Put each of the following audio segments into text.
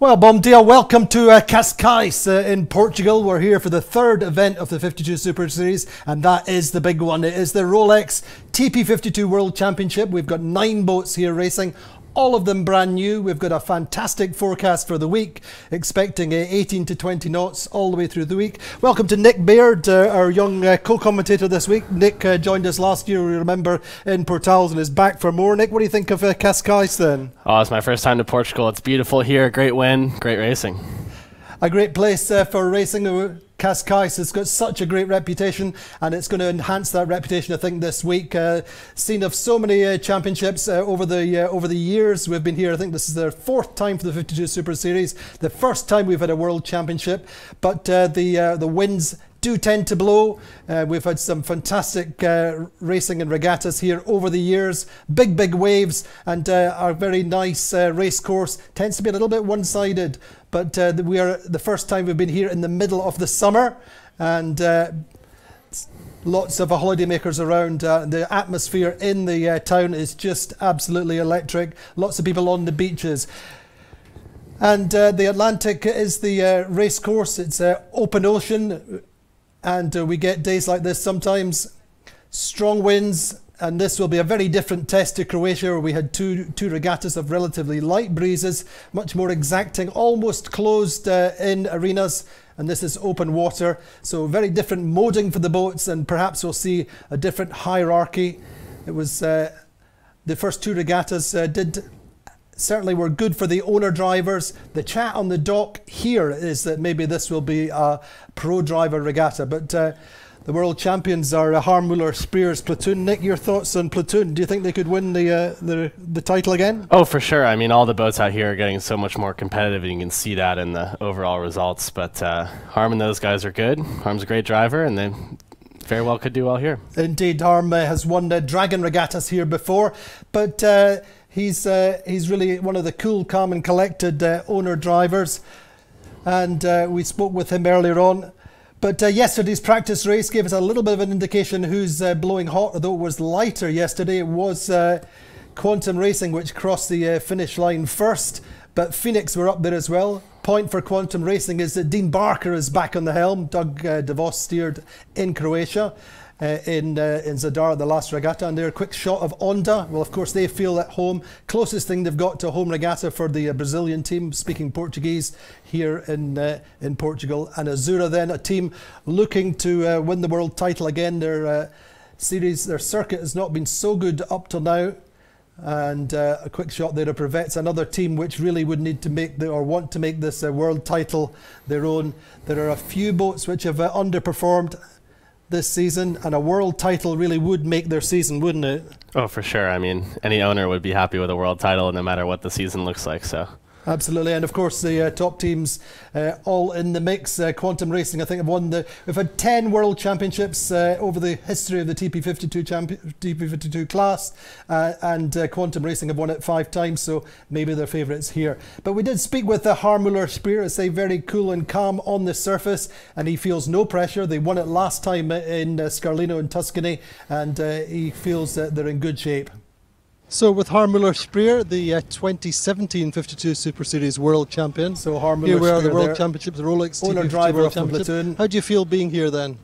Well, bom dia. Welcome to uh, Cascais uh, in Portugal. We're here for the third event of the 52 Super Series, and that is the big one. It is the Rolex TP52 World Championship. We've got nine boats here racing all of them brand new. We've got a fantastic forecast for the week, expecting uh, 18 to 20 knots all the way through the week. Welcome to Nick Baird, uh, our young uh, co-commentator this week. Nick uh, joined us last year, we remember, in Portals and is back for more. Nick, what do you think of uh, Cascais then? Oh, it's my first time to Portugal. It's beautiful here. Great wind, great racing. A great place uh, for racing. Cascais has got such a great reputation and it's going to enhance that reputation I think this week. Uh, of so many uh, championships uh, over the uh, over the years we've been here. I think this is their fourth time for the 52 Super Series. The first time we've had a world championship but uh, the uh, the winds do tend to blow. Uh, we've had some fantastic uh, racing and regattas here over the years. Big, big waves, and uh, our very nice uh, race course tends to be a little bit one sided. But uh, we are the first time we've been here in the middle of the summer, and uh, lots of holidaymakers around. the atmosphere in the town is just absolutely electric. Lots of people on the beaches. And uh, the Atlantic is the uh, race course. It's uh, open ocean. And uh, we get days like this sometimes, strong winds, and this will be a very different test to Croatia where we had two, two regattas of relatively light breezes, much more exacting, almost closed uh, in arenas, and this is open water. So very different moding for the boats, and perhaps we'll see a different hierarchy. It was uh, the first two regattas uh, did certainly were good for the owner drivers. The chat on the dock here is that maybe this will be a pro driver regatta, but uh, the world champions are uh, Harm Müller-Spreer's Platoon. Nick, your thoughts on Platoon? Do you think they could win the, uh, the the title again? Oh, for sure. I mean, all the boats out here are getting so much more competitive, and you can see that in the overall results. But uh, Harm and those guys are good. Harm's a great driver, and they very well could do well here. Indeed, Harm uh, has won the Dragon Regattas here before, but uh, He's, uh, he's really one of the cool, calm and collected uh, owner drivers. And uh, we spoke with him earlier on. But uh, yesterday's practice race gave us a little bit of an indication who's uh, blowing hot, although it was lighter yesterday. It was uh, Quantum Racing which crossed the finish line first, but Phoenix were up there as well. Point for Quantum Racing is that Dean Barker is back on the helm. Doug DeVos steered in Croatia uh, in uh, in Zadar, the last regatta, and they're a quick shot of Onda. Well, of course, they feel at home. Closest thing they've got to home regatta for the uh, Brazilian team, speaking Portuguese here in uh, in Portugal, and Azzurra then a team looking to uh, win the world title again. Their uh, series, their circuit has not been so good up till now. And a quick shot there of Provezza's another team which really would need to make the, or want to make this world title their own. There are a few boats which have underperformed this season, and a world title really would make their season, wouldn't it? Oh, for sure. I mean, any owner would be happy with a world title no matter what the season looks like. So Absolutely, and of course the uh, top teams uh, all in the mix. Uh, Quantum Racing, I think, have won the. We've had ten World Championships uh, over the history of the TP52 champion, TP52 class, uh, and uh, Quantum Racing have won it five times, so maybe they're favourites here. But we did speak with the Harm Müller-Spreer, say very cool and calm on the surface, and he feels no pressure. They won it last time in Scarlino in Tuscany, and he feels that they're in good shape. So with Harm Müller-Spreer, the uh, 2017 52 Super Series World Champion. So Harm Müller Here we are, the World Championships, the Rolex owner driver of the platoon. How do you feel being here then?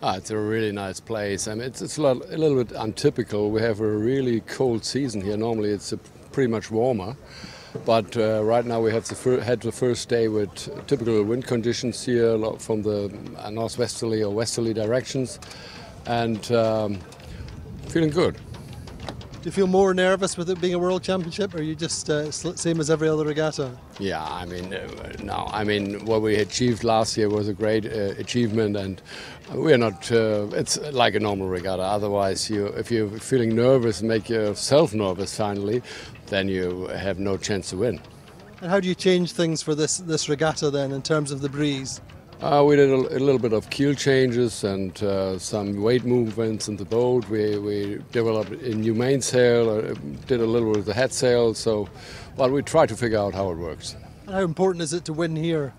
Ah, it's a really nice place. I mean, it's, it's a, lot, a, little bit untypical. We have a really cold season here. Normally, it's pretty much warmer. But uh, right now, we have the had the first day with typical wind conditions here from the uh, northwesterly or westerly directions, and um, feeling good. You feel more nervous with it being a world championship, or are you just uh, same as every other regatta? Yeah, I mean, uh, no, I mean what we achieved last year was a great uh, achievement, and we're not. Uh, it's like a normal regatta. Otherwise, you, if you're feeling nervous, make yourself nervous finally, then you have no chance to win. And how do you change things for this this regatta then, in terms of the breeze? Uh, we did a, a, little bit of keel changes and uh, some weight movements in the boat. We, we developed a new mainsail, uh, did a little with the head sail. So, well, we try to figure out how it works. How important is it to win here?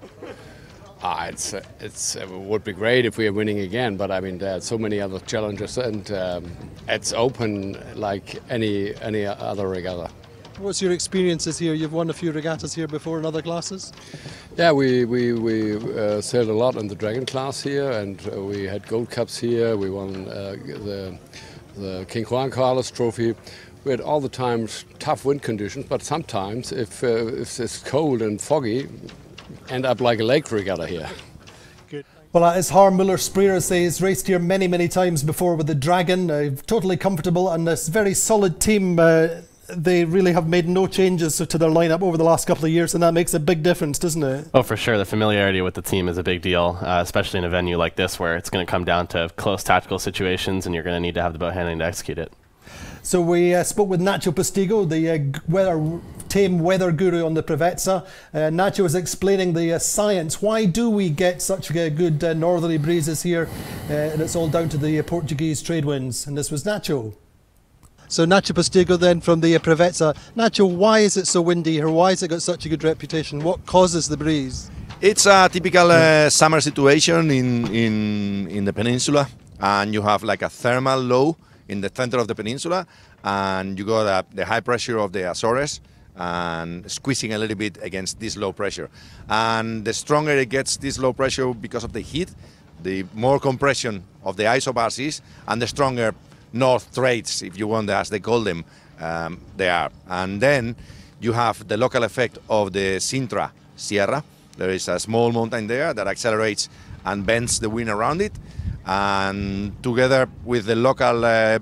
Ah, it's it's it would be great if we are winning again, but I mean there are so many other challenges, and um, it's open like any any other regatta. What's your experiences here? You've won a few regattas here before in other classes. Yeah, we we we uh, sailed a lot in the Dragon class here, and uh, we had Gold Cups here. We won uh, the the King Juan Carlos Trophy. We had all the times tough wind conditions, but sometimes if uh, if it's cold and foggy, end up like a lake regatta here. Good. Well, as Harm Müller-Spreer says, raced here many, many times before with the Dragon. Uh, totally comfortable and this very solid team. Uh, they really have made no changes to their lineup over the last couple of years, and that makes a big difference, doesn't it? Oh, for sure. The familiarity with the team is a big deal, uh, especially in a venue like this where it's going to come down to close tactical situations and you're going to need to have the boat handling to execute it. So we uh, spoke with Nacho Postigo, the uh, weather, tame weather guru on the Provezza. Uh, Nacho was explaining the uh, science. Why do we get such uh, good uh, northerly breezes here? and it's all down to the Portuguese trade winds. And this was Nacho. So Nacho Postigo then from the Provezza. Nacho, why is it so windy here? Why has it got such a good reputation? What causes the breeze? It's a typical summer situation in, in, in the peninsula. And you have like a thermal low in the center of the peninsula, and you got uh, the high pressure of the Azores and squeezing a little bit against this low pressure. And the stronger it gets this low pressure because of the heat, the more compression of the isobars is, and the stronger north trades, if you want, as they call them, um, they are. And then you have the local effect of the Sintra Sierra. There is a small mountain there that accelerates and bends the wind around it and together with the local uh,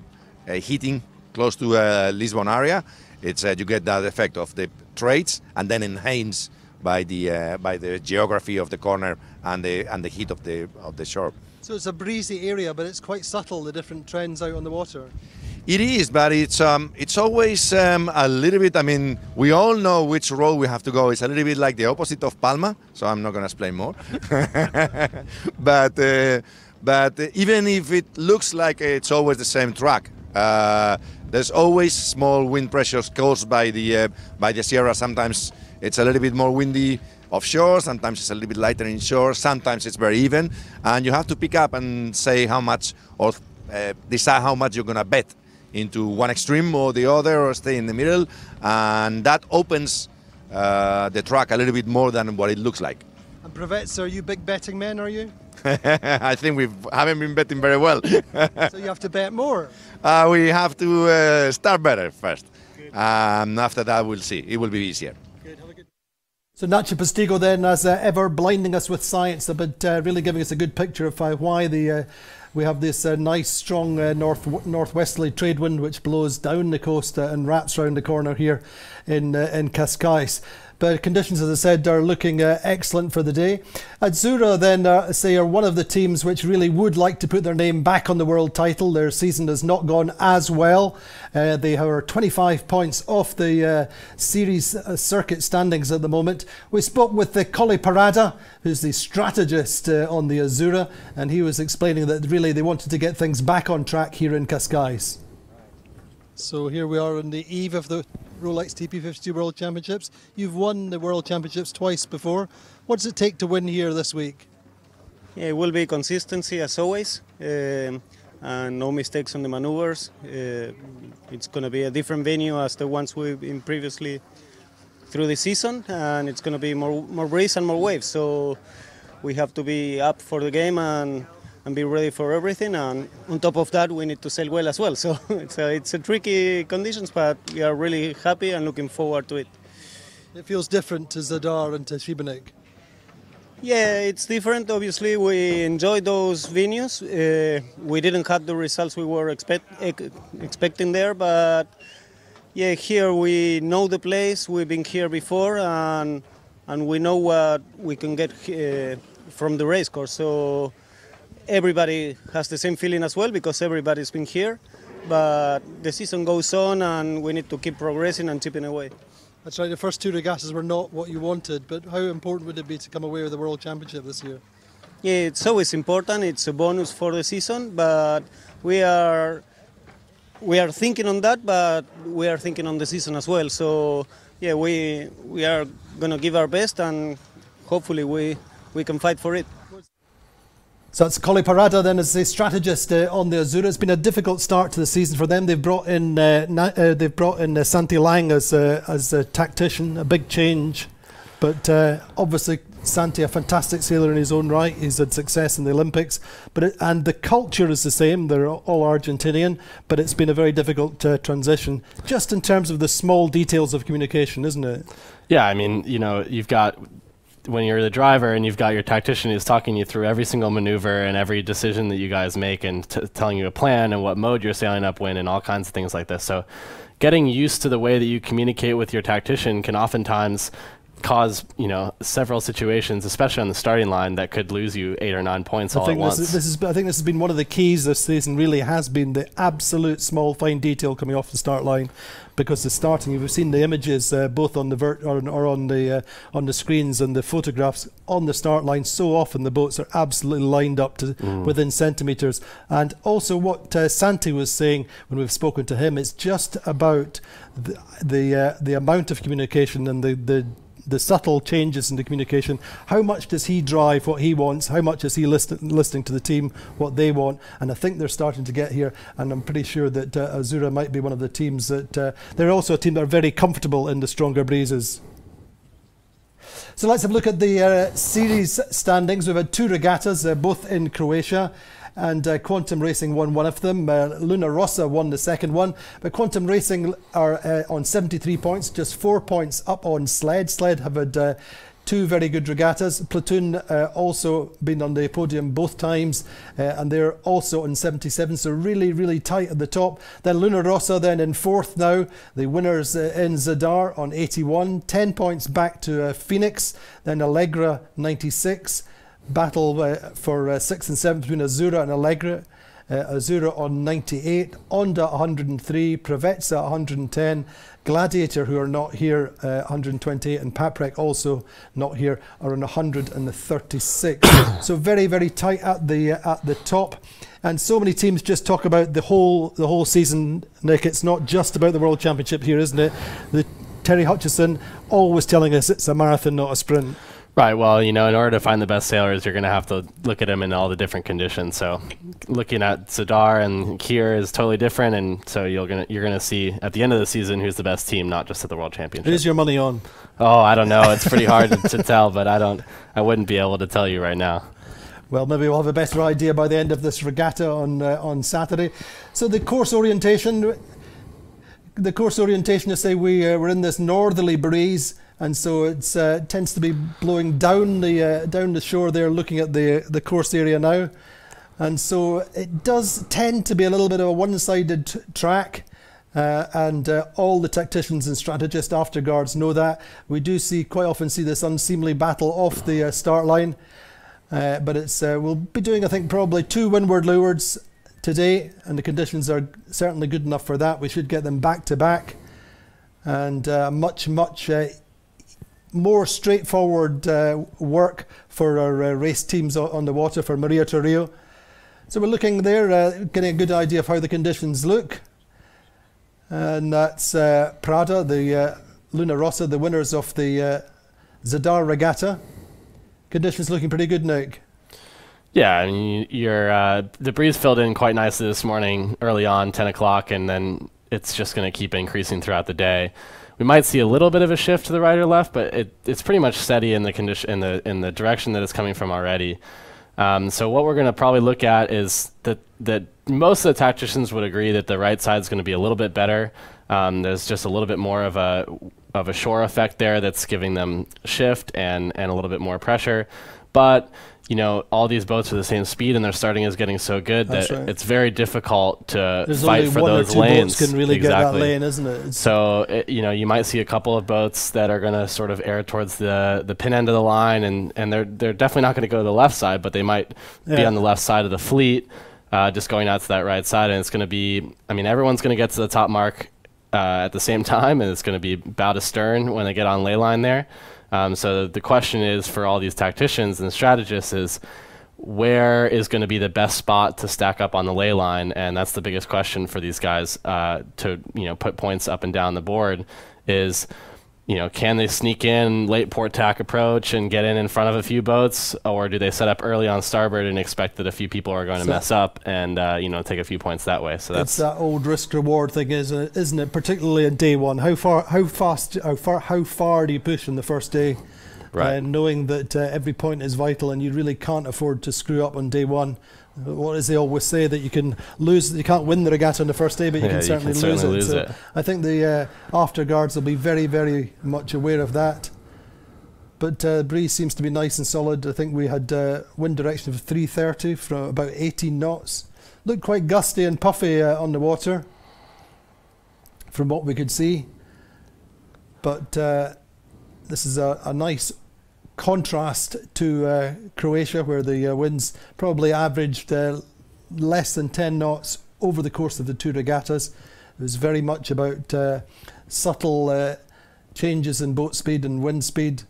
uh, heating close to uh, Lisbon area, it's you get that effect of the trades and then enhanced by the by the geography of the corner and the and the heat of the of the shore. So it's a breezy area, but it's quite subtle the different trends out on the water. It is, but it's um, it's always um, a little bit. I mean, we all know which road we have to go. It's a little bit like the opposite of Palma, so I'm not going to explain more. but uh, but even if it looks like it's always the same track, uh, there's always small wind pressures caused by the uh, by the Sierra. Sometimes it's a little bit more windy offshore, sometimes it's a little bit lighter inshore, sometimes it's very even, and you have to pick up and say how much or uh, decide how much you're gonna bet into one extreme or the other, or stay in the middle, and that opens uh, the track a little bit more than what it looks like. And Provezza, are you big betting men? Are you? I think we haven't been betting very well. so you have to bet more. Uh, we have to uh, start better first. Um, after that, we'll see. It will be easier. So Nacho Postigo then, as uh, ever, blinding us with science, but uh, really giving us a good picture of uh, why the uh, we have this uh, nice, strong north northwesterly trade wind which blows down the coast and wraps round the corner here in in Cascais. But conditions, as I said, are looking uh, excellent for the day. Azzurra then, uh, say, are one of the teams which really would like to put their name back on the world title. Their season has not gone as well. Uh, they are 25 points off the uh, series uh, circuit standings at the moment. We spoke with the Guillo Parada, who's the strategist uh, on the Azzurra, and he was explaining that really they wanted to get things back on track here in Cascais. So here we are on the eve of the Rolex TP52 World Championships. You've won the World Championships twice before. What does it take to win here this week? Yeah, it will be consistency as always, um, and no mistakes on the maneuvers. Uh, it's going to be a different venue as the ones we've been previously through the season, and it's going to be more more breeze and more waves. So we have to be up for the game and and be ready for everything. And on top of that, we need to sail well as well. So it's a, it's a tricky conditions, but we are really happy and looking forward to it. It feels different to Zadar and to Šibenik. Yeah, it's different. Obviously, we enjoy those venues. Uh, we didn't have the results we were expect, expecting there, but yeah, here we know the place. We've been here before, and and we know what we can get uh, from the race course. So everybody has the same feeling as well because everybody's been here. But the season goes on and we need to keep progressing and chipping away. That's right, the first two regattas were not what you wanted, but how important would it be to come away with the World Championship this year? Yeah, it's always important. It's a bonus for the season, but we are we are thinking on that, but we are thinking on the season as well. So yeah, we we are gonna give our best, and hopefully we we can fight for it. So that's Guillo Parada then as the strategist uh, on the Azzurra. It's been a difficult start to the season for them. They've brought in uh, uh, they've brought in uh, Santi Lange as a, as a tactician, a big change, but uh, obviously Santi a fantastic sailor in his own right. He's had success in the Olympics, but it, and the culture is the same. They're all Argentinian, but it's been a very difficult uh, transition, just in terms of the small details of communication, isn't it? Yeah, I mean, you know, you've got when you're the driver and you've got your tactician who's talking you through every single maneuver and every decision that you guys make and t- telling you a plan and what mode you're sailing up when and all kinds of things like this. So getting used to the way that you communicate with your tactician can oftentimes cause you know several situations, especially on the starting line, that could lose you eight or nine points I all think at once. Is, this is, I think this has been one of the keys this season. Really, has been the absolute small, fine detail coming off the start line, because the starting. You've seen the images uh, both on the vert or, or on the uh, on the screens and the photographs on the start line. So often the boats are absolutely lined up to Mm. within centimeters. And also, what uh, Santi was saying when we've spoken to him, it's just about the the, uh, the amount of communication and the the the subtle changes in the communication. How much does he drive what he wants? How much is he listen, listening to the team what they want? And I think they're starting to get here. And I'm pretty sure that uh, Azzurra might be one of the teams that uh, they're also a team that are very comfortable in the stronger breezes. So let's have a look at the uh, series standings. We've had two regattas, uh, both in Croatia. And uh, Quantum Racing won one of them. Uh, Luna Rossa won the second one. But Quantum Racing are uh, on 73 points, just four points up on Sled. Sled have had uh, two very good regattas. Platoon uh, also been on the podium both times, uh, and they're also on 77. So really, really tight at the top. Then Luna Rossa then in fourth now. The winners uh, in Zadar on 81, 10 points back to uh, Phoenix. Then Alegre 96. Battle uh, for uh, sixth and seventh between Azzurra and Alegre. Uh, Azzurra on 98, Onda 103, Provezza 110, Gladiator, who are not here, uh, 128, and Paprec also not here, are on 136. so very, very tight at the at the top. And so many teams just talk about the whole the whole season, Nick. It's not just about the World Championship here, isn't it? The Terry Hutchinson always telling us it's a marathon, not a sprint. Right. Well, you know, in order to find the best sailors, you're going to have to look at them in all the different conditions. So, looking at Zadar and Kier is totally different, and so you're gonna you're gonna see at the end of the season who's the best team, not just at the World Championship. Who's your money on? Oh, I don't know. It's pretty hard to, to tell, but I don't. I wouldn't be able to tell you right now. Well, maybe we'll have a better idea by the end of this regatta on uh, on Saturday. So the course orientation, the course orientation is say we uh, we're in this northerly breeze, and so it uh, tends to be blowing down the uh, down the shore there, looking at the the course area now, and so it does tend to be a little bit of a one-sided track. Uh, and uh, all the tacticians and strategists after guards know that. We do see quite often see this unseemly battle off the uh, start line. Uh, but it's uh, we'll be doing I think probably two windward leewards today, and the conditions are certainly good enough for that. We should get them back to back, and uh, much much uh, more straightforward uh, work for our uh, race teams on the water for Maria Torrijo. So we're looking there, uh, getting a good idea of how the conditions look, and that's uh, Prada, the uh, Luna Rossa, the winners of the uh, Zadar Regatta. Conditions looking pretty good, Nick. Yeah, I mean, the breeze filled in quite nicely this morning, early on, 10 o'clock, and then it's just going to keep increasing throughout the day. We might see a little bit of a shift to the right or left, but it, it's pretty much steady in the condition in the in the direction that it's coming from already. Um, so what we're going to probably look at is that that most of the tacticians would agree that the right side is going to be a little bit better. Um, there's just a little bit more of a of a shore effect there that's giving them shift and and a little bit more pressure, but you know all these boats are the same speed and their starting is getting so good That's that right. it's very difficult to There's fight for those lanes. boats can really get that Exactly. lane, isn't it? It's- So it, you know you might see a couple of boats that are going to sort of err towards the the pin end of the line, and, and they're they're definitely not going to go to the left side, but they might be on the left side of the fleet, uh, just going out to that right side, and it's going to be. I mean, everyone's going to get to the top mark uh, at the same time, and it's going to be bow to stern when they get on lay line there. Um, so the question is for all these tacticians and strategists is where is going to be the best spot to stack up on the lay line, and that's the biggest question for these guys uh, to you know put points up and down the board. Is you know, can they sneak in late port tack approach and get in in front of a few boats, or do they set up early on starboard and expect that a few people are going to mess up and uh, you know take a few points that way? So It's that's that old risk reward thing, isn't it? Isn't it? Particularly in day one. How far? How fast? How far? How far do you push in the first day? Right. Uh, knowing that uh, every point is vital, and you really can't afford to screw up on day one. What does they always say that you can lose? You can't win the regatta on the first day, but you Yeah, can you certainly, can certainly lose, it. So I think the uh, after guards will be very, very much aware of that. But uh, breeze seems to be nice and solid. I think we had uh, wind direction of 330 from about 18 knots. Looked quite gusty and puffy uh, on the water, from what we could see. But uh, this is a, a nice contrast to uh, Croatia, where the uh, winds probably averaged uh, less than 10 knots over the course of the two regattas. It was very much about uh, subtle uh, changes in boat speed and wind speed,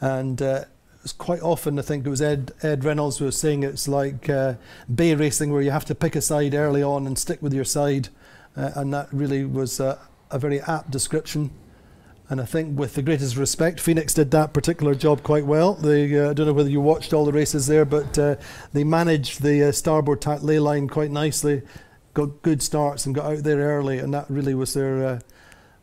and uh, it was quite often. I think it was Ed Ed Reynolds who was saying it's like bay racing, where you have to pick a side early on and stick with your side, and that really was a very apt description. And I think, with the greatest respect, Phoenix did that particular job quite well. They, uh, I don't know whether you watched all the races there, but uh, they managed the uh, starboard tack line quite nicely, got good starts and got out there early, and that really was their uh,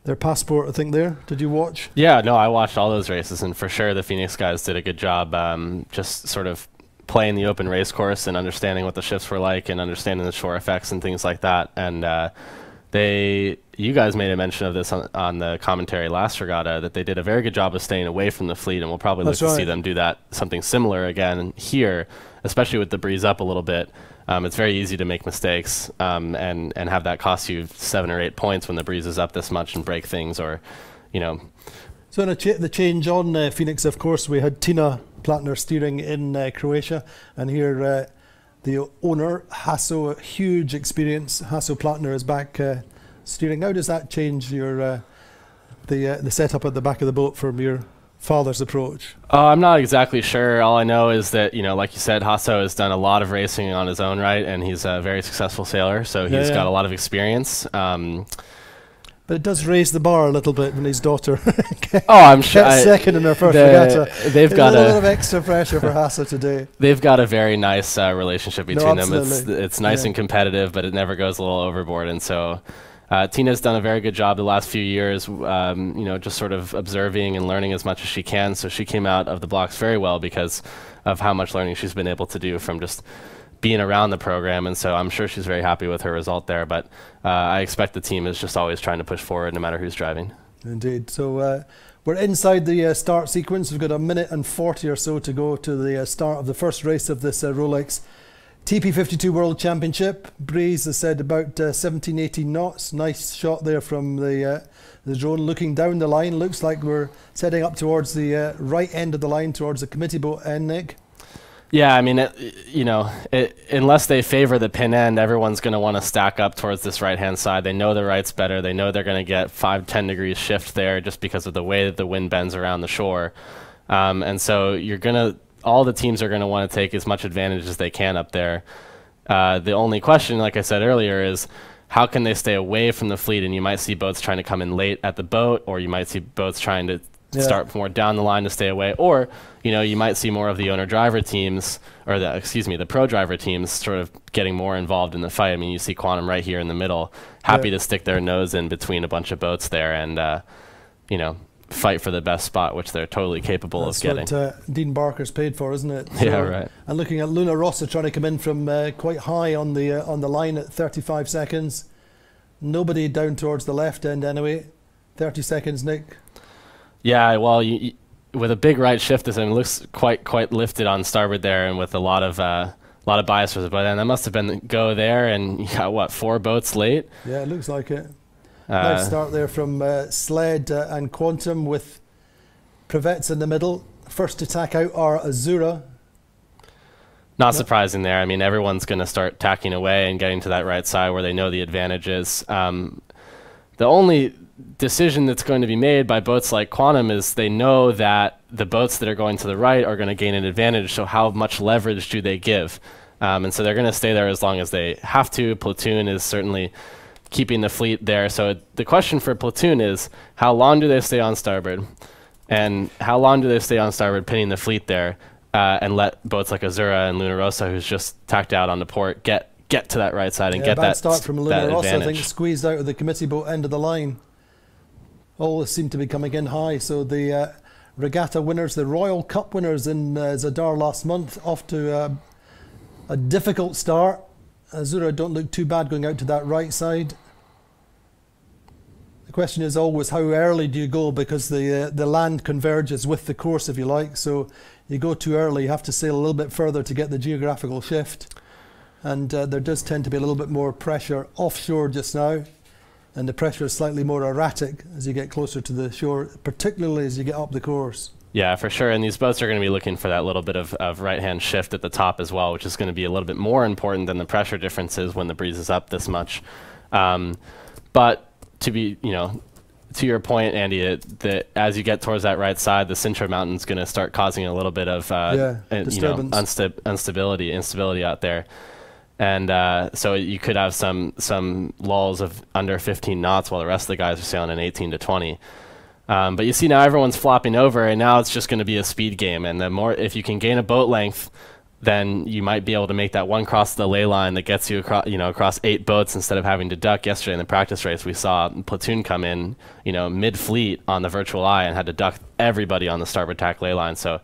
their passport. I think there. Did you watch? Yeah, no, I watched all those races, and for sure the Phoenix guys did a good job, um, just sort of playing the open race course and understanding what the shifts were like and understanding the shore effects and things like that. And uh, they, you guys made a mention of this on, on the commentary last regatta that they did a very good job of staying away from the fleet, and we'll probably That's look to see them do that something similar again here, especially with the breeze up a little bit. Um, it's very easy to make mistakes um, and and have that cost you seven or eight points when the breeze is up this much and break things or, you know, So in a cha- the change on uh, Phoenix, of course, we had Tina Plattner steering in uh, Croatia, and here uh, the owner Hasso, huge experience. Hasso Plattner is back uh, steering. How does that change your uh, the uh, the setup at the back of the boat from your father's approach? Uh, I'm not exactly sure. All I know is that, you know, like you said, Hasso has done a lot of racing on his own right, and he's a very successful sailor, so Yeah, he's yeah. got a lot of experience. Um, But it does raise the bar a little bit when his daughter oh, I'm sure gets I- second in her first the- regatta. they've got a little a bit of extra pressure for Hasso today. they've got a very nice uh, relationship No, between them. It's it's nice Yeah. and competitive, but it never goes a little overboard. And so, uh, Tina's done a very good job the last few years. Um, you know, just sort of observing and learning as much as she can. So she came out of the blocks very well because of how much learning she's been able to do from just being around the program. And so I'm sure she's very happy with her result there. But uh, I expect the team is just always trying to push forward, no matter who's driving. Indeed. So uh, we're inside the uh, start sequence. We've got a minute and 40 or so to go to the uh, start of the first race of this uh, Rolex TP52 World Championship. Breeze has said about uh, 17, 18 knots. Nice shot there from the the drone looking down the line. Looks like we're setting up towards the right end of the line, towards the committee boat end, Nick. Yeah, I mean, it, you know, it, unless they favor the pin end, everyone's going to want to stack up towards this right hand side. They know the right's better. They know they're going to get five, ten degrees shift there just because of the way that the wind bends around the shore. Um, and so you're going to, all the teams are going to want to take as much advantage as they can up there. Uh, the only question, like I said earlier, is how can they stay away from the fleet? And you might see boats trying to come in late at the boat, or you might see boats trying to Yeah. start more down the line to stay away, or you know you might see more of the owner driver teams, or the excuse me, the pro driver teams sort of getting more involved in the fight. I mean, you see Quantum right here in the middle, happy Yeah. to stick their nose in between a bunch of boats there, and uh, you know fight for the best spot, which they're totally capable That's of getting. what uh, Dean Barker's paid for, isn't it? Yeah, right. And looking at Luna Rossa trying to come in from uh, quite high on the uh, on the line at 35 seconds. Nobody down towards the left end anyway. 30 seconds, Nick. Yeah, well, you, you, with a big right shift, this I mean, it looks quite quite lifted on starboard there, and with a lot of uh, lot of bias for the but then that must have been the go there, and you got what four boats late. Yeah, it looks like it. Uh, nice start there from uh, Sled uh, and Quantum with Provezza in the middle. First to tack out are Azzurra. Not surprising there. I mean, everyone's going to start tacking away and getting to that right side where they know the advantage is. Um, the only decision that's going to be made by boats like Quantum is they know that the boats that are going to the right are going to gain an advantage. So how much leverage do they give? Um, and so they're going to stay there as long as they have to. Platoon is certainly keeping the fleet there. So it, the question for platoon is how long do they stay on starboard, and how long do they stay on starboard, pinning the fleet there, uh, and let boats like Azzurra and Luna Rossa, who's just tacked out on the port, get get to that right side and Yeah, get that start from that Luna Rossa, I think, squeezed out of the committee boat end of the line. All seem to be coming in high. So the uh, regatta winners, the Royal Cup winners in uh, Zadar last month, off to uh, a difficult start. Azzurra don't look too bad going out to that right side. The question is always how early do you go because the uh, the land converges with the course, if you like. So you go too early, you have to sail a little bit further to get the geographical shift and uh, there does tend to be a little bit more pressure offshore just now, and the pressure is slightly more erratic as you get closer to the shore, particularly as you get up the course. Yeah, for sure. And these boats are going to be looking for that little bit of, of right hand shift at the top as well, which is going to be a little bit more important than the pressure differences when the breeze is up this much. Um, but to be, you know, to your point, Andy, it, that as you get towards that right side, the Sintra Mountain's going to start causing a little bit of uh, Yeah, uh, you know, disturbance. unsta- instability, instability out there. And uh, so you could have some some lulls of under 15 knots while the rest of the guys are sailing in 18 to 20. Um, but you see now everyone's flopping over, and now it's just going to be a speed game. And the more, if you can gain a boat length, then you might be able to make that one cross the lay line that gets you across, you know, across eight boats instead of having to duck. Yesterday in the practice race, we saw platoon come in, you know, mid fleet on the virtual eye and had to duck everybody on the starboard tack lay line. So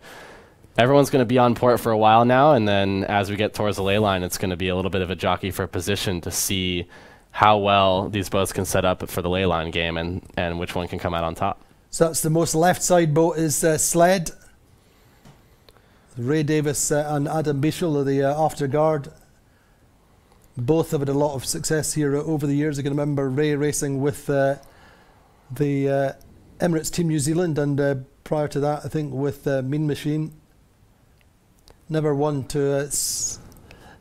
everyone's going to be on port for a while now, and then as we get towards the lay line, it's going to be a little bit of a jockey for position to see how well these boats can set up for the lay line game and, and which one can come out on top. So that's the most left side boat is uh, Sled. Ray Davies uh, and Adam Beashel are the uh, after guard. Both have had a lot of success here over the years. I can remember Ray racing with uh, the uh, Emirates Team New Zealand, and uh, prior to that, I think with Mean Machine. Never one to uh, s-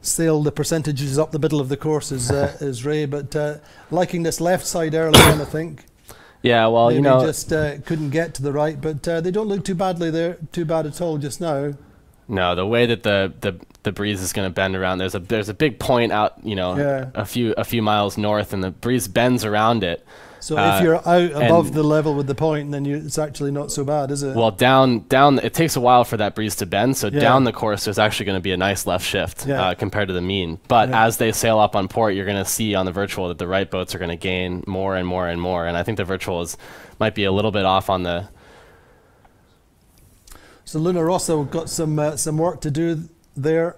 sail the percentages up the middle of the course as, uh, as Ray, but uh, liking this left side early on, I think. Yeah, well, Maybe you know, just uh, couldn't get to the right, but uh, they don't look too badly there, too bad at all just now. No, the way that the the, the breeze is going to bend around there's a there's a big point out, you know, Yeah. a few a few miles north, and the breeze bends around it. So Uh, if you're out above the level with the point, then you, it's actually not so bad, is it? Well, down down it takes a while for that breeze to bend, so Yeah. down the course there's actually going to be a nice left shift Yeah. uh, compared to the mean. But Yeah. as they sail up on port, you're going to see on the virtual that the right boats are going to gain more and more and more, and I think the virtual is might be a little bit off on the so Luna Rossa got some uh, some work to do there,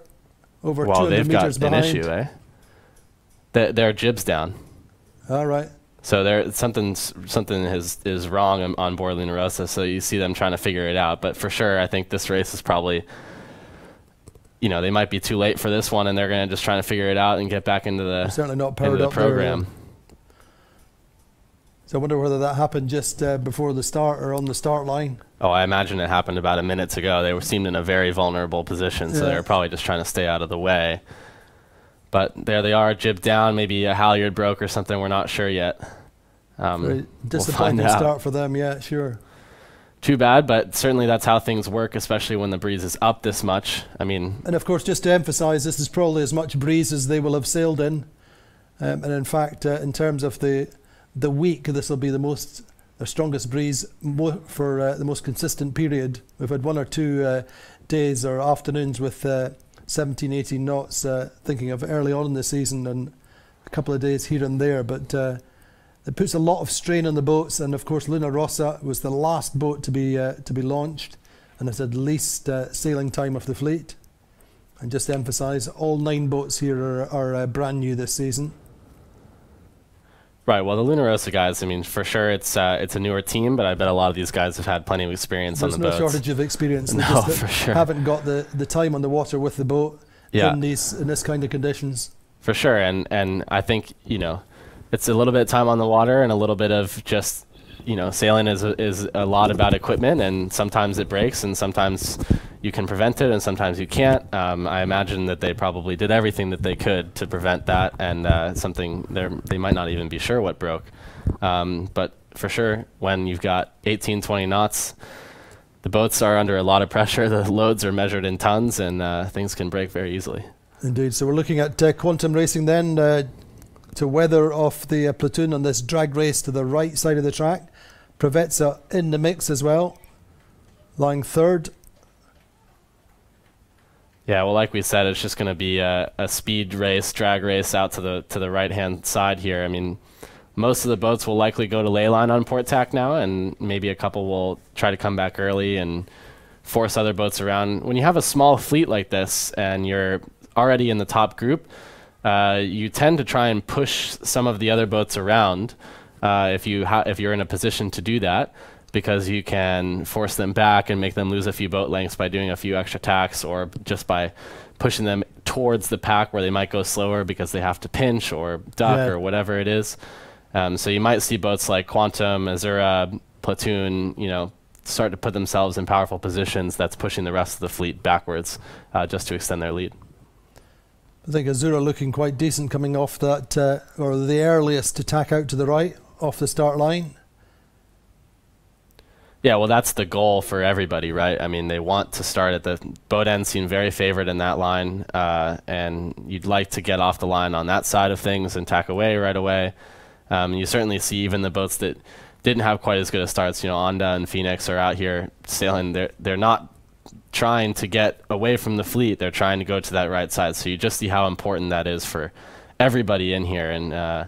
over well 200 they've got an behind. issue, eh? Their, their jibs down. All right. So there, something's something is is wrong on- on board Luna Rossa. So you see them trying to figure it out. But for sure, I think this race is probably, you know, they might be too late for this one, and they're gonna just trying to figure it out and get back into the Certainly not into powered the up there, program. So I wonder whether that happened just uh, before the start or on the start line. Oh, I imagine it happened about a minute ago. They were seemed in a very vulnerable position, so they Yeah. were probably just trying to stay out of the way. But there they are, jib down. Maybe a halyard broke or something. We're not sure yet. Um, Very we'll disappointing start for them, yeah, sure. Too bad, but certainly that's how things work, especially when the breeze is up this much. I mean, And of course, just to emphasise, this is probably as much breeze as they will have sailed in. Um, and in fact, uh, in terms of the the week, this will be the most, the strongest breeze mo- for uh, the most consistent period. We've had one or two uh, days or afternoons with uh, 17, 18 knots, uh, thinking of early on in the season, and a couple of days here and there. But uh, it puts a lot of strain on the boats. And of course, Luna Rossa was the last boat to be uh, to be launched, and it's had least uh, sailing time of the fleet. And just to emphasise, all nine boats here are, are uh, brand new this season. Right. Well, the Luna Rossa guys. I mean, for sure, it's uh, it's a newer team, but I bet a lot of these guys have had plenty of experience There's on no the boats. shortage of experience. They No, just for sure. haven't got the, the time on the water with the boat Yeah. in these in this kind of conditions. For sure, and and I think you know, it's a little bit of time on the water and a little bit of just you know, sailing is a, is a lot about equipment, and sometimes it breaks, and sometimes you can prevent it, and sometimes you can't. Um, I imagine that they probably did everything that they could to prevent that, and uh, something they they might not even be sure what broke. Um, but for sure, when you've got 18, 20 knots, the boats are under a lot of pressure. The loads are measured in tons, and uh, things can break very easily. Indeed. So we're looking at uh, quantum racing then. Uh, to weather off the uh, platoon on this drag race to the right side of the track. Provezza in the mix as well, lying third. Yeah, well, like we said, it's just going to be a, a, speed race, drag race out to the to the right hand side here. I mean, most of the boats will likely go to lay line on port tack now, and maybe a couple will try to come back early and force other boats around. When you have a small fleet like this and you're already in the top group, uh, you tend to try and push some of the other boats around uh, if you if you're in a position to do that because you can force them back and make them lose a few boat lengths by doing a few extra tacks or just by pushing them towards the pack where they might go slower because they have to pinch or duck yeah. or whatever it is. Um, so you might see boats like Quantum, Azzurra, Platoon, you know, start to put themselves in powerful positions that's pushing the rest of the fleet backwards uh, just to extend their lead. I think Azzurra looking quite decent coming off that, uh, or the earliest attack out to the right off the start line. Yeah, well, that's the goal for everybody, right? I mean, they want to start at the boat end, seem very favored in that line, uh, and you'd like to get off the line on that side of things and tack away right away. Um, you certainly see even the boats that didn't have quite as good a starts. You know, Onda and Phoenix are out here sailing. They're they're not trying to get away from the fleet. They're trying to go to that right side. So you just see how important that is for everybody in here, and uh,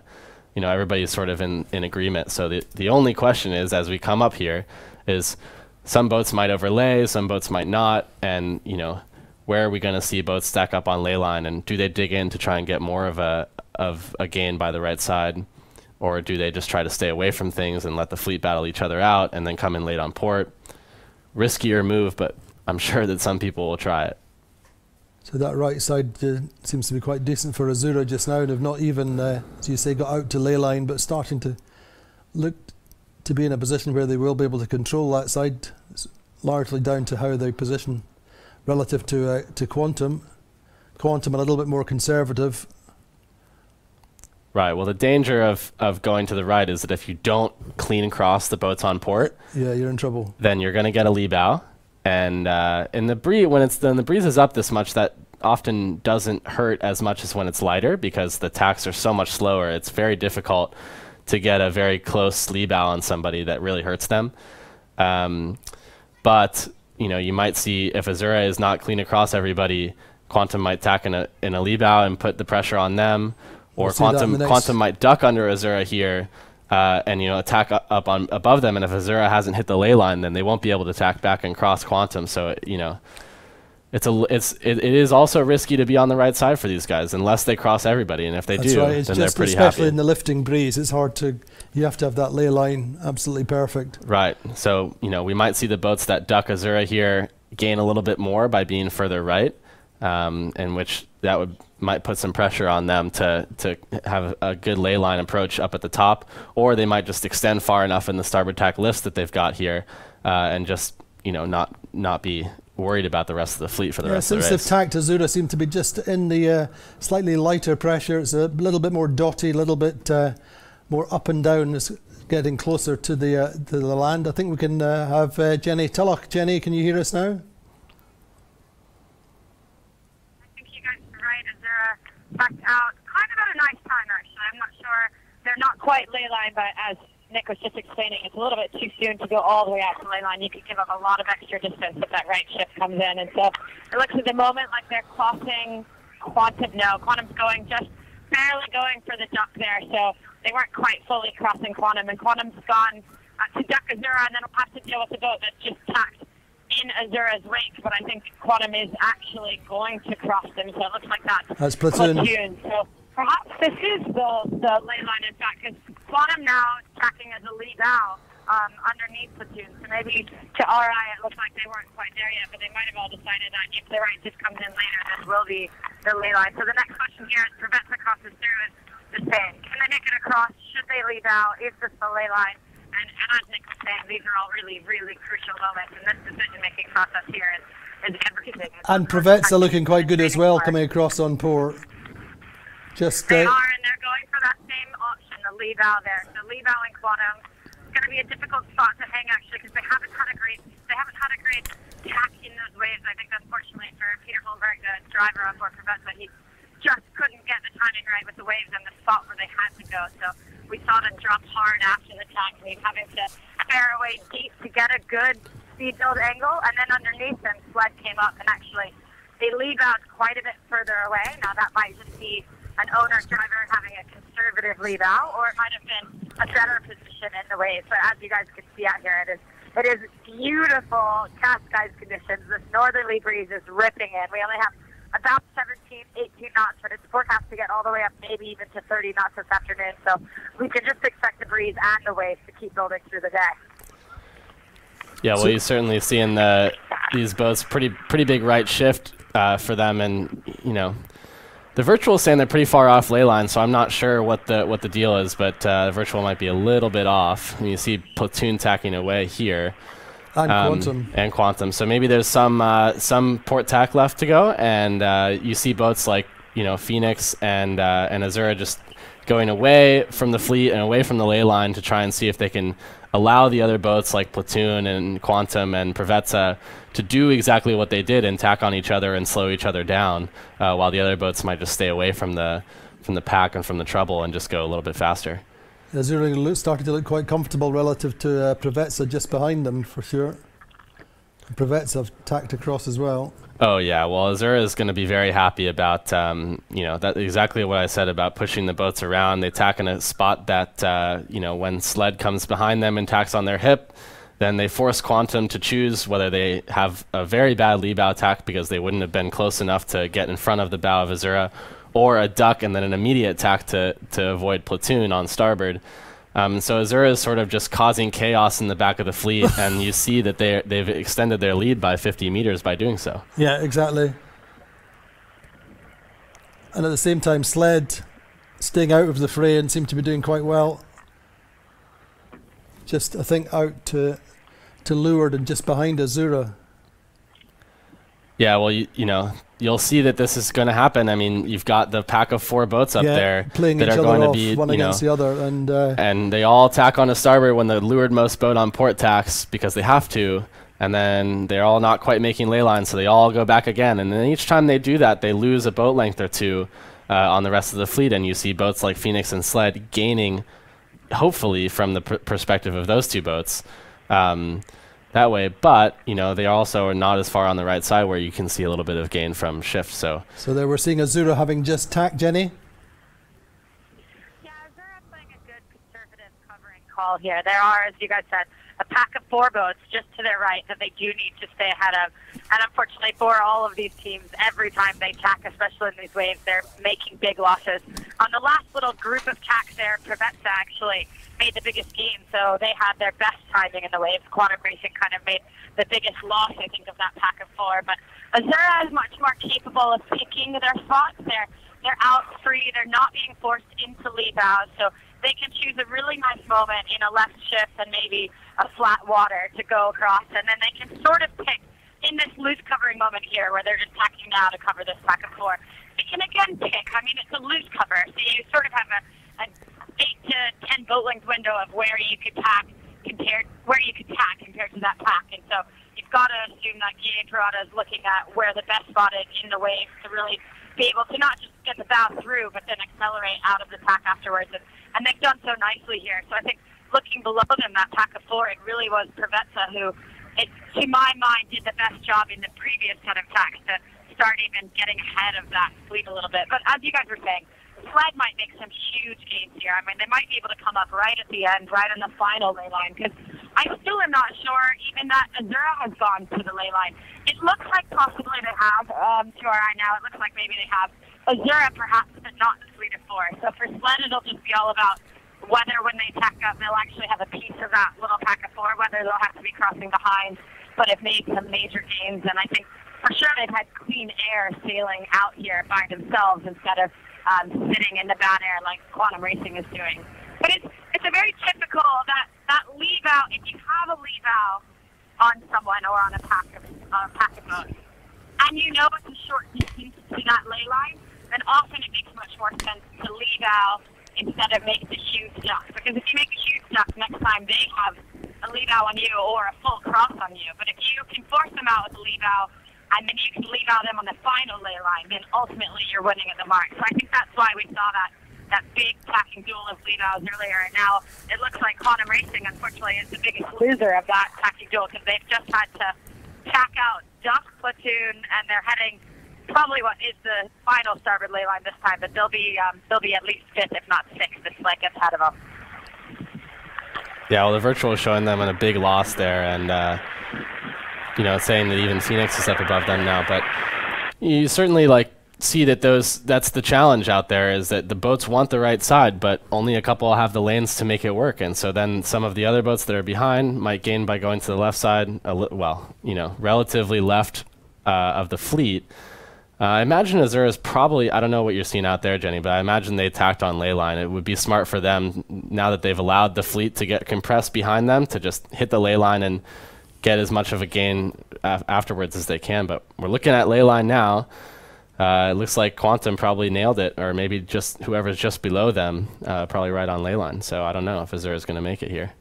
you know everybody's sort of in in agreement. So the the only question is, as we come up here is some boats might overlay, some boats might not, and you know where are we going to see boats stack up on lay line, and do they dig in to try and get more of a of a gain by the right side, or do they just try to stay away from things and let the fleet battle each other out and then come in late on port? Riskier move, but I'm sure that some people will try it. So that right side uh, seems to be quite decent for Azzurra just now, and have not even, uh, as you say, got out to lay line, but starting to look to be in a position where they will be able to control that side. It's largely down to how they position relative to uh, to Quantum. Quantum a little bit more conservative. Right. Well, the danger of, of going to the right is that if you don't clean across the boats on port, yeah, you're in trouble. Then you're going to get a lee bow, and uh, in the breeze when it's when the breeze is up this much, that often doesn't hurt as much as when it's lighter because the tacks are so much slower. It's very difficult to get a very close lee bow on somebody that really hurts them. Um, but you know, you might see if Azzurra is not clean across everybody, Quantum might tack in a in a lee bow and put the pressure on them, or we'll Quantum Quantum might duck under Azzurra here. Uh, and you know attack up on above them, and if Azzurra hasn't hit the lay line, then they won't be able to attack back and cross Quantum. So you know, it's a it's it, it is also risky to be on the right side for these guys unless they cross everybody, and if they That's do, right. then they're pretty especially happy. in the lifting breeze, it's hard to. You have to have that lay line absolutely perfect. Right. So you know we might see the boats that duck Azzurra here gain a little bit more by being further right, um, in which that would might put some pressure on them to to have a good lay line approach up at the top, or they might just extend far enough in the starboard tack lifts that they've got here, uh, and just you know not not be worried about the rest of the fleet for the yeah, rest of the race. Since they've tacked Azzurra, seem to be just in the uh, slightly lighter pressure. It's a little bit more dotty, a little bit uh, more up and down. It's getting closer to the uh, to the land. I think we can uh, have uh, Genny Tulloch. Jenny, can you hear us now? I think you guys are right. Azzurra backed out kind of at a nice time, actually. I'm not sure. They're not quite lay line, but as Nick was just explaining, it's a little bit too soon to go all the way out to lay line. You could give up a lot of extra distance if that right shift comes in. And so it looks at the moment like they're crossing Quantum. No, Quantum's going just barely going for the duck there. So they weren't quite fully crossing Quantum. And Quantum's gone uh, to duck Azzurra, and then we'll have to deal with the boat that's just tacked in Azzurra's wake. But I think Quantum is actually going to cross them. So it looks like that's, that's platoon. platoon. So perhaps this is the, the lay line, in fact, because Quantum now is tracking as a lee bow um, underneath platoon. So maybe to our eye, it looks like they weren't quite there yet, but they might have all decided that if the right just comes in later, this will be the lay line. So the next question here is Provezza crosses through is the same. Can they make it across? Should they lee bow? Is this the lay line? And, and as Nick was saying, these are all really, really crucial moments, and this decision-making process here is, is everything. And Provezza looking quite good as well, coming across on port. Just they uh, are, and they're going for that same option, the lee bow there. So lee bow and quantum. It's going to be a difficult spot to hang actually because they haven't had a great they haven't had a great tack in those waves. I think unfortunately for Peter Holmberg, the driver on board Provezza, he just couldn't get the timing right with the waves and the spot where they had to go. So we saw them drop hard after the tackling, having to fare away deep to get a good speed build angle. And then underneath them, sled came up and actually they leave out quite a bit further away. Now that might just be an owner driver having a conservative leave out, or it might have been a better position in the waves. But as you guys can see out here, it is it is beautiful Cascais conditions. This northerly breeze is ripping in. We only have about 17, 18 knots, but it's forecast to get all the way up, maybe even to 30 knots this afternoon. So we can just expect the breeze and the waves to keep building through the day. Yeah, well, you're certainly seeing the these boats pretty pretty big right shift uh, for them, and you know, the virtual is saying they're pretty far off lay line, so I'm not sure what the what the deal is, but uh, the virtual might be a little bit off. And you see platoon tacking away here. And um, quantum. and quantum. So maybe there's some uh, some port tack left to go, and uh, you see boats like you know Phoenix and uh, and Azzurra just going away from the fleet and away from the lay line to try and see if they can allow the other boats like Platoon and Quantum and Provezza to do exactly what they did and tack on each other and slow each other down, uh, while the other boats might just stay away from the from the pack and from the trouble and just go a little bit faster. Azzurra lo- started to look quite comfortable relative to uh, Provezza just behind them for sure. Provezza have tacked across as well. Oh yeah, well Azzurra is going to be very happy about um, you know that exactly what I said about pushing the boats around. They tack in a spot that uh, you know when sled comes behind them and tacks on their hip, then they force Quantum to choose whether they have a very bad lee bow tack because they wouldn't have been close enough to get in front of the bow of Azzurra, or a duck and then an immediate tack to to avoid platoon on starboard. Um, so Azzurra is sort of just causing chaos in the back of the fleet, and you see that they they've extended their lead by 50 meters by doing so. Yeah, exactly. And at the same time, Sled staying out of the fray and seemed to be doing quite well. Just, I think, out to to Leeward and just behind Azzurra. Yeah, well, you, you know, you'll see that this is going to happen. I mean, you've got the pack of four boats up yeah, there playing that each are other going to be, one you know, against the other, and uh, and they all tack on a starboard when the lured most boat on port tacks because they have to, and then they're all not quite making lay lines, so they all go back again. And then each time they do that, they lose a boat length or two uh, on the rest of the fleet, and you see boats like Phoenix and Sled gaining, hopefully, from the pr- perspective of those two boats. Um, that way, but you know they also are not as far on the right side where you can see a little bit of gain from shift. So so there we're seeing Azzurra having just tacked Jenny. Yeah, Azzurra playing a good conservative covering call here. There are, as you guys said, a pack of four boats just to their right that they do need to stay ahead of. And unfortunately for all of these teams, every time they tack, especially in these waves, they're making big losses. On the last little group of tacks there, Provezza actually made the biggest gain, so they had their best timing in the waves. Quantum Racing kind of made the biggest loss, I think, of that pack of four. But Azzurra is much more capable of picking their spots. They're they're out free. They're not being forced into lee bows, so they can choose a really nice moment in a left shift and maybe a flat water to go across, and then they can sort of pick in this loose covering moment here where they're just tacking now to cover this pack of four. They can again pick. I mean, it's a loose cover, so you sort of have a, a eight to ten boat length window of where you could tack compared where you could tack compared to that pack, and so you've got to assume that Guillo Parada is looking at where the best spot is in the waves to really be able to not just get the bow through, but then accelerate out of the pack afterwards. And, and they've done so nicely here. So I think looking below them, that pack of four, it really was Provezza who, it, to my mind, did the best job in the previous set of tacks to start even getting ahead of that fleet a little bit. But as you guys were saying, Sled might make some huge gains here. I mean, they might be able to come up right at the end, right on the final lay line, because I still am not sure even that Azzurra has gone to the lay line. It looks like possibly they have um, to our eye now. It looks like maybe they have Azzurra perhaps, but not the fleet of four. So for Sled, it'll just be all about whether when they tack up, they'll actually have a piece of that little pack of four, whether they'll have to be crossing behind, but have made some major gains. And I think for sure they've had clean air sailing out here by themselves instead of um, sitting in the bad air like quantum racing is doing. But it's it's a very typical that that leave out. If you have a leave out on someone or on a pack of uh, pack of boats, and you know it's a short distance to that lay line, then often it makes much more sense to leave out instead of make the huge duck. Because if you make a huge duck, next time they have a leave out on you or a full cross on you. But if you can force them out with a leave out and then you can leave out them on the final lay line, then ultimately you're winning at the mark. So I think that's why we saw that that big tacking duel of lead outs earlier. And now it looks like Quantum Racing, unfortunately, is the biggest loser of that tacking duel because they've just had to tack out Duck Platoon, and they're heading probably what is the final starboard lay line this time, but they'll be um, they'll be at least fifth, if not sixth, Sled gets ahead of them. Yeah, well, the virtual is showing them on a big loss there, and uh, you know, saying that even Phoenix is up above them now. But you certainly like see that those that's the challenge out there is that the boats want the right side, but only a couple have the lanes to make it work. And so then some of the other boats that are behind might gain by going to the left side, well, you know, relatively left uh, of the fleet. Uh, I imagine Azzurra is probably, I don't know what you're seeing out there, Jenny, but I imagine they attacked on lay line. It would be smart for them, now that they've allowed the fleet to get compressed behind them, to just hit the lay line and get as much of a gain af- afterwards as they can. But we're looking at lay line now. Uh, it looks like Quantum probably nailed it, or maybe just whoever's just below them, uh, probably right on lay line. So I don't know if Azzurra is going to make it here.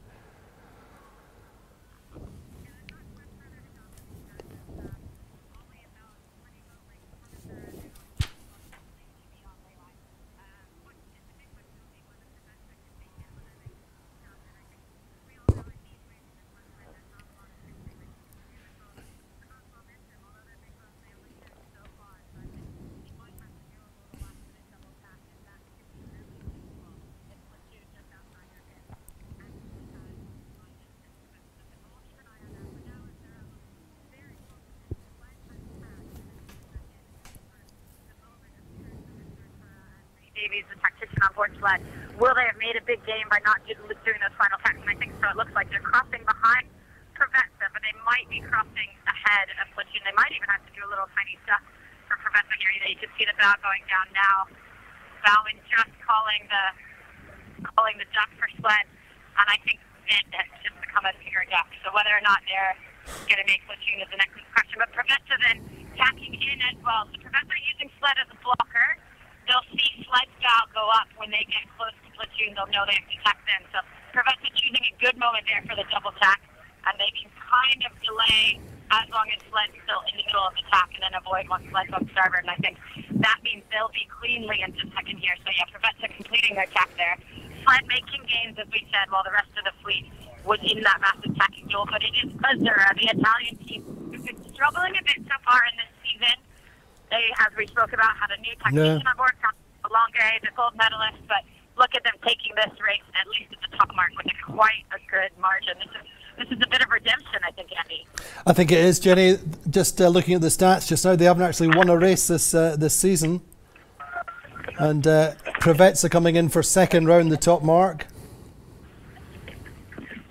Davies, the tactician on board sled. Will they have made a big game by not doing those final tacks? And I think so. It looks like they're crossing behind Provezza, but they might be crossing ahead of Platoon. They might even have to do a little tiny stuff for Provezza here. You can see the bow going down now. Bowman just calling the calling the duck for sled, and I think it has just become a bigger duck. So whether or not they're going to make Platoon is the next question. But Provezza then tacking in as well. So Provezza using sled as a blocker they'll see sled bow go up when they get close to platoon. They'll know they have to tack them. So Provezza choosing a good moment there for the double tack, and they can kind of delay as long as sled's still in the middle of the tack and then avoid once sled's on starboard. And I think that means they'll be cleanly into second here. So yeah, Provezza completing their tack there. Sled making gains, as we said, while the rest of the fleet was in that massive tacking duel. But it is Azzurra, the Italian team, who've been struggling a bit so far in this season. They, as we spoke about, had a new tactician on board, Lange, the gold medalist, but look at them taking this race at least at the top mark with a quite a good margin. This is this is a bit of redemption, I think, Andy. I think it is, Jenny. Just uh, looking at the stats just now, they haven't actually won a race this uh, this season. And uh, Provezza are coming in for second round the top mark.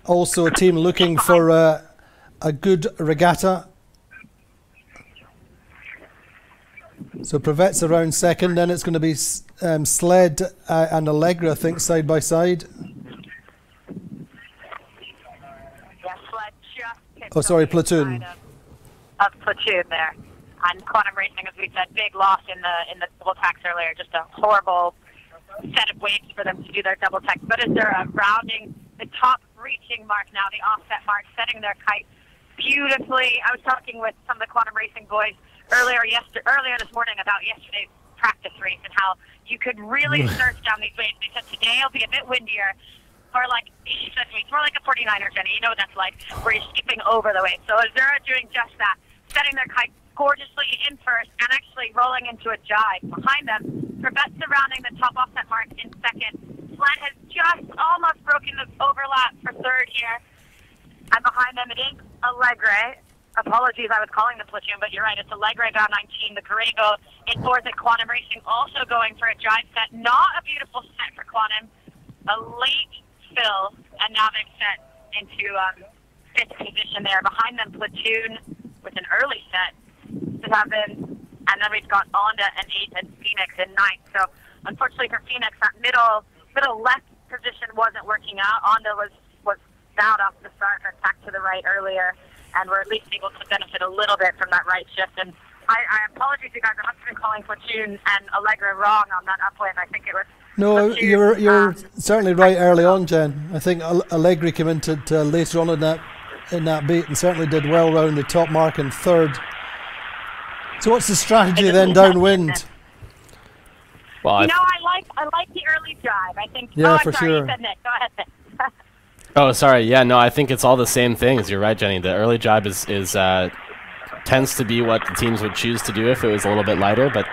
Also, a team looking for uh, a good regatta. So Provezza around second, then it's going to be um, Sled uh, and Alegre, I think, side by side. Yeah, Sled just picked Oh, sorry, Platoon. Of, of platoon there, and quantum racing, as we said, big loss in the in the double tacks earlier. Just a horrible set of waves for them to do their double tacks. But as they're uh, rounding the top reaching mark now, the offset mark, setting their kite beautifully. I was talking with some of the quantum racing boys earlier yesterday, earlier this morning about yesterday's practice race and how you could really surf down these waves. They said today will be a bit windier. Or like he said to me, it's more like a 49er, Jenny. You know what that's like, where you're skipping over the waves. So Azzurra doing just that, setting their kite gorgeously in first and actually rolling into a jibe behind them. Prevent surrounding the top offset mark in second. Sled has just almost broken the overlap for third here. And behind them it is Alegre. Apologies, I was calling the platoon, but you're right. It's Alegre bow 19. The Corrego in fourth at Quantum Racing, also going for a drive set. Not a beautiful set for Quantum. A late fill, and now they've set into um, fifth position there. Behind them, platoon with an early set to seven, and then we've got Onda and eighth and Phoenix in ninth. So unfortunately for Phoenix, that middle middle left position wasn't working out. Onda was was bowed off the start and back to the right earlier, and we're at least able to benefit a little bit from that right shift. And I, I apologize, you guys. I must have been calling Platoon and Alegre wrong on that upwind. I think it was. No, Platoon, you're you're um, certainly right early on, Jen. I think Al- Alegre came into to later on in that in that beat and certainly did well round the top mark in third. So what's the strategy then downwind? Well, You know, I like I like the early drive. I think. Yeah, oh, I'm for sorry, sure. You said Nick. Go ahead. Nick. Oh, sorry. Yeah, no, I think it's all the same things. You're right, Jenny. The early jibe is is uh, tends to be what the teams would choose to do if it was a little bit lighter, but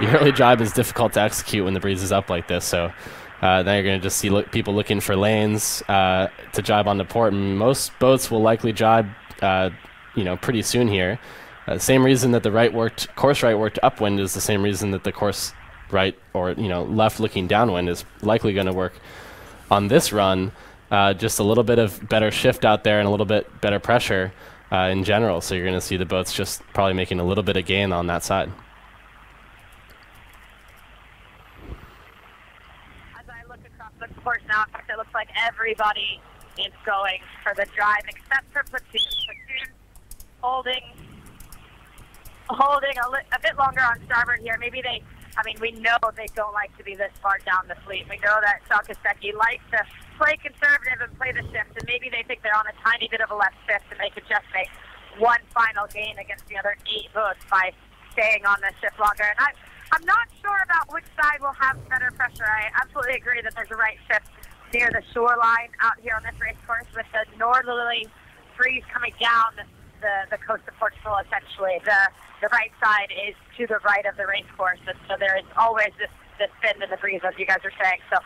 the early jibe is difficult to execute when the breeze is up like this. So. Uh, then you're going to just see look, people looking for lanes uh, to jibe on the port, and most boats will likely jibe, uh, you know, pretty soon here. Uh, same reason that the right worked course right worked upwind is the same reason that the course right or you know left looking downwind is likely going to work on this run. Uh, just a little bit of better shift out there and a little bit better pressure uh, in general. So you're going to see the boats just probably making a little bit of gain on that side. As I look across the course now, it looks like everybody is going for the drive except for Platoon. Platoon holding holding a, a bit longer on starboard here. Maybe they, I mean, we know they don't like to be this far down the fleet. We know that Kostecki likes to play conservative and play the shift, and maybe they think they're on a tiny bit of a left shift and they could just make one final gain against the other eight boats by staying on the shift longer. And I, I'm not sure about which side will have better pressure. I absolutely agree that there's a right shift near the shoreline out here on this race course with the northerly breeze coming down the, the, the coast of Portugal, essentially. The, the right side is to the right of the race course, and so there is always this, this bend in the breeze, as you guys are saying. So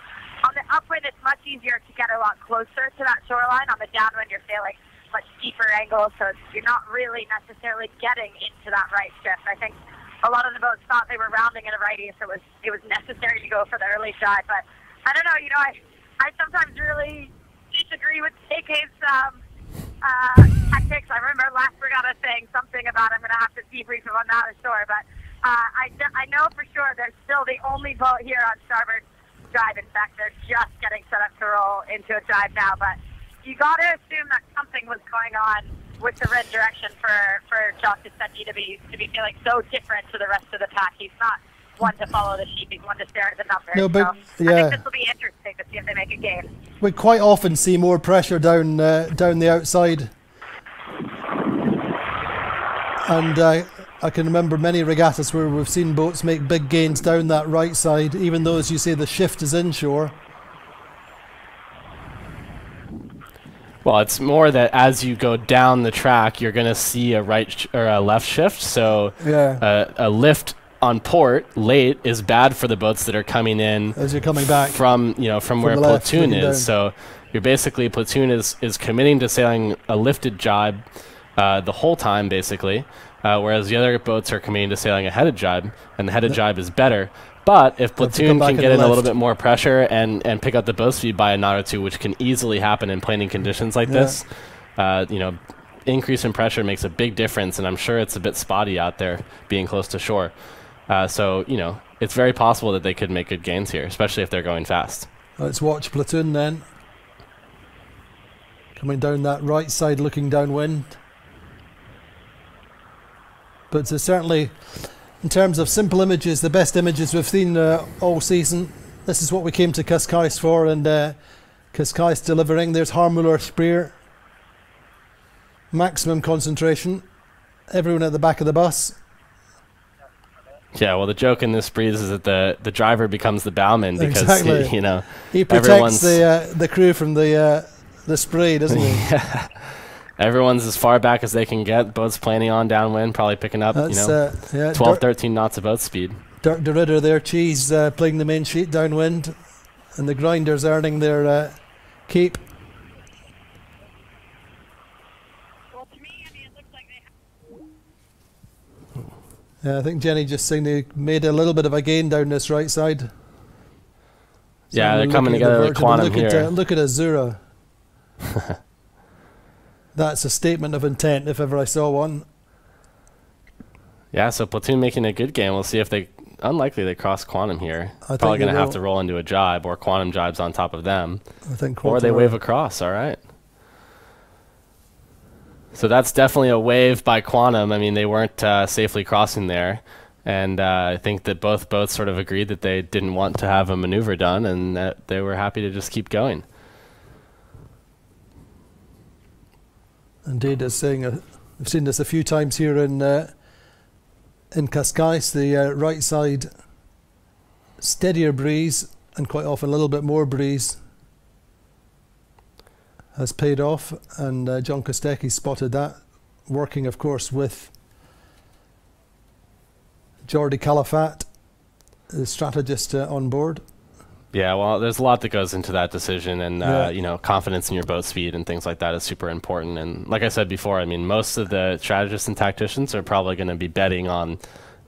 on the upwind, it's much easier to get a lot closer to that shoreline. On the downwind, you're sailing much steeper angles, so you're not really necessarily getting into that right shift. I think a lot of the boats thought they were rounding in a righty, so it was it was necessary to go for the early shot. But I don't know, you know, I I sometimes really disagree with KK's um, uh, tactics. I remember last regatta saying something about I'm going to have to debrief him on that ashore, but uh, I I know for sure they're still the only boat here on starboard drive. In fact, they're just getting set up to roll into a drive now, but you got to assume that something was going on with the red direction for for Josh Seti to be to be feeling so different to the rest of the pack. He's not one to follow the sheep. He's one to stare at the numbers. No, but- so I yeah. think this will be interesting to see if they make a game. We quite often see more pressure down uh, down the outside, and uh, I can remember many regattas where we've seen boats make big gains down that right side, even though, as you say, the shift is inshore. Well, it's more that as you go down the track, you're going to see a right sh- or a left shift. So Yeah. a, a lift on port late is bad for the boats that are coming in As you're coming back, from you know from, From where left, platoon is. So you're basically platoon is is committing to sailing a lifted jibe uh, the whole time basically, uh, whereas the other boats are committing to sailing a headed jibe, and the headed jibe is better. But if platoon can get in a little bit more pressure and and pick up the boat speed by a knot or two, which can easily happen in planing conditions like Yeah. this, uh, you know. Increase in pressure makes a big difference, and I'm sure it's a bit spotty out there being close to shore. Uh, so, you know, it's very possible that they could make good gains here, especially if they're going fast. let's watch platoon then. Coming down that right side, looking downwind. But uh, certainly, in terms of simple images, the best images we've seen uh, all season. This is what we came to Cascais for, and uh, Cascais delivering. There's Harm Müller-Spreer. Maximum concentration. Everyone at the back of the bus. Yeah, well, the joke in this breeze is that the, the driver becomes the bowman because, Exactly. you know, He protects the uh, the crew from the uh, the spray, doesn't he? everyone's as far back as they can get. Boats planing on downwind, probably picking up, That's you know, uh, yeah. 12, Dirk, 13 knots of boat speed. Dirk de Ridder there, Cheese uh, playing the main sheet downwind, and the grinders earning their uh, keep. Well, to me, I mean, it looks like they Yeah, I think Jenny just saying they made a little bit of a gain down this right side. Yeah, they're coming at together the with Quantum look At, here. uh, look at Azzurra. That's a statement of intent, if ever I saw one. Yeah, so platoon making a good game. We'll see if they. Unlikely they cross quantum here. I think Probably going to have to roll into a jibe or quantum jibes on top of them. I think. Quantum Or they wave across, all right. So that's definitely a wave by Quantum. I mean, they weren't uh, safely crossing there. And uh, I think that both boats sort of agreed that they didn't want to have a maneuver done and that they were happy to just keep going. Indeed, as saying, uh, we've seen this a few times here in uh, in Cascais, the uh, right side steadier breeze and quite often a little bit more breeze has paid off, and uh, John Kostecki spotted that, working, of course, with Jordi Calafat, the strategist uh, on board. Yeah, well, there's a lot that goes into that decision, and uh, Yeah. you know, confidence in your boat speed and things like that is super important. And like I said before, I mean, most of the strategists and tacticians are probably going to be betting on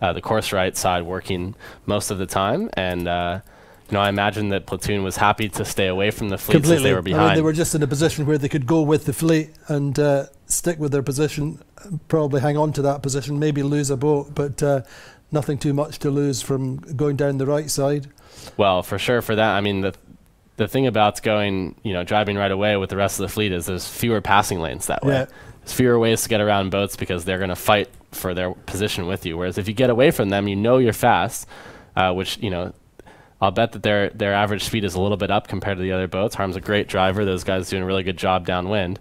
uh, the course right side working most of the time. And uh, you know, I imagine that platoon was happy to stay away from the fleet since they were I behind. mean, they were just in a position where they could go with the fleet and uh, stick with their position, probably hang on to that position, maybe lose a boat, but uh, nothing too much to lose from going down the right side. Well, for sure, for that, I mean the the thing about going, you know, driving right away with the rest of the fleet is there's fewer passing lanes that way. Yeah. There's fewer ways to get around boats because they're going to fight for their position with you. Whereas if you get away from them, you know you're fast, uh, which you know. I'll bet that their their average speed is a little bit up compared to the other boats. Harm's a great driver; those guys doing a really good job downwind,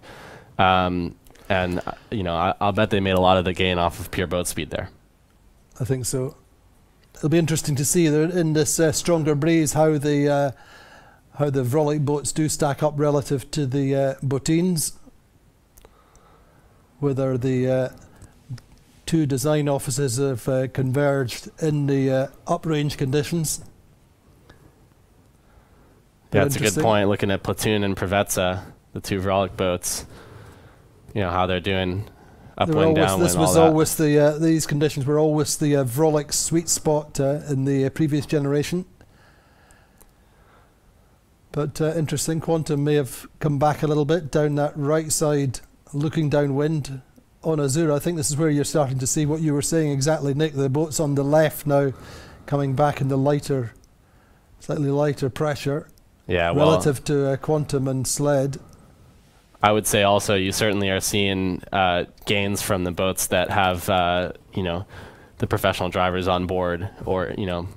um, and uh, you know I, I'll bet they made a lot of the gain off of pure boat speed there. I think so. It'll be interesting to see in this uh, stronger breeze how the uh, how the Vrolijk boats do stack up relative to the uh, Botins. Whether the uh, two design offices have uh, converged in the uh, uprange conditions. Yeah, that's a good point. Looking at Platoon and Provezza, the two Vrolijk boats, you know how they're doing They were upwind, always- downwind, this was that. always the uh, these conditions were always the uh, Vrolijk sweet spot uh, in the uh, previous generation. But uh, interesting, Quantum may have come back a little bit down that right side, looking downwind on Azzurra. I think this is where you're starting to see what you were saying exactly, Nick. The boat's on the left now, coming back in the lighter, slightly lighter pressure yeah, well, relative to uh, Quantum and Sled. I would say also you certainly are seeing uh, gains from the boats that have uh, you know the professional drivers on board, or you know,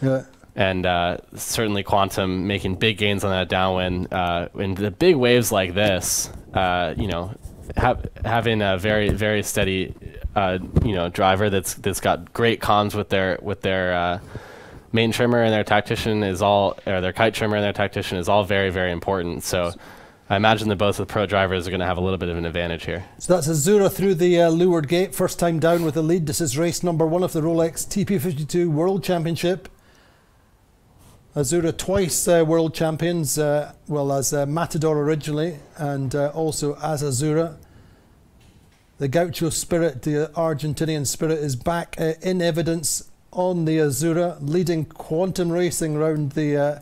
Yeah. and uh, certainly Quantum making big gains on that downwind. Uh, in the big waves like this, uh, you know, have, having a very very steady uh, you know driver that's that's got great comms with their with their uh, main trimmer and their tactician is all, or their kite trimmer and their tactician is all very, very important. So I imagine that both the pro drivers are going to have a little bit of an advantage here. So that's Azzurra through the uh, leeward gate, first time down with the lead. This is race number one of the Rolex TP52 World Championship. Azzurra twice uh, world champions, uh, well as uh, Matador originally, and uh, also as Azzurra. The Gaucho spirit, the Argentinian spirit, is back uh, in evidence on the Azzurra, leading Quantum Racing round the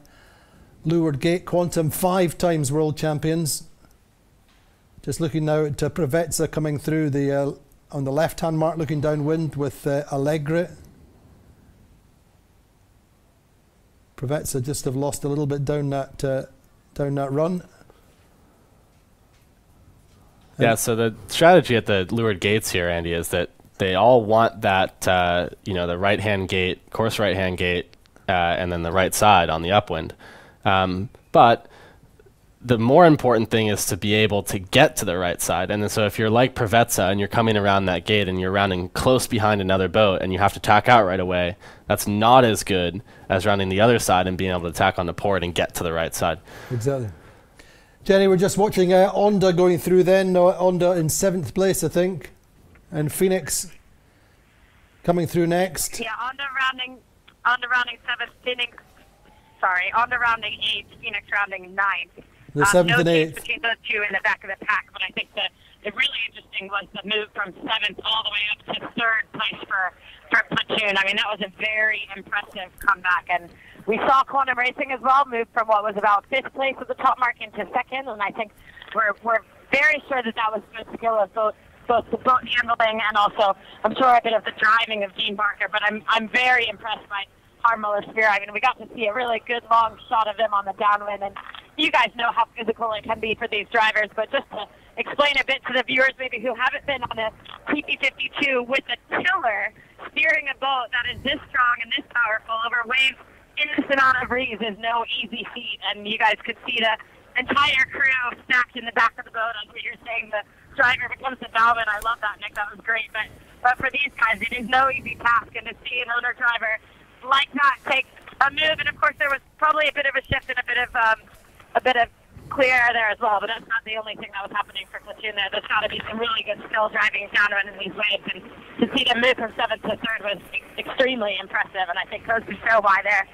leeward gate. Quantum five times world champions. Just looking now at uh, coming through the uh, on the left-hand mark, looking downwind with uh, Alegre. Provezza just have lost a little bit down that uh, down that run. Yeah, so the strategy at the leeward gates here, Andy, is that they all want that, uh, you know, the right hand gate, course right hand gate, uh, and then the right side on the upwind. Um, but the more important thing is to be able to get to the right side. And then so if you're like Provezza and you're coming around that gate and you're rounding close behind another boat and you have to tack out right away, that's not as good as rounding the other side and being able to tack on the port and get to the right side. Exactly. Jenny, we're just watching uh, Onda going through. Then uh, Onda in seventh place, I think, and Phoenix coming through next. Yeah, on the rounding, on the rounding seventh, Phoenix. Sorry, on the rounding eighth, Phoenix rounding ninth. The Um, seventh no and eighth. between those two in the back of the pack, but I think the the really interesting was the move from seventh all the way up to third place for for platoon. I mean, that was a very impressive comeback, and we saw Quantum Racing as well move from what was about fifth place at the top mark into second, and I think we're we're very sure that that was good skill of both both the boat handling and also I'm sure a bit of the driving of Dean Barker. But I'm I'm very impressed by Harm Müller-Spreer. I mean, we got to see a really good long shot of them on the downwind, and you guys know how physical it can be for these drivers. But just to explain a bit to the viewers, maybe who haven't been on a TP52 with a tiller steering a boat that is this strong and this powerful over waves in the Nortada breeze is no easy feat, and you guys could see the entire crew stacked in the back of the boat. As you're saying, the driver becomes the bellman. I love that, Nick. That was great. But but for these guys, it is no easy task, and to see an owner driver like that take a move, and of course there was probably a bit of a shift and a bit of um, a bit of clear there as well. But that's not the only thing that was happening for Platoon there. There's got to be some really good skill driving downwind in these waves, and to see them move from seventh to third was extremely impressive, and I think goes to show why they're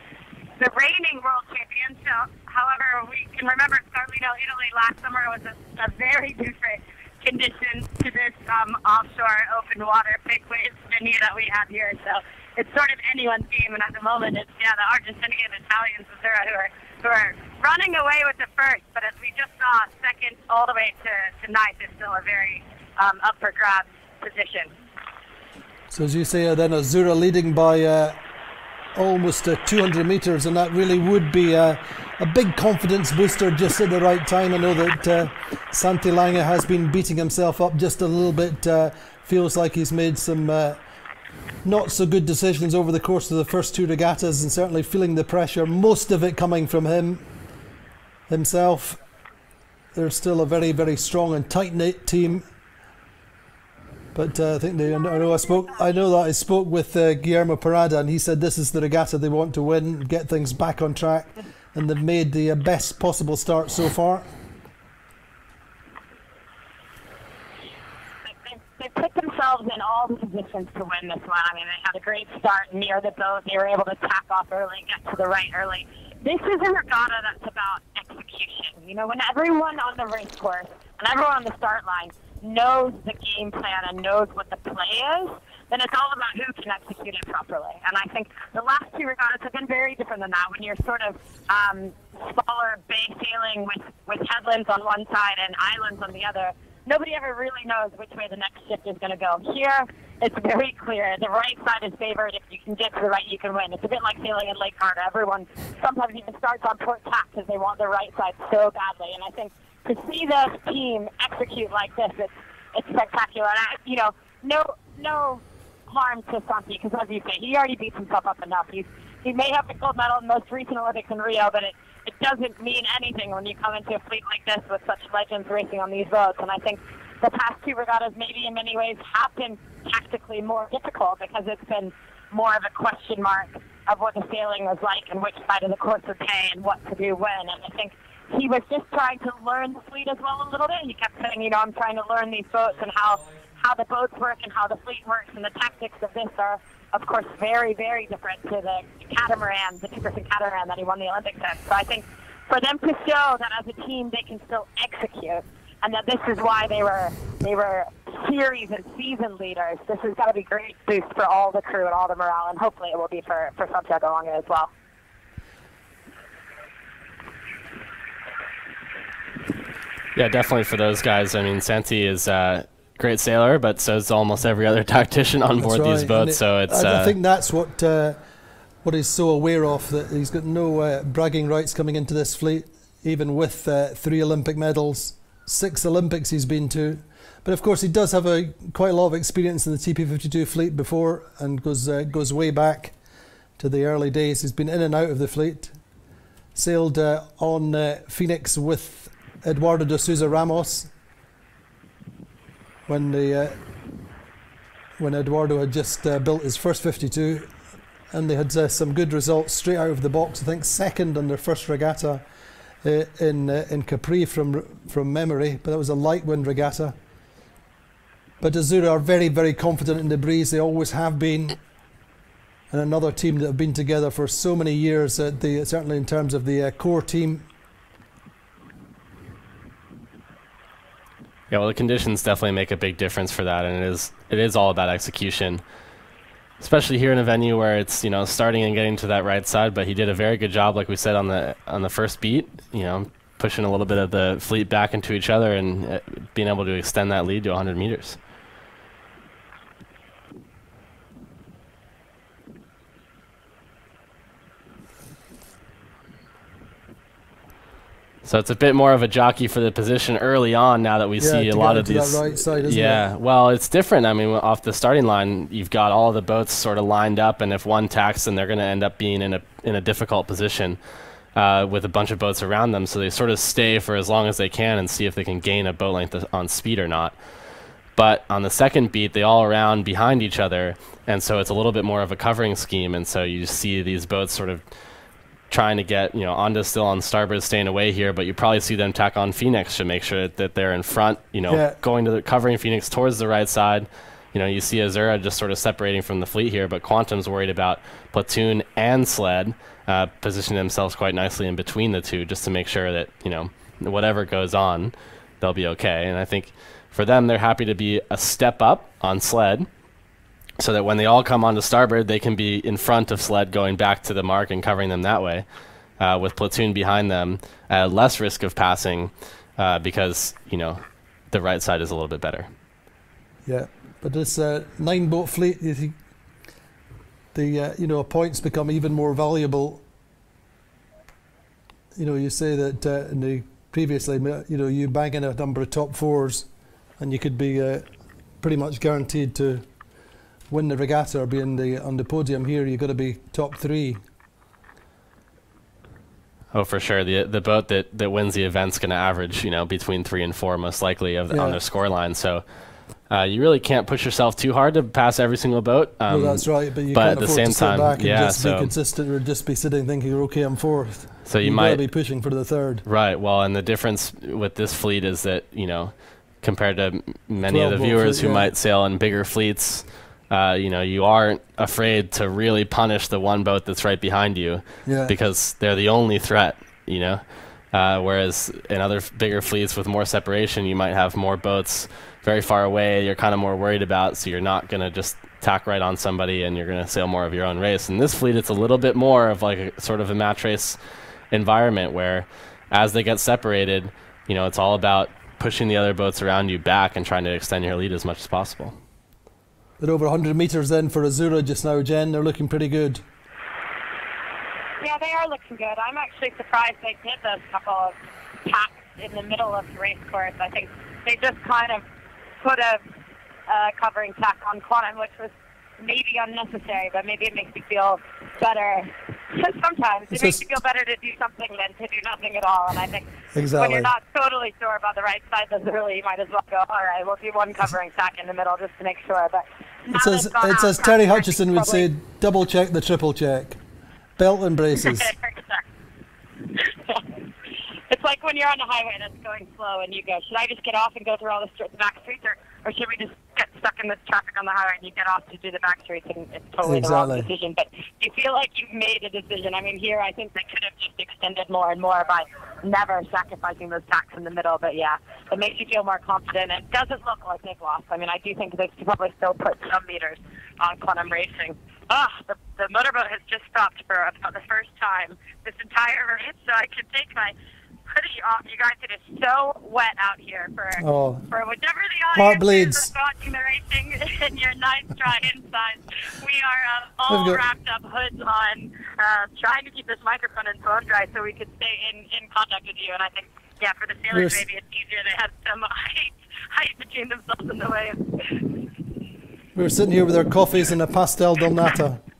the reigning world champions. So, however, we can remember Scarlino, Italy last summer was a, a very different condition to this um, offshore open water big wave venue that we have here. So it's sort of anyone's game, and at the moment it's yeah the Argentinian Italians Azzurra who are who are running away with the first. But as we just saw, second all the way to, to ninth is still a very um, up for grabs position. So as you say, uh, then Azzurra leading by uh, almost uh, 200 metres, and that really would be a, a, big confidence booster just at the right time. I know that uh, Santi Lange has been beating himself up just a little bit. Uh, feels like he's made some uh, not so good decisions over the course of the first two regattas, and certainly feeling the pressure. Most of it coming from him himself. They're still a very, very strong and tight knit team. But uh, I think they, I know I spoke. I know that I spoke with uh, Guillermo Parada, and he said this is the regatta they want to win, get things back on track, and they've made the best possible start so far. They put themselves in all the positions to win this one. I mean, they had a great start near the boat. They were able to tack off early, get to the right early. This is a regatta that's about execution. You know, when everyone on the race course and everyone on the start line knows the game plan and knows what the play is, then it's all about who can execute it properly. And I think the last two regattas have been very different than that. When you're sort of um, smaller bay sailing with, with headlands on one side and islands on the other, nobody ever really knows which way the next shift is going to go. Here, it's very clear. The right side is favored. If you can get to the right, you can win. It's a bit like sailing in Lake Garda. Everyone sometimes even starts on port tack because they want the right side so badly. And I think to see this team execute like this, it's it's spectacular. And I, you know, no no harm to Santi because, as you say, he already beats himself up enough. He's he may have the gold medal in most recent Olympics in Rio, but it it doesn't mean anything when you come into a fleet like this with such legends racing on these boats. And I think the past two regattas maybe in many ways have been tactically more difficult because it's been more of a question mark of what the sailing was like and which side of the course would pay and what to do when. And I think he was just trying to learn the fleet as well a little bit. He kept saying, you know, I'm trying to learn these boats and how how the boats work and how the fleet works and the tactics of this are, of course, very, very different to the catamaran, the two-person catamaran that he won the Olympics in. So I think for them to show that as a team they can still execute and that this is why they were they were series and season leaders. This has got to be great boost for all the crew and all the morale, and hopefully it will be for for Santiago Lange as well. Yeah, definitely for those guys. I mean, Santi is a great sailor, but so is almost every other tactician on board right. these boats. It, so it's. I, uh, I, think that's what uh, what he's so aware of that he's got no uh, bragging rights coming into this fleet, even with uh, three Olympic medals, six Olympics he's been to. But of course, he does have a quite a lot of experience in the TP52 fleet before, and goes uh, goes way back to the early days. He's been in and out of the fleet. Sailed uh, on Phoenix with Eduardo de Souza Ramos when the uh, when Eduardo had just uh, built his first 52 and they had uh, some good results straight out of the box. I think second on their first regatta uh, in uh, in Capri from from memory, but that was a light wind regatta. But Azzurra are very very confident in the breeze. They always have been. And another team that have been together for so many years, uh, the, certainly in terms of the core team, Yeah, well, the conditions definitely make a big difference for that, and it is it is all about execution, especially here in a venue where it's you know starting and getting to that right side. But he did a very good job, like we said on the on the first beat. You know, pushing a little bit of the fleet back into each other and uh, being able to extend that lead to 100 meters. So it's a bit more of a jockey for the position early on now that we yeah, see a lot of these. Right side, yeah, it? well, it's different. I mean, off the starting line, you've got all the boats sort of lined up, and if one tacks, then they're going to end up being in a in a difficult position. uh, with a bunch of boats around them, so they sort of stay for as long as they can and see if they can gain a boat length on speed or not. But on the second beat, they all around behind each other, and so it's a little bit more of a covering scheme, and so you see these boats sort of trying to get you know Ondas still on starboard, staying away here, but you probably see them tack on Phoenix to make sure that they're in front, you know, Yeah. going to the covering Phoenix towards the right side. You know, you see Azzurra just sort of separating from the fleet here, but Quantum's worried about Platoon and Sled uh, positioning themselves quite nicely in between the two, just to make sure that you know whatever goes on, they'll be okay. And I think for them, they're happy to be a step up on Sled so that when they all come onto starboard, they can be in front of sled going back to the mark and covering them that way, uh, with platoon behind them at less risk of passing uh, because you know the right side is a little bit better. Yeah, but this uh, nine boat fleet, you think the uh, you know points become even more valuable. You know, you say that uh, in the previously, you know, you bang in a number of top fours, and you could be uh, pretty much guaranteed to win the regatta or be in the on the podium. Here, you've got to be top three. Oh, for sure. The the boat that, that wins the event's going to average, you know, between three and four, most likely, of the, Yeah. on their score line. So uh, you really can't push yourself too hard to pass every single boat. Um, well, that's right, but you but can't at the afford same to sit time, back and yeah, just so- be consistent or just be sitting thinking, okay, I'm fourth. So you You've might be pushing for the third. Right. Well, and the difference with this fleet is that you know, compared to many of the viewers fleet, who yeah. might sail in bigger fleets, uh, you know, you aren't afraid to really punish the one boat that's right behind you Yeah. because they're the only threat. You know, uh, whereas in other f- bigger fleets with more separation, you might have more boats very far away. You're kind of more worried about, so you're not gonna just tack right on somebody and you're gonna sail more of your own race. In this fleet, it's a little bit more of like a sort of a match race environment where as they get separated, you know, it's all about pushing the other boats around you back and trying to extend your lead as much as possible. They're over 100 metres in for Azzurra just now, Jen. They're looking pretty good. Yeah, they are looking good. I'm actually surprised they did those couple of tacks in the middle of the race course. I think they just kind of put a uh, covering tack on Quantum, which was maybe unnecessary, but maybe it makes you feel better. Sometimes it It's makes you feel better to do something than to do nothing at all. And I think when Exactly. you're not totally sure about the right side, does really, you might as well go, all right, we'll do one covering tack in the middle just to make sure. But as, they've it's as Terry Hutchinson would say, double check the triple check. Belt and braces. it's like when you're on the highway that's going slow and you go, should I just get off and go through all the, the back streets or, or should we just get stuck in this traffic on the highway and you get off to do the back streets and it's totally the wrong decision. But you feel like you've made a decision. I mean, here I think they could have just extended more and more by never sacrificing those tacks in the middle. But yeah, it makes you feel more confident. It doesn't look like they've lost. I mean, I do think they could probably still put some meters on quantum racing. Ah, the, the motorboat has just stopped for about the first time this entire race, so I could take my hoodie off. You guys, it is so wet out here for Oh. for whichever the audience bleeds. is watching the racing in your nice dry inside. We are uh, all wrapped up, hoods on, uh, trying to keep this microphone and phone dry so we could stay in, in contact with you. And I think, yeah, for the sailors, We're maybe it's easier. They have some height, height between themselves and the waves. We were sitting here with our coffees and a pastel del nata.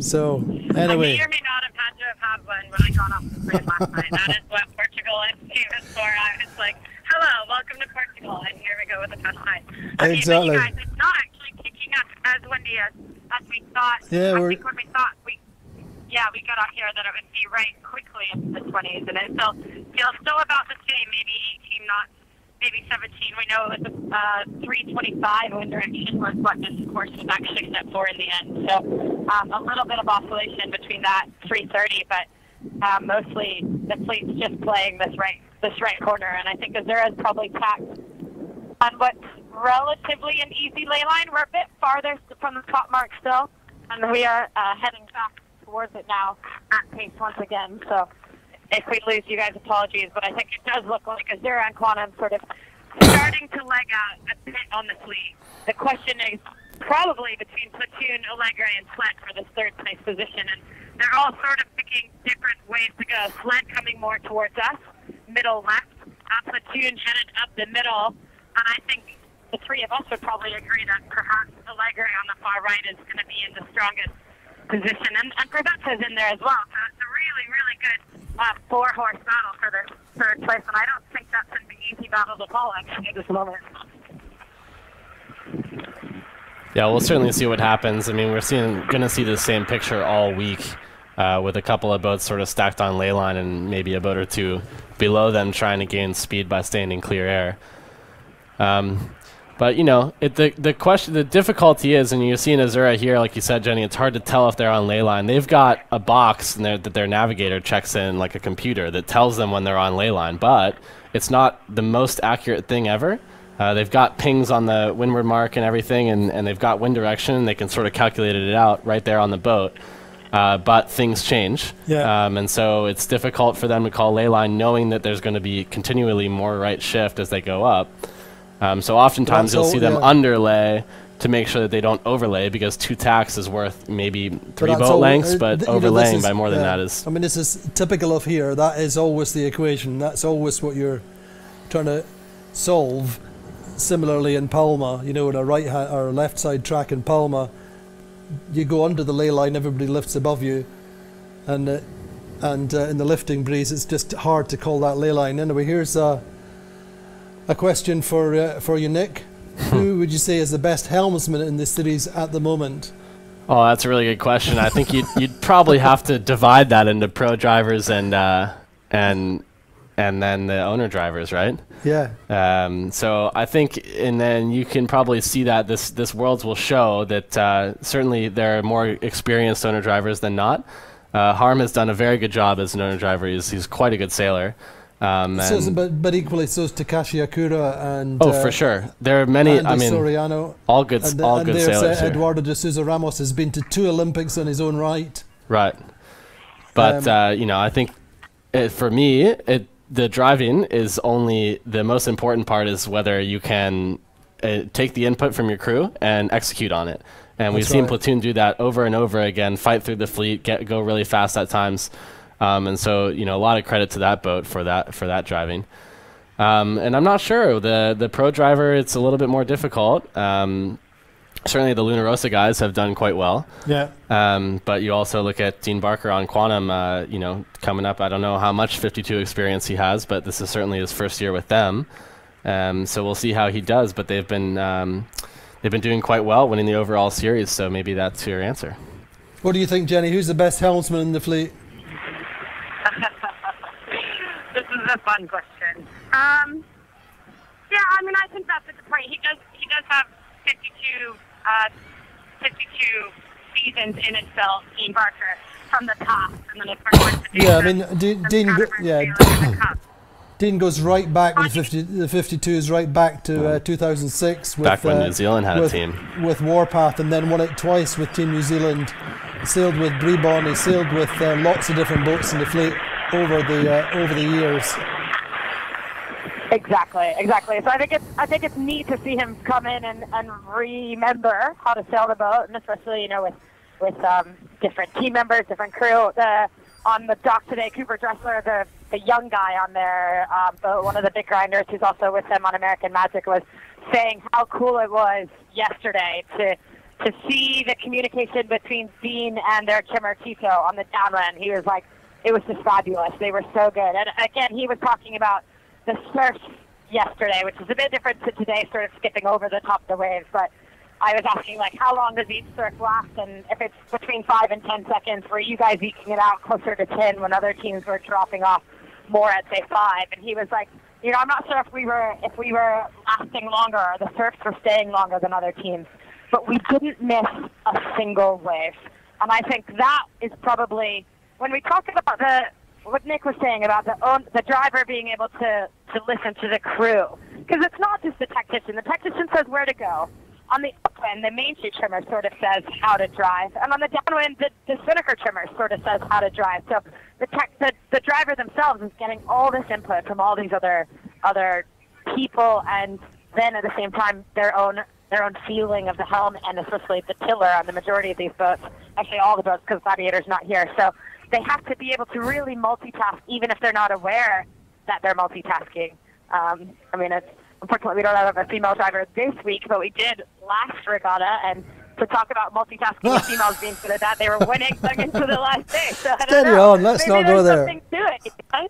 So, I anyway, may or may not have had to have had one when I got off the plane last night. That is what Portugal is famous for. I was like, hello, welcome to Portugal, and here we go with the best night. Okay, Exactly. But you guys, it's not actually kicking up as windy as, as we thought. Yeah, I we're- think when we thought we, yeah, we got out here that it would be right quickly into the 20s, and it still feels still about the same, maybe 18 knots. Maybe 17. We know it was uh, 325 wind direction was what this course was actually set for in the end. So um, a little bit of oscillation between that 330, but um, mostly the fleet's just playing this right this right corner, and I think Azzurra is probably tacked on what's relatively an easy lay line. We're a bit farther from the top mark still, and we are uh, heading back towards it now at pace once again. So if we lose, you guys apologies, but I think it does look like Azzurra and Quantum sort of starting to leg out a bit on the fleet. The question is probably between Platoon, Alegre, and Sled for this third place position, and they're all sort of picking different ways to go. Sled coming more towards us, middle left, uh, Platoon headed up the middle, and I think the three of us would probably agree that perhaps Alegre on the far right is going to be in the strongest position, and, and Provezza's in there as well. So it's a really, really good uh, four-horse battle for the third place, and I don't think that's an easy battle to call actually at this moment. Yeah, we'll certainly see what happens. I mean, we're seeing going to see the same picture all week, uh, with a couple of boats sort of stacked on lay line and maybe a boat or two below them trying to gain speed by staying in clear air. Um, but you know, it, the the question, the difficulty is, and you're seeing Azzurra here, like you said, Jenny. It's hard to tell if they're on lay line. They've got a box that their navigator checks in, like a computer, that tells them when they're on lay line. But it's not the most accurate thing ever. Uh, they've got pings on the windward mark and everything, and, and they've got wind direction. And they can sort of calculate it out right there on the boat. Uh, but things change. Yeah. Um, and so it's difficult for them to call lay line knowing that there's going to be continually more right shift as they go up. Um, so oftentimes you'll see them yeah. underlay to make sure that they don't overlay because two tacks is worth maybe three boat all- lengths, uh, but th- you know, overlaying is- by more than yeah. that is I mean, this is typical of here. That is always the equation. That's always what you're trying to solve. Similarly, in Palma, you know, in a right ha- or left side track in Palma, you go under the lay line, everybody lifts above you, and uh, and uh, in the lifting breeze, it's just hard to call that lay line. Anyway, here's a a question for uh, for you, Nick. Who would you say is the best helmsman in the series at the moment? Oh, that's a really good question. I think you'd, you'd probably have to divide that into pro drivers and uh, and and then the owner drivers, right? Yeah. Um, so I think, and then you can probably see that this this worlds will show that uh, certainly there are more experienced owner drivers than not. Uh, Harm has done a very good job as an owner driver. He's he's quite a good sailor. Um, So, but, but equally, so is Takashi Okura and oh, uh, for sure. There are many. I mean, Soriano. all good, And, all and good uh, sailors. here. Eduardo de Souza Ramos has been to two Olympics on his own right. Right. But Um, uh, you know, I think it, for me, it the driving is only the most important part is whether you can uh, take the input from your crew and execute on it. And we've seen right. platoon do that over and over again, fight through the fleet, get go really fast at times. Um, and so, you know, a lot of credit to that boat for that for that driving. Um, and I'm not sure the the pro driver. It's a little bit more difficult. Um, certainly, the Luna Rossa guys have done quite well. Yeah. Um, but you also look at Dean Barker on Quantum, uh, you know, coming up. I don't know how much 52 experience he has, but this is certainly his first year with them. Um, so we'll see how he does. But they've been um, they've been doing quite well, winning the overall series. So maybe that's your answer. What do you think, Jenny? Who's the best helmsman in the fleet? This is a fun question. Um, yeah, I mean, I think that's a good point. He does he does have 52, uh, 52 seasons in itself, Dean Barker, from the top, and then of course went to Yeah, I mean, De- Dean go- yeah. The Dean goes right back with 50, the 52s, right back to uh, 2006. With, Back when uh, New Zealand had a team. With Warpath, and then won it twice with Team New Zealand. Sailed with Bribon. He sailed with uh, lots of different boats in the fleet over the uh, over the years. Exactly, exactly. So I think it's I think it's neat to see him come in and, and remember how to sail the boat, and especially you know with with um, different team members, different crew. The on the dock today, Cooper Dressler, the the young guy on their um, boat, one of the big grinders who's also with them on American Magic, was saying how cool it was yesterday to to see the communication between Dean and their Kimmer on the downwind. He was like, it was just fabulous. They were so good. And again, he was talking about the surf yesterday, which is a bit different to today, sort of skipping over the top of the waves. But I was asking, like, how long does each surf last? And if it's between five and ten seconds, were you guys eking it out closer to ten when other teams were dropping off more at say five? And he was like, you know, I'm not sure if we were if we were lasting longer or the surfs were staying longer than other teams, but we didn't miss a single wave. And I think that is probably when we talk about the what Nick was saying about the own, the driver being able to to listen to the crew because it's not just the tactician. The tactician says where to go. On the upwind, the main sheet trimmer sort of says how to drive, and on the downwind, the, the spinnaker trimmer sort of says how to drive. So the, tech, the the driver themselves is getting all this input from all these other other people, and then at the same time their own their own feeling of the helm, and especially the tiller on the majority of these boats. Actually, all the boats because Gladiator's not here, so they have to be able to really multitask, even if they're not aware that they're multitasking. Um, I mean, it's unfortunately we don't have a female driver this week, but we did last regatta, and to talk about multitasking and females being good at that. They were winning going into the last day. So I don't Steady know. on, let's Maybe not go there's there. something to it. you know?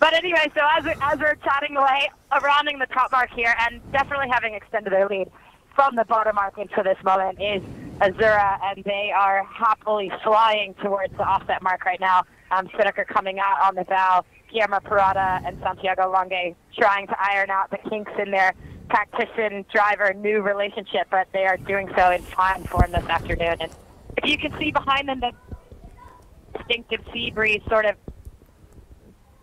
But anyway, so as, we, as we're chatting away, rounding the top mark here, and definitely having extended their lead from the bottom mark into this moment is Azzurra, and they are happily flying towards the offset mark right now. Um, Spinnaker coming out on the bow, Guillermo Parada and Santiago Lange trying to iron out the kinks in their tactician driver new relationship, but they are doing so in fine form this afternoon. And if you can see behind them the distinctive sea breeze sort of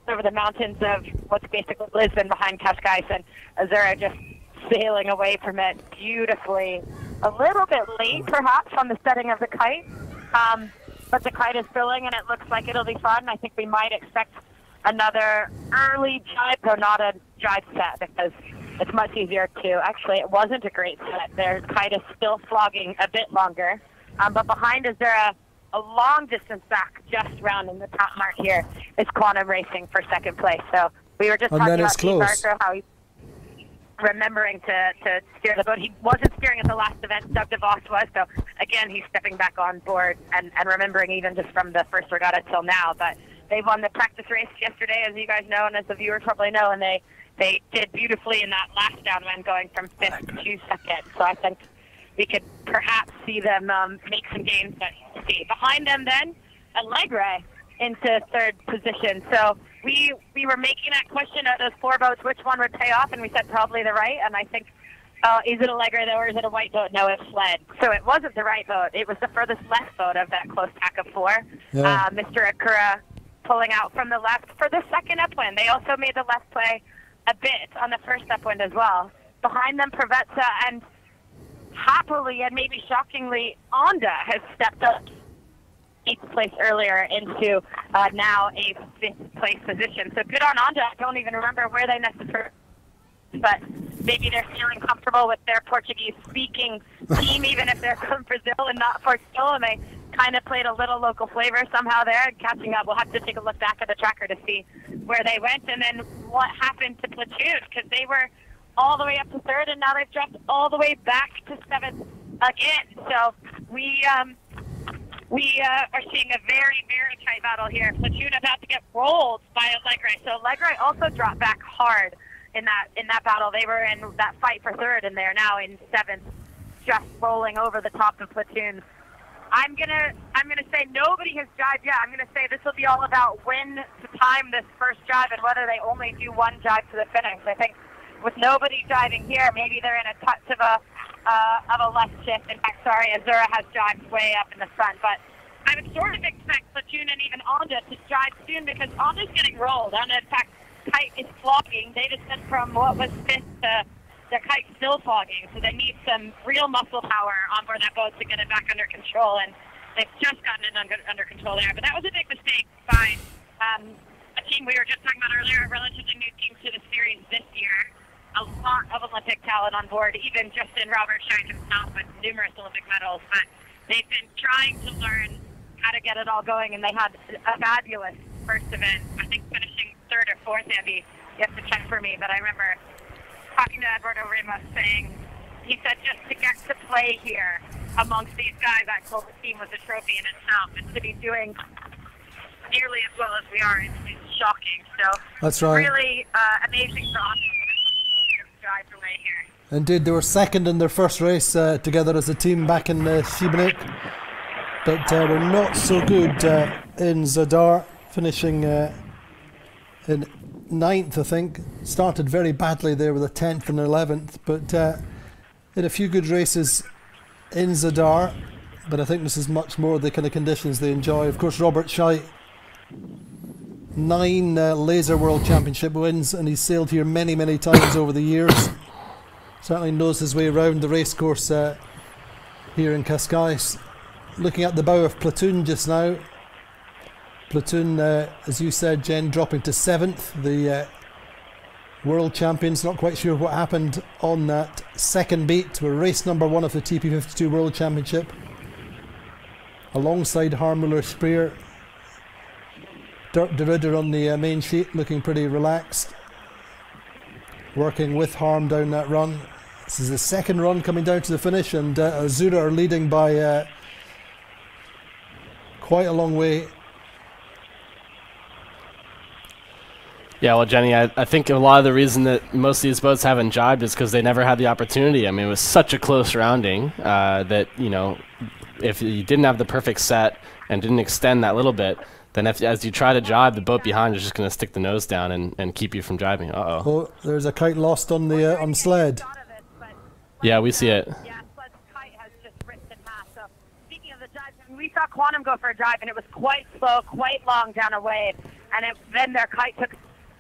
over the mountains of what's basically Lisbon behind Cascais and Azzurra just sailing away from it beautifully. A little bit late, perhaps, on the setting of the kite, um, but the kite is filling and it looks like it'll be fun. I think we might expect another early jibe, though not a jibe set because it's much easier to. Actually, it wasn't a great set. Their kite is still flogging a bit longer, um, but behind is there a a long distance back, just rounding the top mark here, is Quantum Racing for second place. So we were just And talking about Pete. Barker, how he remembering to, to steer the boat. He wasn't steering at the last event. Doug DeVos was. So again, he's stepping back on board and, and remembering even just from the first regatta till now. But they won the practice race yesterday, as you guys know, and as the viewers probably know, and they they did beautifully in that last downwind, going from fifth to second. So I think we could perhaps see them um, make some gains, but see. Behind them, then, Alegre into third position. So we we were making that question of those four boats, which one would pay off, and we said probably the right. And I think, uh, is it Alegre though, or is it a white boat? No, it fled. So it wasn't the right boat. It was the furthest left boat of that close pack of four. Yeah. Uh, Mr. Okura pulling out from the left for the second upwind. They also made the left play a bit on the first upwind as well. Behind them, Provezza and happily and maybe shockingly, Onda has stepped up eighth place earlier into uh, now a fifth place position. So good on Onda. I don't even remember where they necessarily, but maybe they're feeling comfortable with their Portuguese speaking team, even if they're from Brazil and not Portugal, and they kind of played a little local flavor somehow there catching up. We'll have to take a look back at the tracker to see where they went and then what happened to Platoon because they were all the way up to third and now they've dropped all the way back to seventh again. So we um, we uh, are seeing a very, very tight battle here. Platoon about to get rolled by Alegre. So Alegre also dropped back hard in that in that battle. They were in that fight for third, and they're now in seventh, just rolling over the top of Platoon. I'm gonna I'm gonna say nobody has jived yet. I'm gonna say this will be all about when to time this first jive and whether they only do one jive to the finish. I think with nobody jiving here, maybe they're in a touch of a uh, of a left shift. In fact, sorry, Azzurra has jived way up in the front, but I would sort of expect Platoon and even Onda to jive soon because Onda's getting rolled. Onda, in fact, kite is flogging. They just went from what was fifth to the kite still flogging, so they need some real muscle power on board that boat to get it back under control. And they've just gotten it under, under control there. But that was a big mistake by um, a team we were just talking about earlier, a relatively new team to the series this year. A lot of Olympic talent on board, even just in Robert Scheidt himself with numerous Olympic medals. But they've been trying to learn how to get it all going, and they had a fabulous first event. I think finishing third or fourth, Andy. You have to check for me, but I remember talking to Eduardo Ramos saying he said just to get to play here amongst these guys, I told the team was a trophy in itself, and to be doing nearly as well as we are is, is shocking. So That's right. really uh, amazing for drive here. Indeed, they were second in their first race uh, together as a team back in uh, but uh, were not so good uh, in Zadar, finishing uh, in ninth, I think. Started very badly there with a tenth and eleventh, but uh, had a few good races in Zadar. But I think this is much more the kind of conditions they enjoy. Of course, Robert Scheidt, nine uh, Laser World Championship wins, and he's sailed here many, many times over the years certainly knows his way around the racecourse uh, here in Cascais. Looking at the bow of Platoon just now. Platoon, uh, as you said, Jen, dropping to seventh. The uh, world champions, not quite sure what happened on that second beat. We're race number one of the TP52 World Championship. Alongside Harm Müller-Spreer. Dirk de Ridder on the uh, main sheet, looking pretty relaxed working with Harm down that run. This is the second run coming down to the finish, and uh, Azzurra are leading by uh, quite a long way. Yeah, well, Jenny, I, I think a lot of the reason that most of these boats haven't jibed is because they never had the opportunity. I mean, it was such a close rounding uh, that, you know, if you didn't have the perfect set and didn't extend that little bit, then if, as you try to jibe, the boat behind is just going to stick the nose down and, and keep you from jibing. Uh-oh. Oh, there's a kite lost on the uh, on sled. Yeah, we see it. Yeah, Sled's kite has just ripped in half. So speaking of the jibe, we saw Quantum go for a jibe, and it was quite slow, quite long down a wave, and it, then their kite took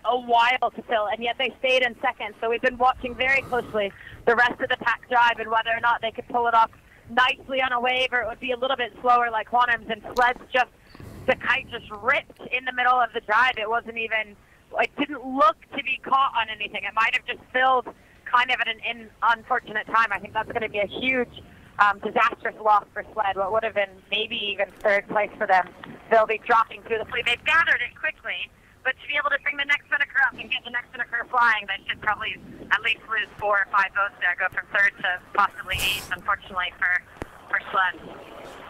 a while to fill, and yet they stayed in second. So we've been watching very closely the rest of the pack jibe and whether or not they could pull it off nicely on a wave, or it would be a little bit slower like Quantum's. And Sled's just the kite just ripped in the middle of the jibe. It wasn't even. It didn't look to be caught on anything. It might have just filled kind of at an in, unfortunate time. I think that's going to be a huge, um, disastrous loss for Sled. What would have been maybe even third place for them. They'll be dropping through the fleet. They've gathered it quickly, but to be able to bring the next Spinnaker up and get the next Spinnaker flying, they should probably at least lose four or five boats there, go from third to possibly eighth, unfortunately, for, for Sled.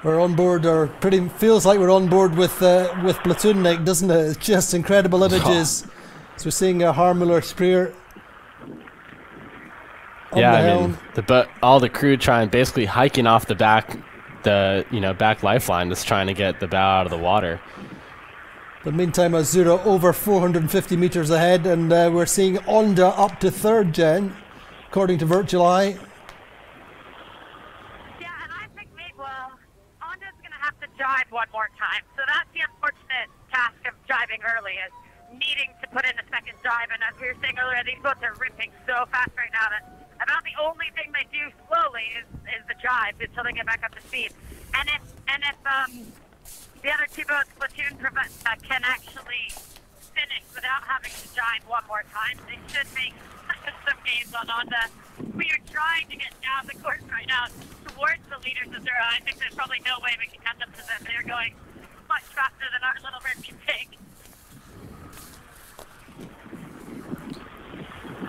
We're on board, or pretty feels like we're on board with uh, with platoon Nick, doesn't it? It's just incredible images. So we're seeing a Harm Müller on yeah, the I helm. mean, the but all the crew trying basically hiking off the back, the you know back lifeline, just trying to get the bow out of the water. But meantime, Azzurra over 450 meters ahead, and uh, we're seeing Onda up to third gen, according to Virtual Eye. Yeah, and I think maybe, well, Onda's going to have to jive one more time. So that's the unfortunate task of jiving early is needing to put in a second jive. And as we were saying earlier, these boats are ripping so fast right now that about the only thing they do slowly is, is the jive until they get back up to speed. And if and if um, the other two boats, platoon prevent, uh, can actually finish without having to jive one more time, they should make some gains on Onda. We are trying to get down the course right now towards the leaders of Zero. I think there's probably no way we can catch up to them. They're going much faster than our little red can take.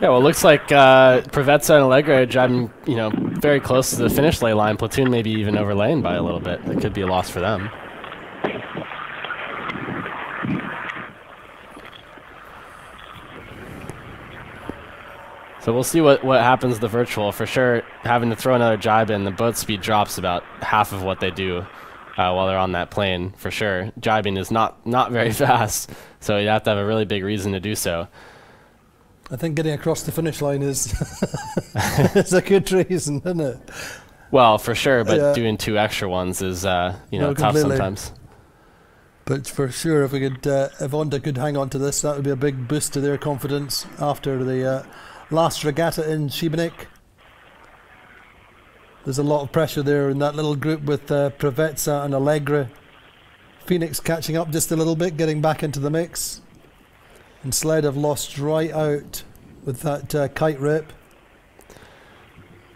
Yeah, well, it looks like uh, Provezza and Alegre are driving, you know, very close to the finish lay line. Platoon maybe even overlaying by a little bit. It could be a loss for them. So we'll see what, what happens to the virtual. For sure, having to throw another jibe in, the boat speed drops about half of what they do uh, while they're on that plane. For sure, jibing is not not very fast, so you have to have a really big reason to do so. I think getting across the finish line is is a good reason, isn't it? Well, for sure, but Yeah. doing two extra ones is uh, you know No, tough completely. sometimes. But for sure, if we could, uh, if Onda could hang on to this, that would be a big boost to their confidence after the uh, last regatta in Šibenik. There's a lot of pressure there in that little group with uh, Provezza and Alegre. Phoenix catching up just a little bit, getting back into the mix. And Sled have lost right out with that uh, kite rip.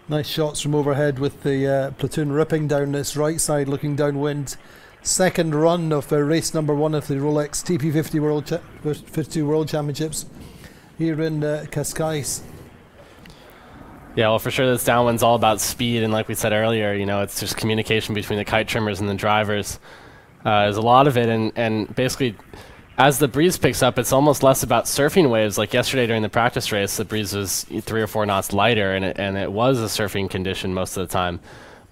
Nice shots from overhead with the uh, platoon ripping down this right side, looking downwind. Second run of uh, race number one of the Rolex TP50 World Cha- 52 World Championships here in uh, Cascais. Yeah, well, for sure, this downwind's all about speed, and like we said earlier, you know, it's just communication between the kite trimmers and the drivers. Uh, there's a lot of it, and and basically, as the breeze picks up, it's almost less about surfing waves. Like yesterday during the practice race, the breeze was three or four knots lighter, and it, and it was a surfing condition most of the time.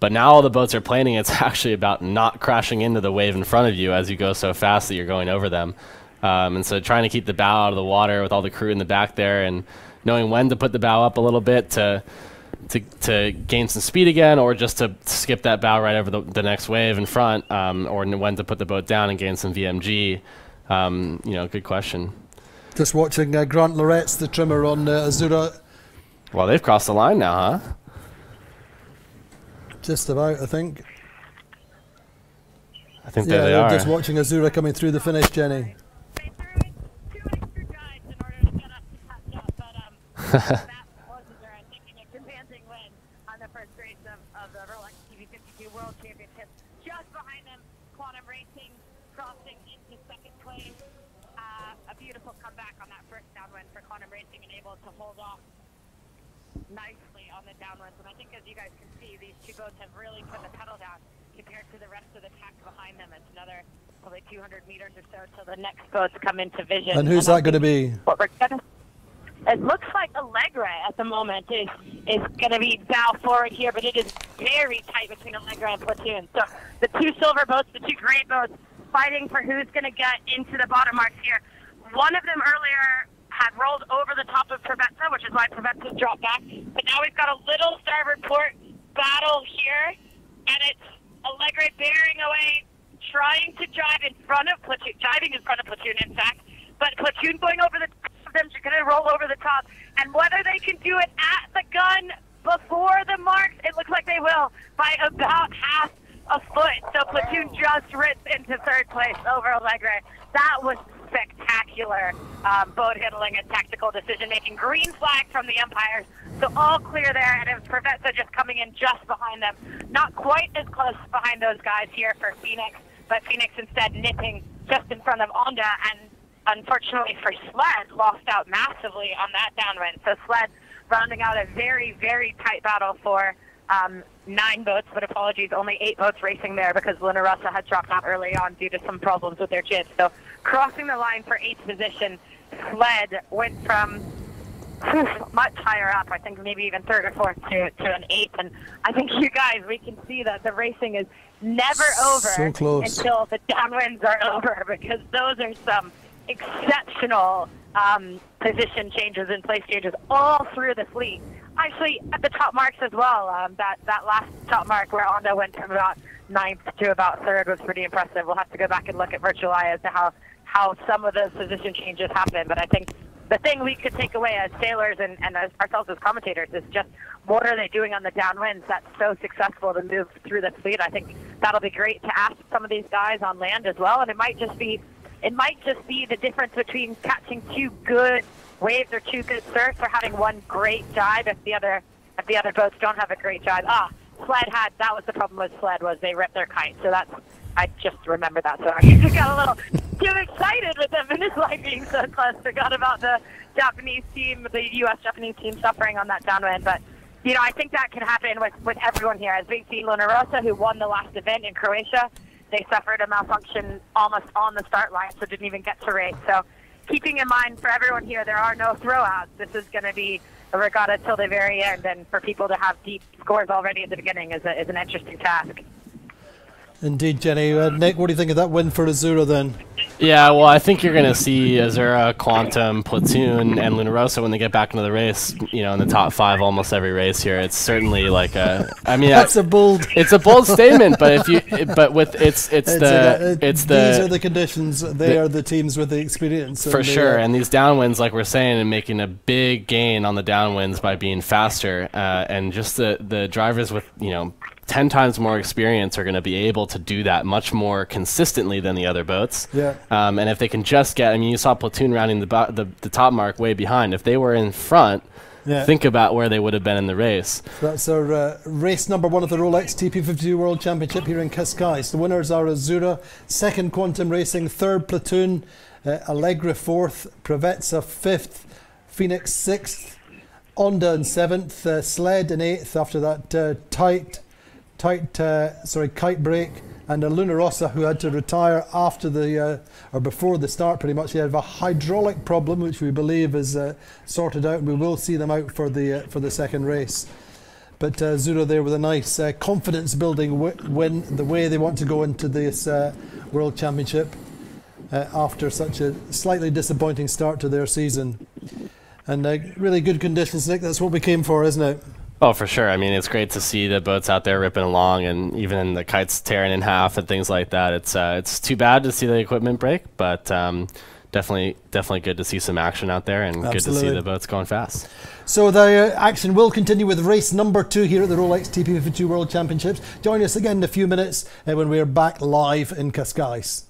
But now all the boats are planing. It's actually about not crashing into the wave in front of you as you go so fast that you're going over them. Um, and so trying to keep the bow out of the water with all the crew in the back there, and knowing when to put the bow up a little bit to to, to gain some speed again, or just to skip that bow right over the, the next wave in front, um, or when to put the boat down and gain some VMG. Um, you know, good question. Just watching uh, Grant Loretz, the trimmer on uh, Azzurra, Well, they've crossed the line now, huh? just about, I think. I think yeah, there they they're are. just watching Azzurra coming through the finish, Jenny. And able to hold off nicely on the downwinds. And I think, as you guys can see, these two boats have really put the pedal down compared to the rest of the pack behind them. It's another probably 200 meters or so till the next boats come into vision. And who's that going to be? It looks like Alegre at the moment is is going to be bow forward here, but it is very tight between Alegre and Platoon. So the two silver boats, the two gray boats, fighting for who's going to get into the bottom marks here. One of them earlier had rolled over the top of Provezza, which is why Provezza's dropped back. But now we've got a little starboard port battle here, and it's Alegre bearing away, trying to drive in front of Platoon, driving in front of Platoon, in fact. But Platoon going over the them, she's going to roll over the top. And whether they can do it at the gun before the marks, it looks like they will by about half a foot. So Platoon just rips into third place over Alegre. That was spectacular um, boat handling and tactical decision making. Green flag from the umpires. So all clear there, and it was just coming in just behind them. Not quite as close behind those guys here for Phoenix, but Phoenix instead nipping just in front of Onda, and unfortunately for Sled, lost out massively on that downwind. So Sled rounding out a very, very tight battle for um, nine boats, but apologies, only eight boats racing there because Luna Rossa had dropped out early on due to some problems with their jib. So crossing the line for eighth position, Sled went from much higher up, I think maybe even third or fourth to, to an eighth. And I think you guys, we can see that the racing is never over So close. until the downwinds are over because those are some exceptional um, position changes and place changes all through the fleet. Actually, at the top marks as well. Um, that that last top mark where Onda went from about ninth to about third was pretty impressive. We'll have to go back and look at Virtual Eye as to how how some of those position changes happen. But I think the thing we could take away as sailors and, and as ourselves as commentators is just what are they doing on the downwinds that's so successful to move through the fleet. I think that'll be great to ask some of these guys on land as well, and it might just be it might just be the difference between catching two good waves or two good surfs or having one great jibe if the other if the other boats don't have a great jibe. Ah, sled had that was the problem with sled was they ripped their kite. So that's I just remember that. So I just got a little too excited with the finish line being so close. Forgot about the Japanese team, the U.S. Japanese team suffering on that downwind. But you know, I think that can happen with with everyone here. As we've seen Luna Rossa, who won the last event in Croatia, they suffered a malfunction almost on the start line, so didn't even get to race. So keeping in mind for everyone here, there are no throwouts. This is going to be a regatta till the very end, and for people to have deep scores already at the beginning is, a, is an interesting task. Indeed, Jenny. Uh, Nick, what do you think of that win for Azzurra then? Yeah, well, I think you're going to see Azzurra, Quantum, Platoon, and Luna Rossa when they get back into the race. You know, in the top five almost every race here. It's certainly like a. I mean, That's I- a bold. it's a bold statement, but if you, but with it's it's It's the a- uh, it's these are the the conditions. They the- are the teams with the experience. for sure. uh, And these downwinds, like we're saying, and making a big gain on the downwinds by being faster, uh, and just the the drivers with you know. 10 times more experience are going to be able to do that much more consistently than the other boats. Yeah. Um, and if they can just get, I mean, you saw Platoon rounding the, the, the top mark way behind. If they were in front, Yeah. think about where they would have been in the race. That's our uh, race number one of the Rolex TP52 World Championship here in Cascais. The winners are Azzurra, second Quantum Racing, third Platoon, uh, Alegre fourth, Provezza fifth, Phoenix sixth, Onda in seventh, uh, Sled in eighth after that uh, tight, tight, uh, sorry, kite break. And a Luna Rossa who had to retire after the, uh, or before the start pretty much. He had a hydraulic problem which we believe is uh, sorted out we will see them out for the, uh, for the second race. But uh, Zura there with a nice uh, confidence building wi- win, the way they want to go into this uh, World Championship uh, after such a slightly disappointing start to their season. And really good conditions, Nick. That's what we came for, isn't it? Oh, for sure. I mean, it's great to see the boats out there ripping along, and even the kites tearing in half and things like that. It's uh, it's too bad to see the equipment break, but um, definitely definitely good to see some action out there, and good to see the boats going fast. So the uh, action will continue with race number two here at the Rolex TP52 World Championships. Join us again in a few minutes uh, when we're back live in Cascais.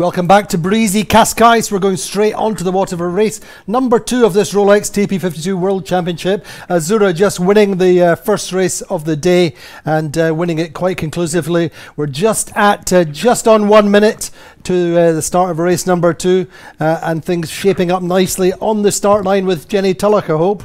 Welcome back to Breezy Cascais. We're going straight onto the water for race number two of this Rolex TP52 World Championship. Azzurra just winning the uh, first race of the day and uh, winning it quite conclusively. We're just at uh, just on one minute to uh, the start of race number two uh, and things shaping up nicely on the start line with Genny Tulloch, I hope.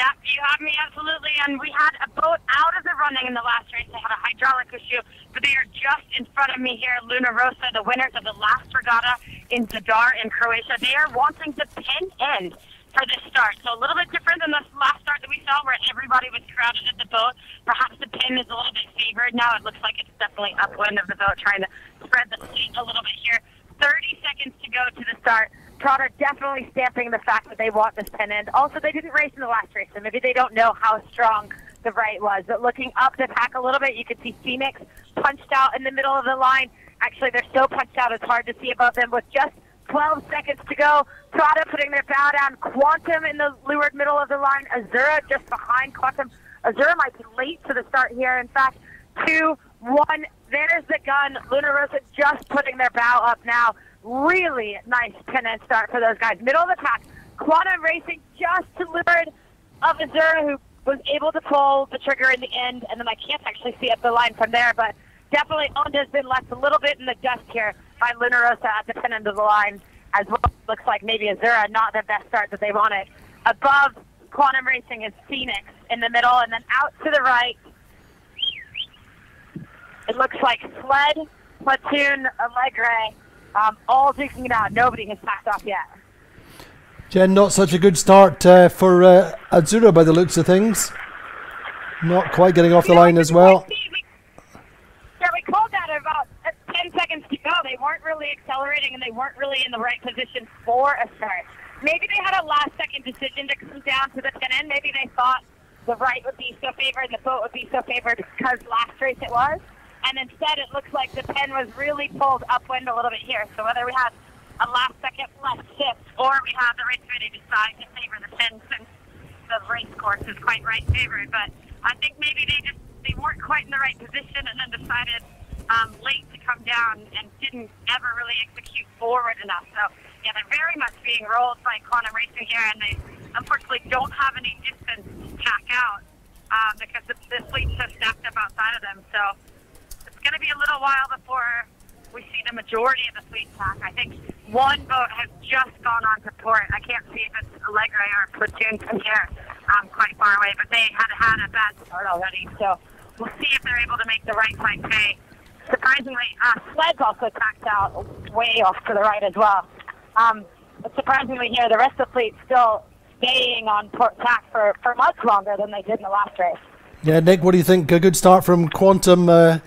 Yeah, you have me absolutely. And we had a boat out of the running in the last race. They had a hydraulic issue but they are just in front of me here. Luna Rossa, the winners of the last regatta in Zadar in Croatia. They are wanting to pin end for this start. So a little bit different than the last start that we saw where everybody was crowded at the boat. Perhaps the pin is a little bit favored. Now it looks like it's definitely upwind of the boat trying to spread the fleet a little bit here. 30 seconds to go to the start. Trotter definitely stamping the fact that they want this end. Also, they didn't race in the last race, so maybe they don't know how strong the right was. But looking up the pack a little bit, you can see Phoenix punched out in the middle of the line. Actually, they're so punched out it's hard to see above them with just 12 seconds to go. Prada putting their bow down. Quantum in the leeward middle of the line. Azzurra just behind Quantum. Azzurra might be late to the start here. In fact, two, one. There's the gun. Luna Rossa just putting their bow up now. Really nice pin and start for those guys. Middle of the pack. Quantum racing just leeward of Azzurra, who was able to pull the trigger in the end, and then I can't actually see up the line from there, but definitely Onda's been left a little bit in the dust here by Luna Rossa at the pin end of the line, as well. Looks like maybe Azzurra not the best start that they wanted. Above Quantum Racing is Phoenix in the middle, and then out to the right, it looks like Sled, Platoon, Alegre, um, all duking it out. Nobody has passed off yet. Jen, not such a good start uh, for uh, Azzurra by the looks of things. Not quite getting off the line as well. Yeah, we called that about 10 seconds to go. They weren't really accelerating and they weren't really in the right position for a start. Maybe they had a last second decision to come down to the pin end. Maybe they thought the right would be so favored and the boat would be so favored because last race it was. And instead, it looks like the pin was really pulled upwind a little bit here. So whether we had a last second left shift, or we have the race committee decide to favor the pin since the race course is quite right favored. But I think maybe they just they weren't quite in the right position and then decided um, late to come down and didn't ever really execute forward enough. So yeah, they're very much being rolled by Quantum Racing here, and they unfortunately don't have any distance to pack out um, because the, the fleet's so stacked up outside of them. So going to be a little while before we see the majority of the fleet pack. I think one boat has just gone on to port. I can't see if it's Alegre or Platoon from here, um, quite far away, but they had had a bad start already. So we'll see if they're able to make the right time pay. Surprisingly, uh, Sled's also tacked out way off to the right as well. Um, but surprisingly here, the rest of the fleet still staying on port tack for, for much longer than they did in the last race. Yeah, Nick, what do you think? A good start from Quantum. Uh,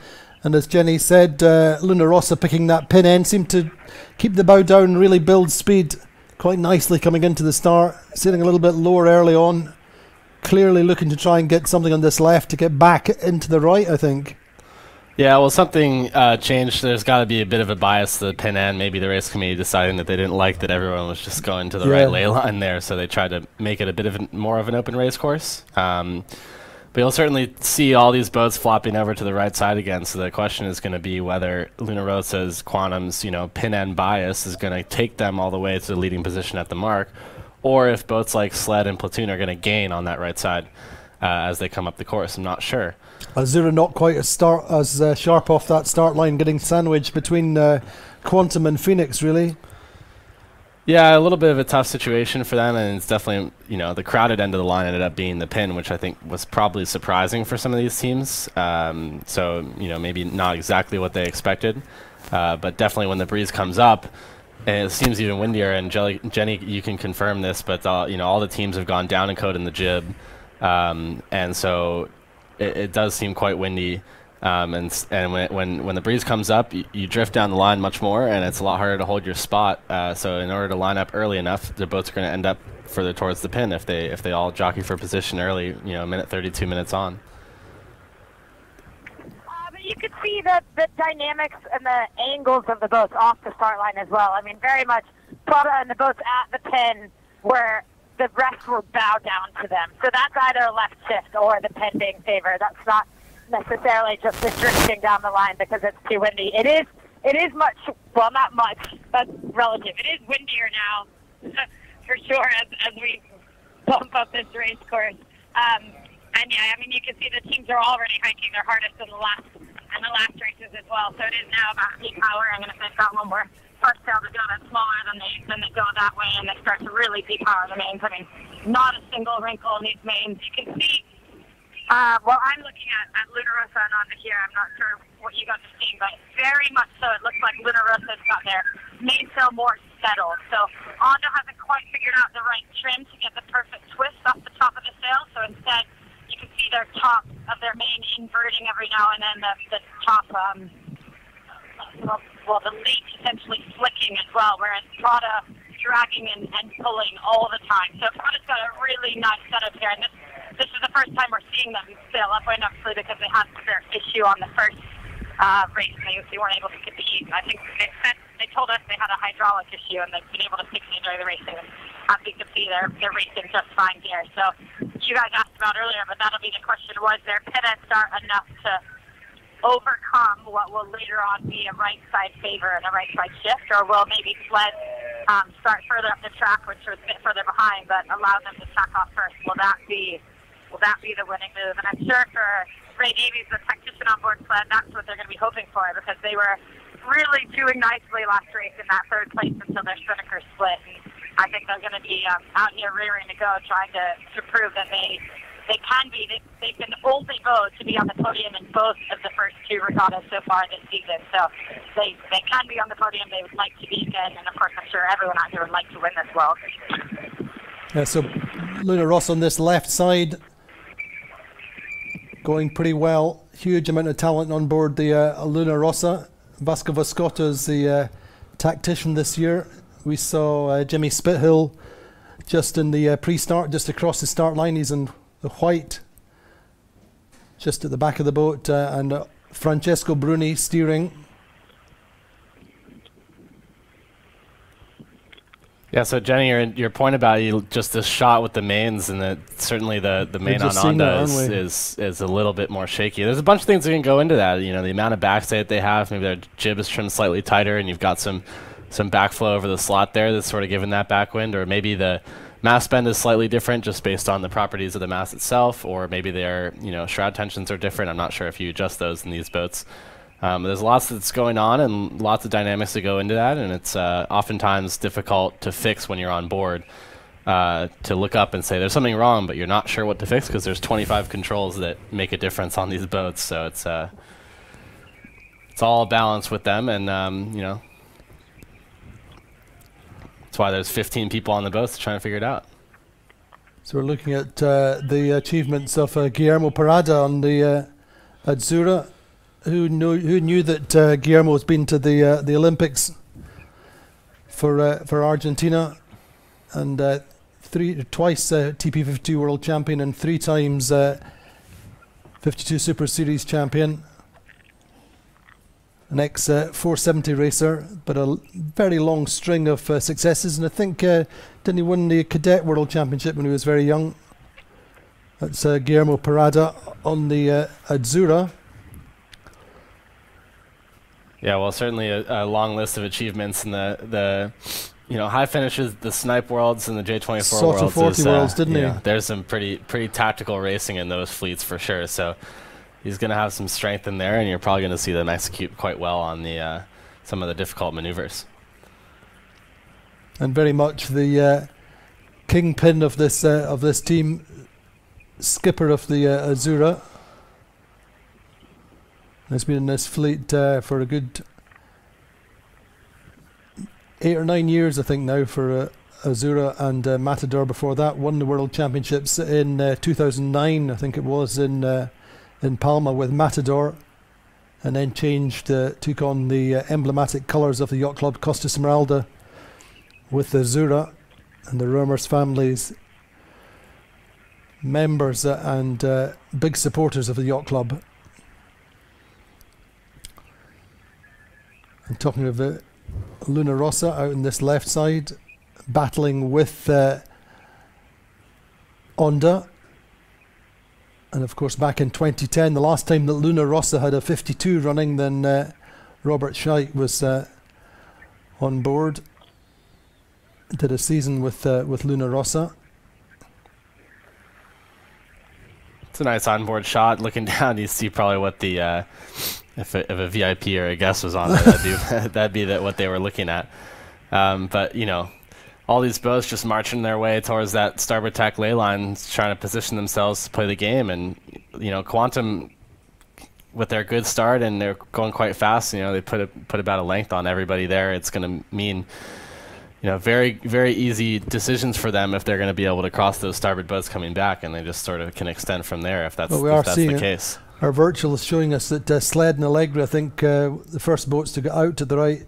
and as Genny said, uh, Luna Rossa picking that pin end seemed to keep the bow down, really build speed quite nicely coming into the start, sitting a little bit lower early on. Clearly looking to try and get something on this left to get back into the right, I think. Yeah, well, something uh, changed. There's got to be a bit of a bias to the pin end. Maybe the race committee deciding that they didn't like that everyone was just going to the yeah. right lay line there, so they tried to make it a bit of an, more of an open race course. Um, but you'll certainly see all these boats flopping over to the right side again. So the question is going to be whether Luna Rossa's Quantum's, you know, pin end bias is going to take them all the way to the leading position at the mark, or if boats like Sled and Platoon are going to gain on that right side uh, as they come up the course. I'm not sure. Azzurra not quite as as uh, sharp off that start line, getting sandwiched between uh, Quantum and Phoenix, really. Yeah, a little bit of a tough situation for them, and it's definitely you know the crowded end of the line ended up being the pin, which I think was probably surprising for some of these teams. Um, so you know maybe not exactly what they expected, uh, but definitely when the breeze comes up, and it seems even windier. And Jelly, Genny, you can confirm this, but uh, you know all the teams have gone down and code in the jib, um, and so it, it does seem quite windy. Um, and and when, when when the breeze comes up, you, you, drift down the line much more, and it's a lot harder to hold your spot. Uh, so in order to line up early enough, the boats are going to end up further towards the pin if they if they all jockey for position early. You know, minute 32 minutes on. Uh, but you could see the the dynamics and the angles of the boats off the start line as well. I mean, very much Prada and the boats at the pin where the rest will bow down to them. So that's either a left shift or the pin being favored. That's not necessarily just the drifting down the line because it's too windy. It is it is much, well, not much, that's relative. It is windier now, for sure, as, as we bump up this race course. Um, and yeah, I mean, you can see the teams are already hiking their hardest in the last and the last races as well. So it is now about peak power. I'm going to finish that one more first tail to go that's smaller than they then they go that way and they start to really peak power the mains. I mean, not a single wrinkle in these mains. You can see. Uh, well, I'm looking at, at and Onda here. I'm not sure what you got to see, but very much so. It looks like Luna Rossa's got their mainsail more settled. So Onda hasn't quite figured out the right trim to get the perfect twist off the top of the sail. So instead, you can see their top of their main inverting every now and then. The, the top, um, well, well, the leak essentially flicking as well, whereas Prada dragging and, and pulling all the time. So Prada's got a really nice setup here, and this this is the first time we're seeing them sail upwind, obviously because they had their issue on the first uh, race. They, they weren't able to compete. I think they said they told us they had a hydraulic issue and they've been able to fix it during the racing. And as you can see, they're they're racing just fine here. So you guys asked about earlier, but that'll be the question: was their pin end start enough to overcome what will later on be a right side favor and a right side shift, or will maybe sled um, start further up the track, which was a bit further behind, but allow them to tack off first? Will that be will that be the winning move? And I'm sure for Ray Davies, the technician on board sled, that's what they're going to be hoping for because they were really doing nicely last race in that third place until their spinnaker split. And I think they're going to be um, out here rearing to go, trying to, to prove that they they can be. They, they've been only vote to be on the podium in both of the first two regattas so far this season. So they they can be on the podium. They would like to be again, and of course, I'm sure everyone out here would like to win this well. Yeah, so Luna Ross on this left side going pretty well. Huge amount of talent on board the uh, Luna Rossa. Vasco Vascotto is the uh, tactician this year. We saw uh, Jimmy Spithill just in the uh, pre-start, just across the start line. He's in the white, just at the back of the boat, uh, and uh, Francesco Bruni steering. Yeah, so Genny, your your point about you just this shot with the mains and that certainly the the main on Onda is, is, is a little bit more shaky. There's a bunch of things that can go into that. You know, the amount of backstay that they have, maybe their jib is trimmed slightly tighter, and you've got some some backflow over the slot there that's sort of giving that backwind, or maybe the mast bend is slightly different just based on the properties of the mast itself, or maybe their you know shroud tensions are different. I'm not sure if you adjust those in these boats. Um, there's lots that's going on and lots of dynamics that go into that, and it's uh, oftentimes difficult to fix when you're on board. Uh, to look up and say there's something wrong, but you're not sure what to fix because there's 25 controls that make a difference on these boats. So it's uh, it's all balanced with them, and um, you know that's why there's 15 people on the boats trying to figure it out. So we're looking at uh, the achievements of uh, Guillermo Parada on the uh, Azzurra who knew who knew that uh, Guillermo has been to the uh, the Olympics for uh, for Argentina, and uh, three twice uh, TP52 world champion and three times uh, 52 Super Series champion. An ex 470 racer, but a very long string of successes, and I think didn't he win the cadet world championship when he was very young? That's Guillermo Parada on the Azzurra. Yeah, well, certainly a, a, long list of achievements in the the you know high finishes, the snipe worlds and the J24 sort worlds. 40 is, worlds, uh, didn't he? There's some pretty pretty tactical racing in those fleets for sure. So he's going to have some strength in there, and you're probably going to see them execute quite well on the uh, some of the difficult maneuvers. And very much the uh, kingpin of this uh, of this team, skipper of the uh, Has been in this fleet uh, for a good eight or nine years, I think, now for uh, Azzurra and uh, Matador. Before that, won the World Championships in uh, 2009, I think it was in uh, in Palma with Matador, and then changed, uh, took on the uh, emblematic colours of the yacht club Costa Smeralda with the Azzurra and the Roemmers families. Members and big supporters of the yacht club. And talking of the Luna Rossa out on this left side, battling with uh, Onda. And of course, back in 2010, the last time that Luna Rossa had a 52 running, then uh, Robert Scheidt was uh, on board. Did a season with uh, with Luna Rossa. It's a nice onboard shot. Looking down, you see probably what the uh, if, a, if a VIP or a guest was on there, that'd be, that'd be the, what they were looking at. Um, but you know, all these boats just marching their way towards that starboard tack lay line, trying to position themselves to play the game. And you know, Quantum, with their good start and they're going quite fast, you know, they put a, put about a length on everybody there. It's going to mean you know, very very easy decisions for them if they're going to be able to cross those starboard boats coming back, and they just sort of can extend from there if that's, Well, we if are that's seeing the it. case. Our virtual is showing us that uh, Sled and Alegre, I think uh, the first boats to get out to the right,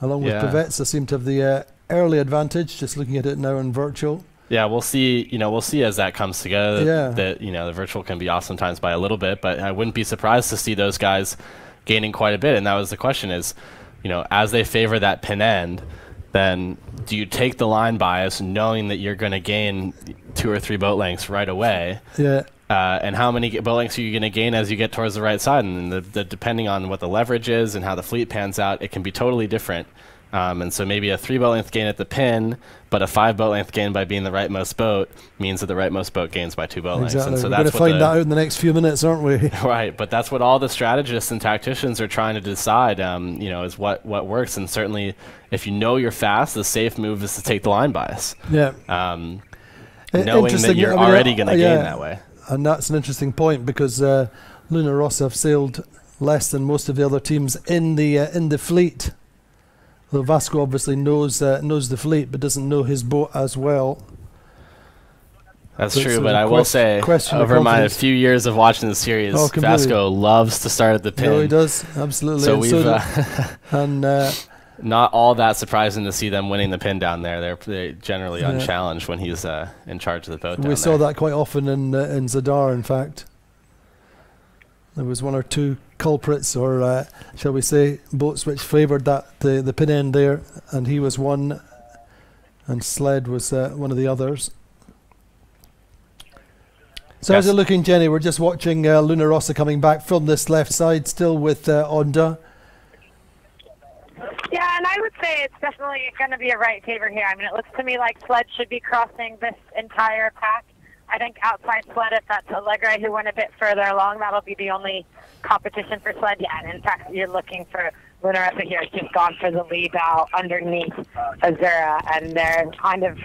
along with Yeah. Provezza, seem to have the uh, early advantage. Just looking at it now in virtual. Yeah, we'll see. You know, we'll see as that comes together. Yeah. That you know, the virtual can be off sometimes by a little bit, but I wouldn't be surprised to see those guys gaining quite a bit. And that was the question: is, you know, as they favor that pin end, then do you take the line bias, knowing that you're going to gain two or three boat lengths right away? Yeah, Uh, and how many boat lengths are you going to gain as you get towards the right side? And the, the, depending on what the leverage is and how the fleet pans out, it can be totally different. Um, and so maybe a three boat length gain at the pin, but a five boat length gain by being the rightmost boat means that the rightmost boat gains by two boat lengths. exactly. And so We're going to that's what find that out in the next few minutes, aren't we? Right, but that's what all the strategists and tacticians are trying to decide. Um, you know, is what what works. And certainly, if you know you're fast, the safe move is to take the line bias, yeah. um, knowing that you're I mean, already uh, going to yeah. gain that way. And that's an interesting point because uh, Luna Rossa have sailed less than most of the other teams in the uh, in the fleet. Though Vasco obviously knows uh, knows the fleet, but doesn't know his boat as well. That's So- true, but I will say, over my few years of watching the series, Oh. Vasco loves to start at the pin. No, he does absolutely. So and we've so uh, and uh, not all that surprising to see them winning the pin down there. They're, they're generally Yeah. unchallenged when he's uh, in charge of the boat. we saw there. that quite often in uh, in Zadar. In fact, there was one or two culprits, or uh, shall we say, boats which favoured that the the pin end there, and he was one, and Sled was uh, one of the others. So how's Yes. it looking, Genny? We're just watching uh, Luna Rossa coming back from this left side, still with uh, Onda. And I would say it's definitely going to be a right favor here. I mean, it looks to me like Sled should be crossing this entire pack. I think outside Sled, if that's Alegre who went a bit further along, that'll be the only competition for Sled. And in fact, you're looking for Luna Rossa here. Just gone for the lead out underneath Azzurra, and they're kind of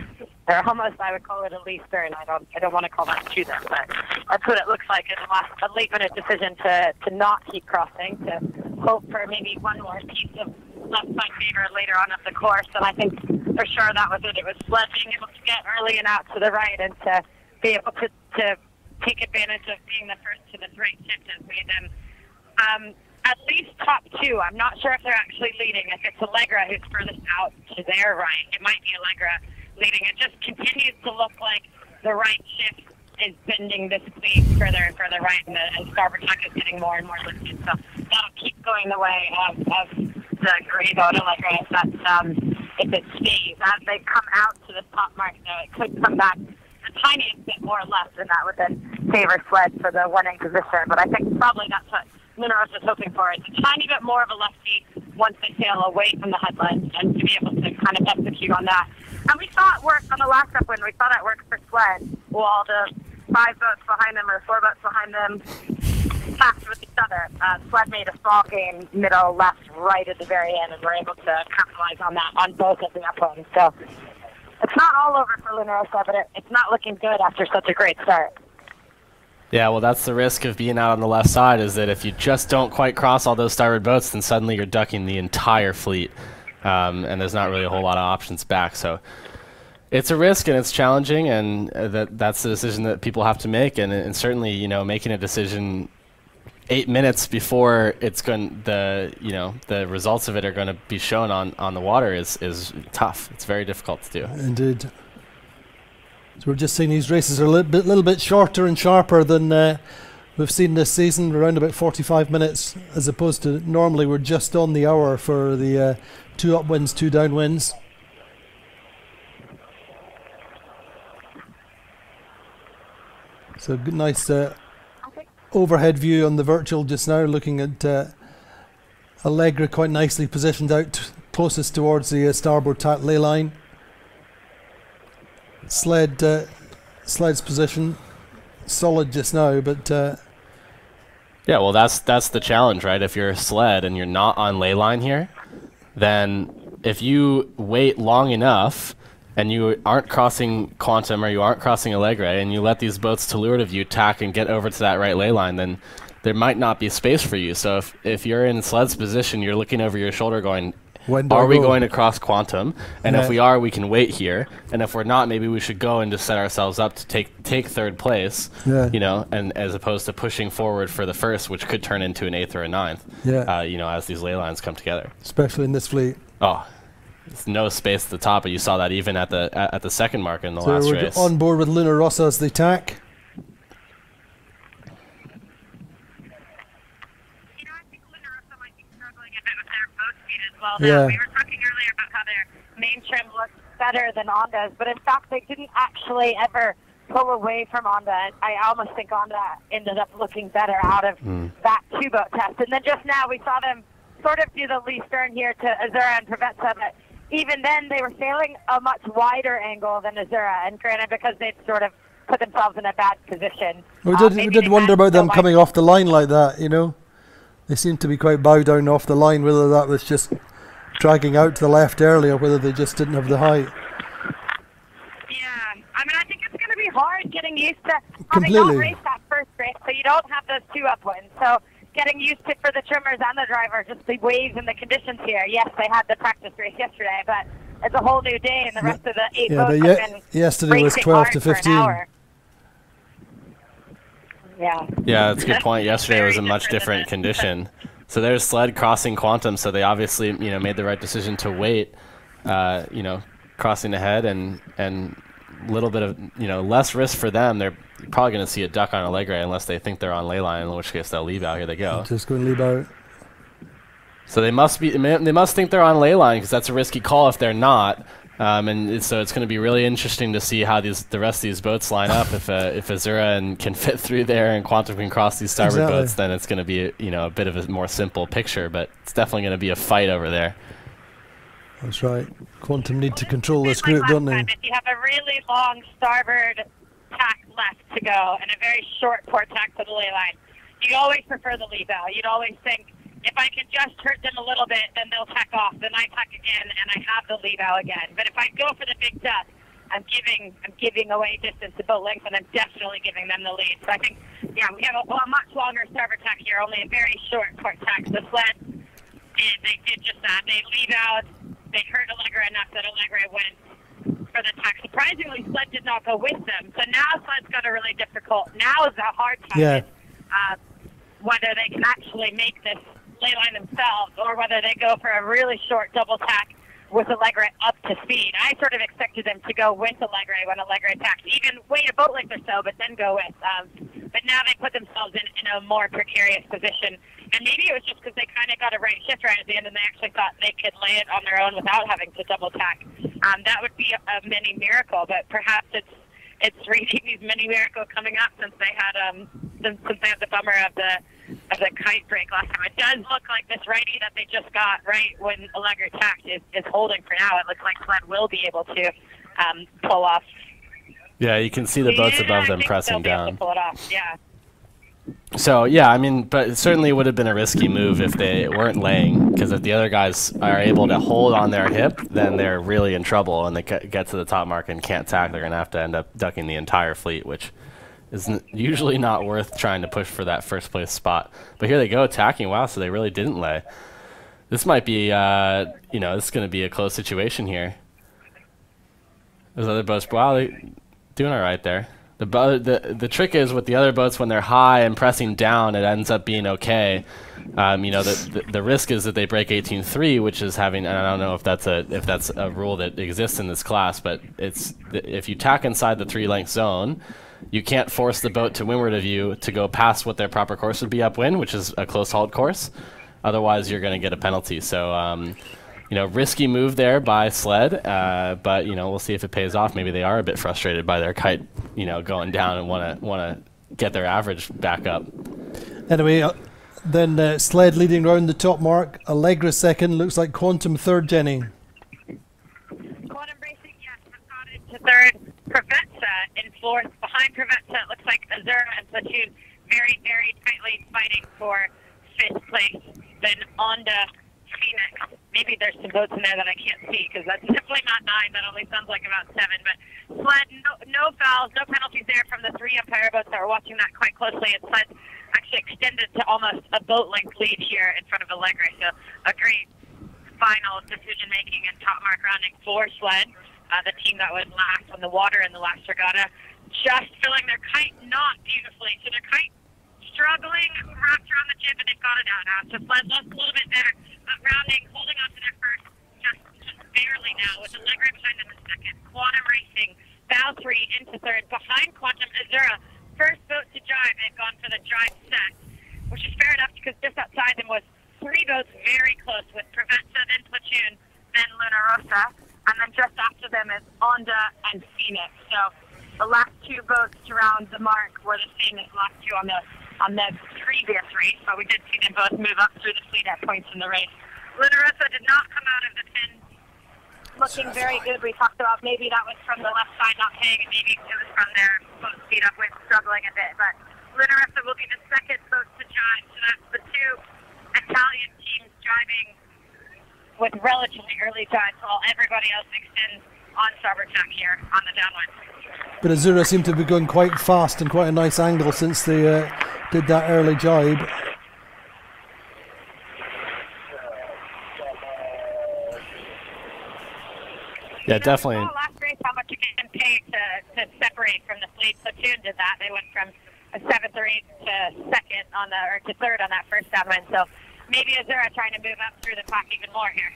they're almost I would call it a lee stern. I don't I don't want to call that to them, but that's what it looks like. It's a, last, a late minute decision to to not keep crossing to hope for maybe one more piece of left side favor later on up the course. And I think for sure that was it. It was being able to get early and out to the right and to be able to, to take advantage of being the first to this right shift has made them um, at least top two. I'm not sure if they're actually leading. If it's Alegre who's furthest out to their right, it might be Alegre leading. It just continues to look like the right shift is bending this fleet further and further right, and the and starboard tack is getting more and more lifted. So that'll keep going the way of, of the gray boat Alegre if that's um, if it stays. As they come out to the top mark, though, it could come back the tiniest bit more left, and that would then favor Sled for the winning position. But I think probably that's what Mineros is hoping for. It's a tiny bit more of a lefty once they sail away from the headland, and to be able to kind of execute on that. And we saw it work on the last upwind. We saw that work for Sled, while the five boats behind them or four boats behind them with each other. Uh, Sled made a small gain, middle, left, right at the very end, and we're able to capitalize on that on both of the upwinds. So it's not all over for Luna Rossa, but it, it's not looking good after such a great start. Yeah, well, that's the risk of being out on the left side is that if you just don't quite cross all those starboard boats, then suddenly you're ducking the entire fleet, um, and there's not really a whole lot of options back. So it's a risk and it's challenging, and uh, that that's the decision that people have to make. And, and certainly, you know, making a decision eight minutes before it's going the you know the results of it are going to be shown on on the water is is tough. It's very difficult to do. Indeed. So we're just seeing these races are a little bit, little bit shorter and sharper than uh, we've seen this season, around about 45 minutes, as opposed to normally we're just on the hour for the uh, two upwinds, two downwinds. So good, nice uh, overhead view on the virtual just now, looking at uh, Alegre quite nicely positioned out closest towards the uh, starboard tack lay line. Sled, uh, sled's position solid just now, but uh, Yeah, well, that's that's the challenge, right? If you're a sled and you're not on lay line here, then if you wait long enough and you aren't crossing Quantum or you aren't crossing Alegre and you let these boats to leeward of you tack and get over to that right lay line, then there might not be space for you. So if, if you're in sled's position, you're looking over your shoulder going, When are we go? going to cross Quantum? And Yeah. if we are, we can wait here. And if we're not, maybe we should go and just set ourselves up to take take third place. Yeah. You know, and as opposed to pushing forward for the first, which could turn into an eighth or a ninth. Yeah. Uh, you know, as these lay lines come together. especially in this fleet. Oh, no space at the top, but you saw that even at the at, at the second mark in the So last we're race. on board with Luna Rossa as the tack. You know, I think Luna Rossa might be struggling a bit with their boat speed as well. Yeah. We were talking earlier about how their main trim looks better than Onda's, but in fact, they didn't actually ever pull away from Onda. I almost think Onda ended up looking better out of that two boat test. And then just now, we saw them sort of do the lee stern here to Azzurra and Provezza, but even then, they were sailing a much wider angle than Azzurra. And granted, because they'd sort of put themselves in a bad position. We uh, did, we did wonder about them coming off the line like that, you know. They seemed to be quite bow down off the line, whether that was just dragging out to the left early or whether they just didn't have the height. Yeah, I mean, I think it's going to be hard getting used to having not raced that first race, so you don't have those two upwinds. So getting used to for the trimmers and the driver just the waves and the conditions here. Yes, they had the practice race yesterday, but it's a whole new day, and the rest of the eight Yeah, boats the have been yesterday was 12 to 15. Yeah. Yeah, that's a good point. Yesterday was a Very much different different condition. So there's sled crossing quantum, so they obviously you know made the right decision to wait. Uh, you know, crossing ahead and and little bit of you know less risk for them. They're probably going to see a duck on Alegre unless they think they're on lay line, in which case they'll leave out. Here they go. Just going to leave out. So they must be they must think they're on lay line because that's a risky call if they're not. Um, and so it's going to be really interesting to see how these the rest of these boats line up. If uh, if Azzurra and can fit through there and Quantum can cross these starboard Exactly. boats, then it's going to be you know a bit of a more simple picture. But it's definitely going to be a fight over there. That's right. Quantum need to control this group, don't they? If you have a really long starboard tack left to go and a very short port tack to the lay line, you always prefer the leave out. You'd always think, if I can just hurt them a little bit, then they'll tack off. Then I tack again, and I have the leave out again. But if I go for the big duck, I'm giving I'm giving away distance to boat length, and I'm definitely giving them the lead. So I think, yeah, we have a, a much longer starboard tack here, only a very short port tack. The sled did they did just that. They leave out. They hurt Alegre enough that Alegre went for the tack. Surprisingly, Sled did not go with them. So now Sled's got a really difficult. Now is a hard time. Yeah. Uh, whether they can actually make this lay line themselves or whether they go for a really short double tack with Alegre up to speed. I sort of expected them to go with Alegre when Alegre attacked, even wait a boat length or so, but then go with. Um, but now they put themselves in, in a more precarious position. And maybe it was just because they kind of got a right shift right at the end and they actually thought they could lay it on their own without having to double tack. Um, that would be a, mini miracle, but perhaps it's it's these mini miracle coming up since they had um since, since they had the bummer of the of the kite break last time. It does look like this righty that they just got right when Alegre attacked is, is holding for now. It looks like Sled will be able to um, pull off. Yeah, you can see the boats Yeah, above them pressing they'll able to down. Pull it off. Yeah. So yeah, I mean, but it certainly would have been a risky move if they weren't laying, because if the other guys are able to hold on their hip, then they're really in trouble, and they get to the top mark and can't tack. They're gonna have to end up ducking the entire fleet, which is usually not worth trying to push for that first place spot. But here they go attacking. Wow, so they really didn't lay. This might be, uh, you know, this is gonna be a close situation here. Those other boats, wow, they doing all right there. The, bo- the the trick is with the other boats when they're high and pressing down, it ends up being okay. Um, you know, the, the the risk is that they break 18.3, which is having. I don't know if that's a if that's a rule that exists in this class, but it's if you tack inside the three length zone, you can't force the boat to windward of you to go past what their proper course would be upwind, which is a close hauled course. Otherwise, you're going to get a penalty. So. Um, you know, risky move there by Sled, uh, but you know, we'll see if it pays off. Maybe they are a bit frustrated by their kite, you know, going down and want to want to get their average back up. Anyway, uh, Then uh, Sled leading round the top mark. Alegre second. Looks like Quantum third, Genny. Quantum Racing, yes, has got into third. Provezza in fourth. Behind Provezza, it looks like Azzurra and Platoon very, very tightly fighting for fifth place. Then Onda, Phoenix. Maybe there's some votes in there that I can't see because that's definitely not nine. That only sounds like about seven. But Sled, no, no fouls, no penalties there from the three umpire boats that were watching that quite closely. And Sled actually extended to almost a boat length lead here in front of Alegre. So a great final decision making and top mark rounding for Sled, uh, the team that was last on the water in the last regatta, just filling their kite not beautifully. So their kite struggling, wrapped around the jib, and they've got it out now. So Sled lost a little bit there, but rounding, holding on to their first just, just barely now with Alegre behind them in second. Quantum Racing, bow three into third. Behind Quantum Azzurra, first boat to jibe. They've gone for the jibe set, which is fair enough because just outside them was three boats very close with Provezza, then Platoon, then Luna Rossa, and then just after them is Onda and Phoenix. So the last two boats to round the mark were the same as the last two on the on the previous race, but we did see them both move up through the fleet at points in the race. Luna did not come out of the pin looking very good. We talked about maybe that was from the left side not paying, and maybe it was from their boat speed up with struggling a bit. But Luna will be the second boat to jibe, so that's the two Italian teams driving with relatively early times while everybody else extends on starboard tack here on the downwind. But Azzurra seemed to be going quite fast and quite a nice angle since the uh, did that early jibe. Yeah, definitely. Last race how much you can pay to, to separate from the fleet. Platoon did that. They went from a seventh or eighth to second on the or to third on that first downwind. So maybe Azzurra trying to move up through the pack even more here.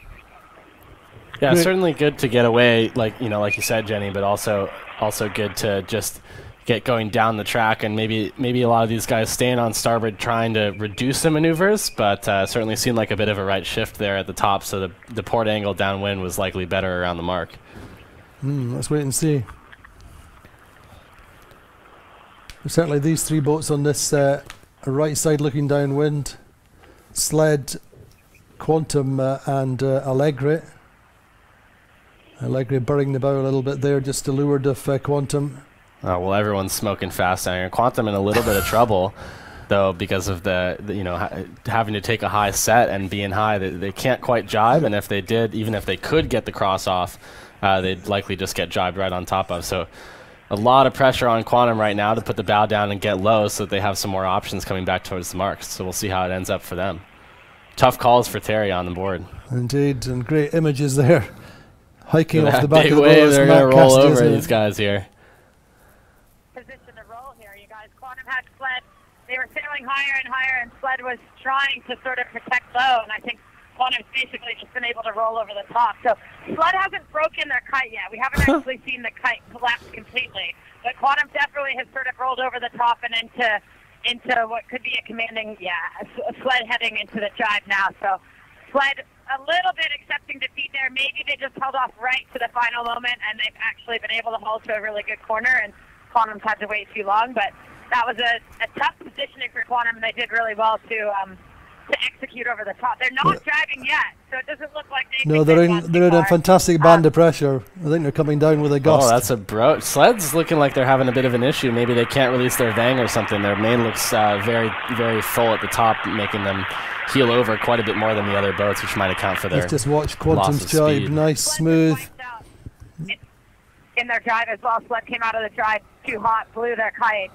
Yeah, Good. certainly good to get away, like you know, like you said, Genny, but also also good to just get going down the track and maybe maybe a lot of these guys staying on starboard trying to reduce the maneuvers, but uh, certainly seemed like a bit of a right shift there at the top, so the the port angle downwind was likely better around the mark. Hmm, let's wait and see. Certainly, these three boats on this uh, right side looking downwind Sled, Quantum, uh, and uh, Alegre. Alegre burring the bow a little bit there, just to leeward of uh, Quantum. Oh, well, everyone's smoking fast here. Quantum in a little bit of trouble, though, because of the, the you know ha- having to take a high set and being high. They, they can't quite jibe, and if they did, even if they could get the cross off, uh, they'd likely just get jibed right on top of. So, a lot of pressure on Quantum right now to put the bow down and get low, so that they have some more options coming back towards the marks. So we'll see how it ends up for them. Tough calls for Terry on the board. Indeed, and great images there. Hiking off the back of the boat. they're gonna roll over these guys here. position to roll here, you guys. Quantum had Sled. They were sailing higher and higher, and Sled was trying to sort of protect low, and I think Quantum's basically just been able to roll over the top. So Sled hasn't broken their kite yet. We haven't actually seen the kite collapse completely, but Quantum definitely has sort of rolled over the top and into into what could be a commanding, yeah, a Sled heading into the jibe now. So Sled a little bit accepting defeat there. Maybe they just held off right to the final moment, and they've actually been able to hold to a really good corner. And Quantum's had to wait too long, but that was a, a tough positioning for Quantum, and they did really well to um, to execute over the top. They're not driving yet, so it doesn't look like they. No, think they're they've in they're in a fantastic band Um, of pressure. I think they're coming down with a gust. Oh, that's a bro. Sled's looking like they're having a bit of an issue. Maybe they can't release their vang or something. Their main looks uh, very, very full at the top, making them heel over quite a bit more than the other boats, which might account for their. Let's just watch Quantum's of jibe. speed. Nice, smooth. was wiped out in- In their drive as well, Sled came out of the drive too hot, blew their kite,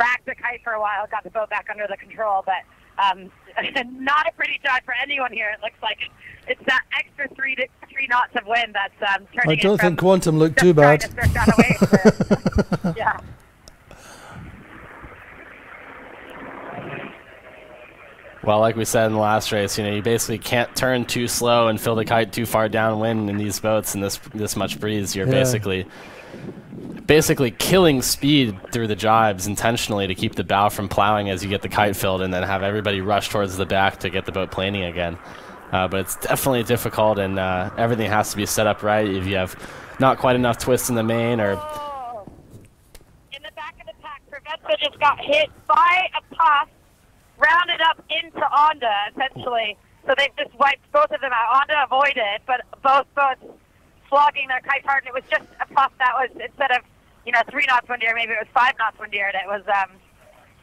racked the kite for a while, got the boat back under the control, but um, not a pretty drive for anyone here. It looks like it, it's that extra three to, three knots of wind that's um, turning. I don't think Quantum looked too bad. to surf down a wave to- yeah. Well, like we said in the last race, you know, you basically can't turn too slow and fill the kite too far downwind in these boats in this this much breeze. You're Yeah. basically basically killing speed through the jibes intentionally to keep the bow from plowing as you get the kite filled, and then have everybody rush towards the back to get the boat planing again. Uh, but it's definitely difficult, and uh, everything has to be set up right. If you have not quite enough twist in the main, or. In the back of the pack, Provezza just got hit by a puff rounded up into Onda essentially. So they've just wiped both of them out. Onda avoided, but both boats flogging their kite hard. And it was just a puff that was instead of you know three knots windier, maybe it was five knots windier. And it was um,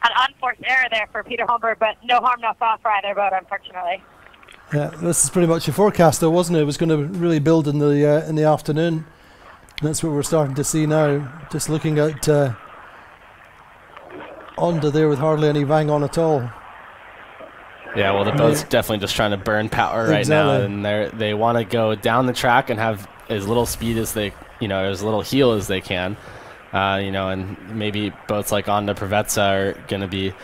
an unforced error there for Peter Holmberg, but no harm, no foul for either boat, unfortunately. Yeah, this is pretty much a forecast, though, wasn't it? It was going to really build in the uh, in the afternoon. That's what we're starting to see now. Just looking at uh, Onda there with hardly any vang on at all. Yeah, well, the boat's definitely just trying to burn power right now, and they they want to go down the track and have as little speed as they, you know, as little heel as they can. Uh, you know, and maybe boats like Onda Provezza are going to be,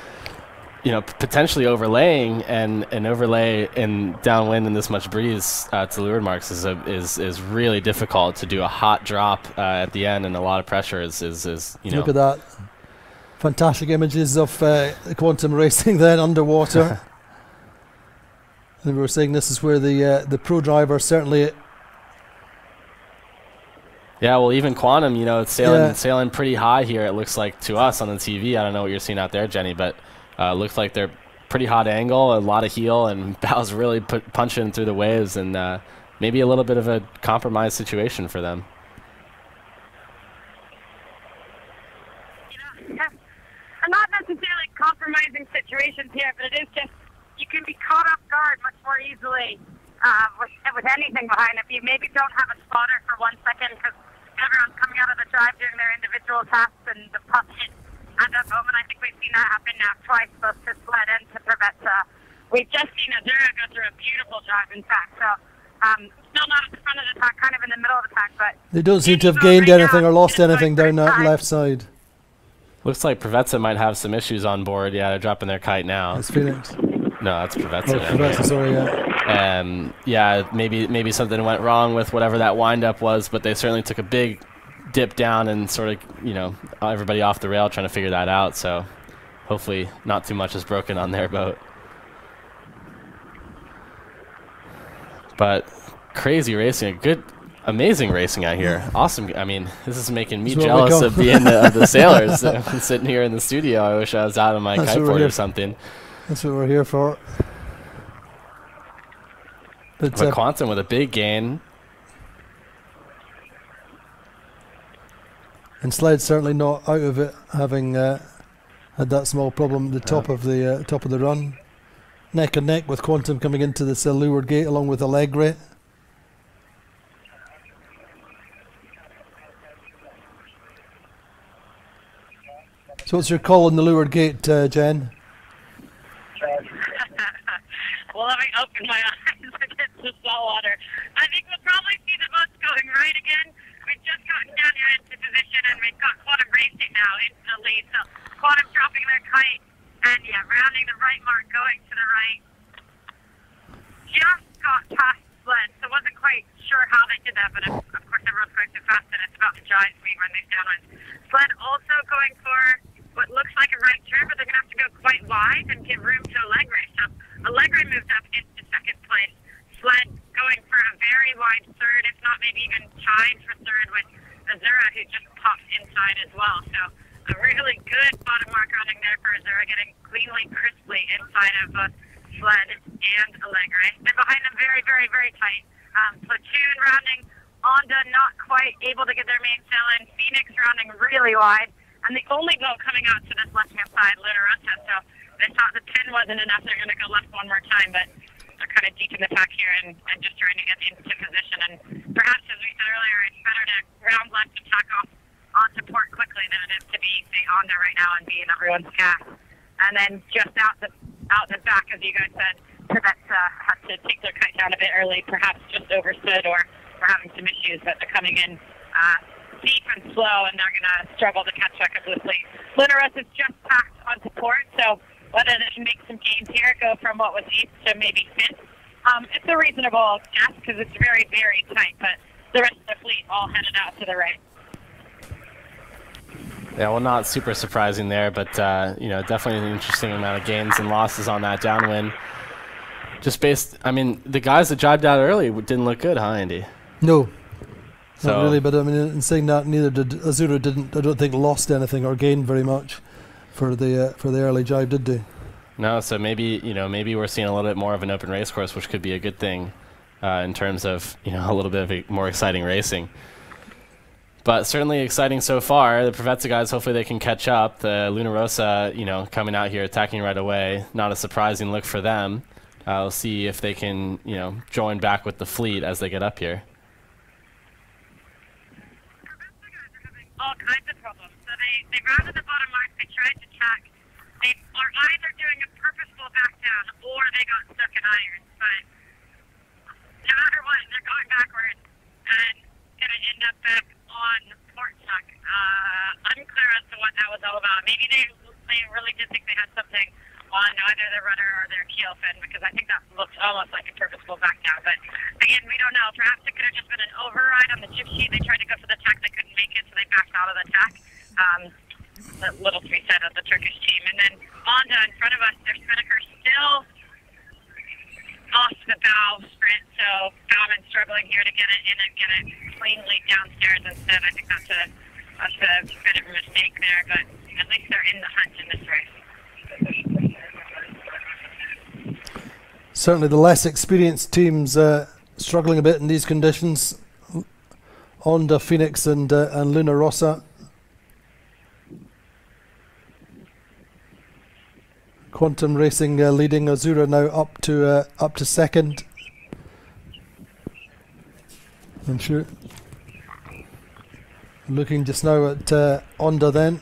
you know, p- potentially overlaying, and an overlay in downwind and this much breeze uh, to leeward marks is a, is is really difficult to do. A hot drop uh, at the end and a lot of pressure is is, is you know. Look at that. Fantastic images of uh, quantum racing then underwater. and we were saying this is where the uh, the pro driver certainly Yeah, well, even quantum, you know, it's sailing Yeah. sailing pretty high here. It looks like to us on the TV. I don't know what you're seeing out there, Genny, but uh, it looks like they're pretty hot angle, a lot of heel, and Bow's really put, punching through the waves, and uh, maybe a little bit of a compromised situation for them. Yeah. And not necessarily compromising situations here, but it is just you can be caught off guard much more easily uh, with, with anything behind it. You maybe don't have a spotter for one second because everyone's coming out of the drive doing their individual tasks and the puck hit at that moment. I think we've seen that happen now twice, both to Sled and to Provezza. We've just seen Azzurra go through a beautiful drive, in fact. So um, still not at the front of the pack, kind of in the middle of the pack, but they don't seem to have gained right anything now or lost anything for down that time. left side. Looks like Provezza might have some issues on board. Yeah, they're dropping their kite now. That's Phoenix. No, that's Oh, Provezza. yeah. Um, yeah, maybe maybe something went wrong with whatever that windup was, but they certainly took a big dip down and sort of, you know, everybody off the rail trying to figure that out. So hopefully not too much is broken on their boat. But crazy racing, good, amazing racing out here. Awesome. I mean, this is making me That's jealous of being the, of the sailors sitting here in the studio. I wish I was out on my That's kiteboard or something. That's what we're here for. But, Quantum with a big gain. and Sled's certainly not out of it, having uh, had that small problem at the top of the uh, top of the run. Neck and neck with Quantum coming into this uh, leeward gate along with Alegre. So what's your call on the leeward gate, uh, Jen? well, let me open my eyes against the salt water. I think we'll probably see the boats going right again. We've just gotten down here into position, and we've got Quantum racing now into the lead. So Quantum dropping their kite, and yeah, rounding the right mark, going to the right. Just got past sled, so wasn't quite sure how they did that, but of, of course everyone's going too fast, and it's about the giant speed when these downwinds. Sled also going for what looks like a right turn, but they're going to have to go quite wide and give room to Alegre. So Alegre moves up into second place. Sled going for a very wide third, if not maybe even tied for third with Azzurra, who just popped inside as well. So a really good bottom mark running there for Azzurra, getting cleanly, crisply inside of both Sled and Alegre. And behind them, very, very, very tight. Um, platoon rounding. Onda not quite able to get their mainsail in. Phoenix rounding really wide. And the only boat coming out to this left-hand side, Luna Rossa. So they thought the 10 wasn't enough. They're going to go left one more time, but they're kind of deep in the pack here and, and just trying to get into position. And perhaps, as we said earlier, it's better to round left and tack off onto port quickly than it is to be, say, on there right now and be in everyone's gas. And then just out the out the back, as you guys said, Prevets uh, had to take their kite down a bit early, perhaps just overstood or were having some issues, but they're coming in uh, deep and slow, and they're going to struggle to catch back up with the fleet. Lunaros is just packed on support, so whether they can make some gains here, go from what was east to maybe fifth, um, it's a reasonable guess because it's very, very tight, but the rest of the fleet all headed out to the right. Yeah, well, not super surprising there, but uh, you know, definitely an interesting amount of gains and losses on that downwind. Just based, I mean, the guys that jibed out early didn't look good, huh, Andy? No, So not really. But I mean, in saying that, neither did Azzurra. Didn't I don't think lost anything or gained very much for the uh, for the early jibe, did they? No, so maybe you know maybe we're seeing a little bit more of an open race course, which could be a good thing uh, in terms of you know a little bit of a more exciting racing. But certainly exciting so far. The Provezza guys, hopefully they can catch up. The Luna Rossa, you know, coming out here attacking right away. Not a surprising look for them. Uh, we'll see if they can, you know, join back with the fleet as they get up here. All kinds of problems. So they, they rounded the bottom mark, they tried to tack. They are either doing a purposeful back down or they got stuck in irons. But no matter what, they're going backwards and going to end up back on port tuck. Uh, unclear as to what that was all about. Maybe they, they really did think they had something on either their rudder or their keel fin because I think that looked almost like a purposeful back down. But again, we don't know. Perhaps it could have just been an override on the jib sheet. They tried to go for the tack, they couldn't make it, so they backed out of the tack. Um, the little three set of the Turkish team. And then Onda in front of us, their spinnaker still off the bow sprint, so Bowman struggling here to get it in and get it cleanly downstairs instead. I think that's a that's a bit of a mistake there, but at least they're in the hunt in this race. Certainly, the less experienced teams uh, struggling a bit in these conditions. Onda, Phoenix, and uh, and Luna Rossa. Quantum Racing uh, leading Azzurra now up to uh, up to second. I'm sure. Looking just now at uh, Onda then.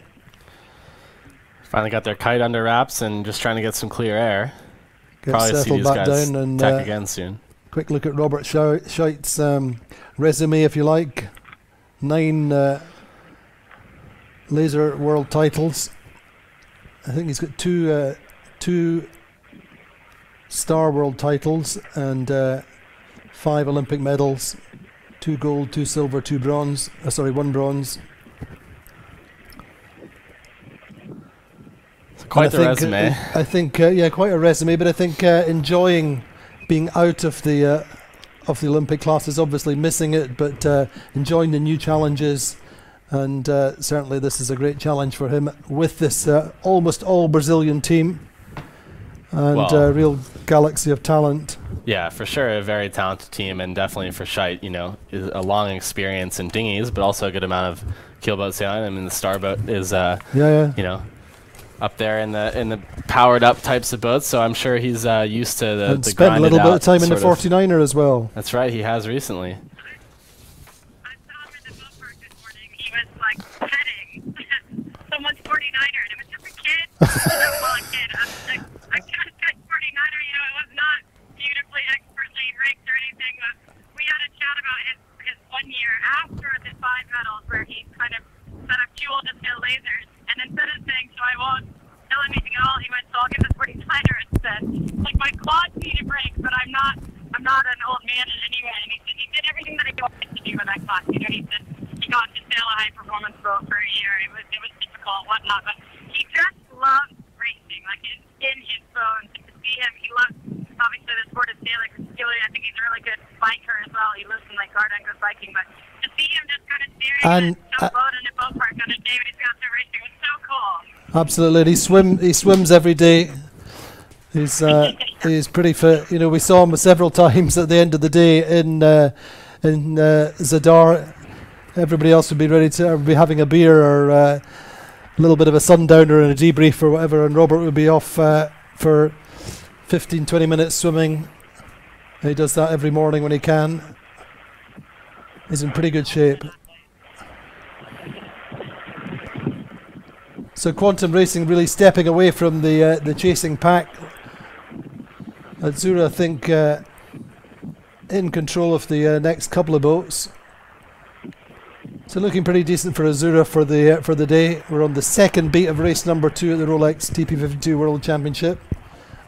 Finally got their kite under wraps and just trying to get some clear air. Get Probably settled back down and uh, again soon. Quick look at Robert Schei- Scheidt's um, resume, if you like. Nine uh, laser world titles. I think he's got two uh, two star world titles and uh, five Olympic medals. Two gold, two silver, two bronze. Uh, sorry, one bronze. Quite And think, resume. uh, I think, uh, yeah, quite a resume. But I think uh, enjoying being out of the uh, of the Olympic classes, obviously missing it, but uh, enjoying the new challenges. And uh, certainly, this is a great challenge for him with this uh, almost all Brazilian team and Well- uh, real galaxy of talent. Yeah, for sure, a very talented team, and definitely for Scheidt, you know, is a long experience in dinghies, but also a good amount of keelboat sailing. I mean, the starboat is, uh, Yeah, yeah. you know, up there in the in the powered up types of boats, so I'm sure he's uh, used to the, and the spent a little bit of time in the out sort of- 49er as well. That's right, he has recently. I saw him in the boat park this morning. He was like petting someone's 49er, and it was just a kid. well, a kid. I, was like, got 49er. You know, it was not beautifully expertly rigged or anything, but we had a chat about his, his one year after the five medals where he kind of set up fuel distill lasers, and instead of saying, so I won't tell anything at all, he went, so I'll give this 49er instead. Like my quads need a break, but I'm not. I'm not an old man in any way. And he said he did everything that he wanted to do in that class. You know, he said he got to sail a high performance boat for a year. It was it was difficult, whatnot, but he just loves racing. Like it's in his bones. To see him, he loves obviously the sport of sailing. Particularly, I think he's a really good biker as well. He lives in like Garden goes biking, but to see him just kind of staring And, at some uh, boat in a boat park on a day when he's got to racing was cool. Absolutely, he swim. He swims every day. He's uh, he's pretty fit. You know, we saw him several times at the end of the day in uh, in uh, Zadar. Everybody else would be ready to be having a beer or uh, a little bit of a sundowner and a debrief or whatever, and Robert would be off uh, for 15, 20 minutes swimming. He does that every morning when he can. He's in pretty good shape. So Quantum Racing really stepping away from the uh, the chasing pack. Azzurra, I think, uh, in control of the uh, next couple of boats. So looking pretty decent for Azzurra for the uh, for the day. We're on the second beat of race number two at the Rolex TP52 World Championship.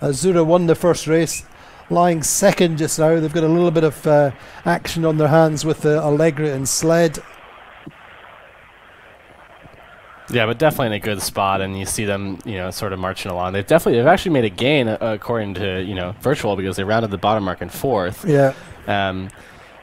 Azzurra won the first race, lying second just now. They've got a little bit of uh, action on their hands with uh, Alegre and Sled. Yeah, but definitely in a good spot, and you see them, you know, sort of marching along. They've definitely, they've actually made a gain uh, according to you know virtual because they rounded the bottom mark in fourth. Yeah. Um,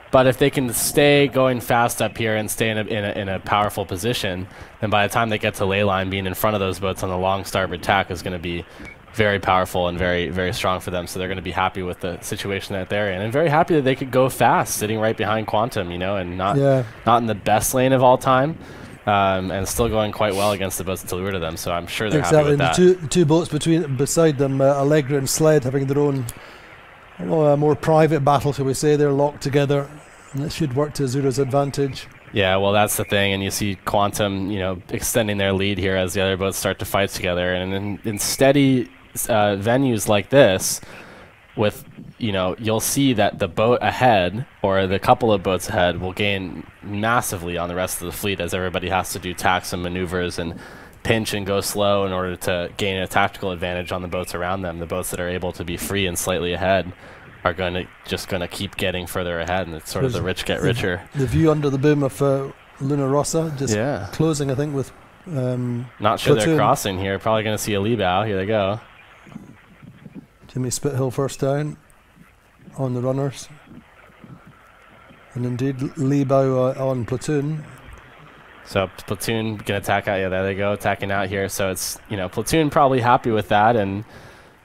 but if they can stay going fast up here and stay in a, in a, in a powerful position, then by the time they get to lay line, being in front of those boats on the long starboard tack is going to be very powerful and very very strong for them. So they're going to be happy with the situation that they're in, and very happy that they could go fast, sitting right behind Quantum, you know, and not Yeah. not in the best lane of all time, um, and still going quite well against the boats to lure to them. So I'm sure they're exactly. happy with that. two two boats between beside them, uh, Alegre and Sled, having their own more private battle, shall we say? They're locked together, and it should work to Azzurra's advantage. Yeah, well, that's the thing, and you see Quantum, you know, extending their lead here as the other boats start to fight together, and in, in steady uh, venues like this, with you know, you'll see that the boat ahead or the couple of boats ahead will gain massively on the rest of the fleet as everybody has to do tacks and maneuvers and pinch and go slow in order to gain a tactical advantage on the boats around them. The boats that are able to be free and slightly ahead are going to just going to keep getting further ahead, and it's sort of the rich get richer. The view under the boom of uh, Luna Rossa, just Yeah. closing, I think, with um, Not sure they're crossing here. Probably going to see a lee bow. Here they go. Jimmy Spithill first down on the runners. And indeed, Lee Bow uh, on platoon. So platoon gonna attack out. Yeah, there they go, attacking out here. So it's you know platoon probably happy with that, and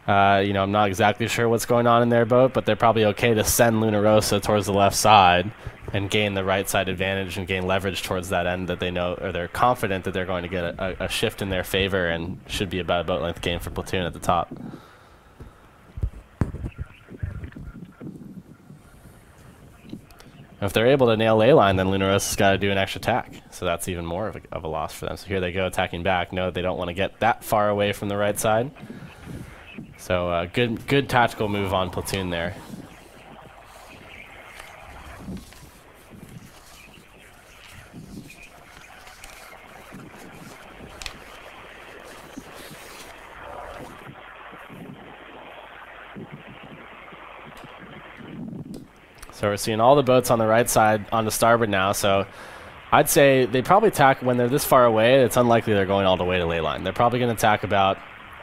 uh, you know I'm not exactly sure what's going on in their boat, but they're probably okay to send Luna Rossa towards the left side and gain the right side advantage and gain leverage towards that end that they know or they're confident that they're going to get a, a, a shift in their favor and should be about a boat length game for platoon at the top. If they're able to nail lay line, then Luna Rossa's got to do an extra attack. So that's even more of a, of a loss for them. So here they go attacking back. No, they don't want to get that far away from the right side. So uh, good good tactical move on platoon there. So we're seeing all the boats on the right side on the starboard now. So I'd say they probably attack when they're this far away. It's unlikely they're going all the way to lay line. They're probably going to attack about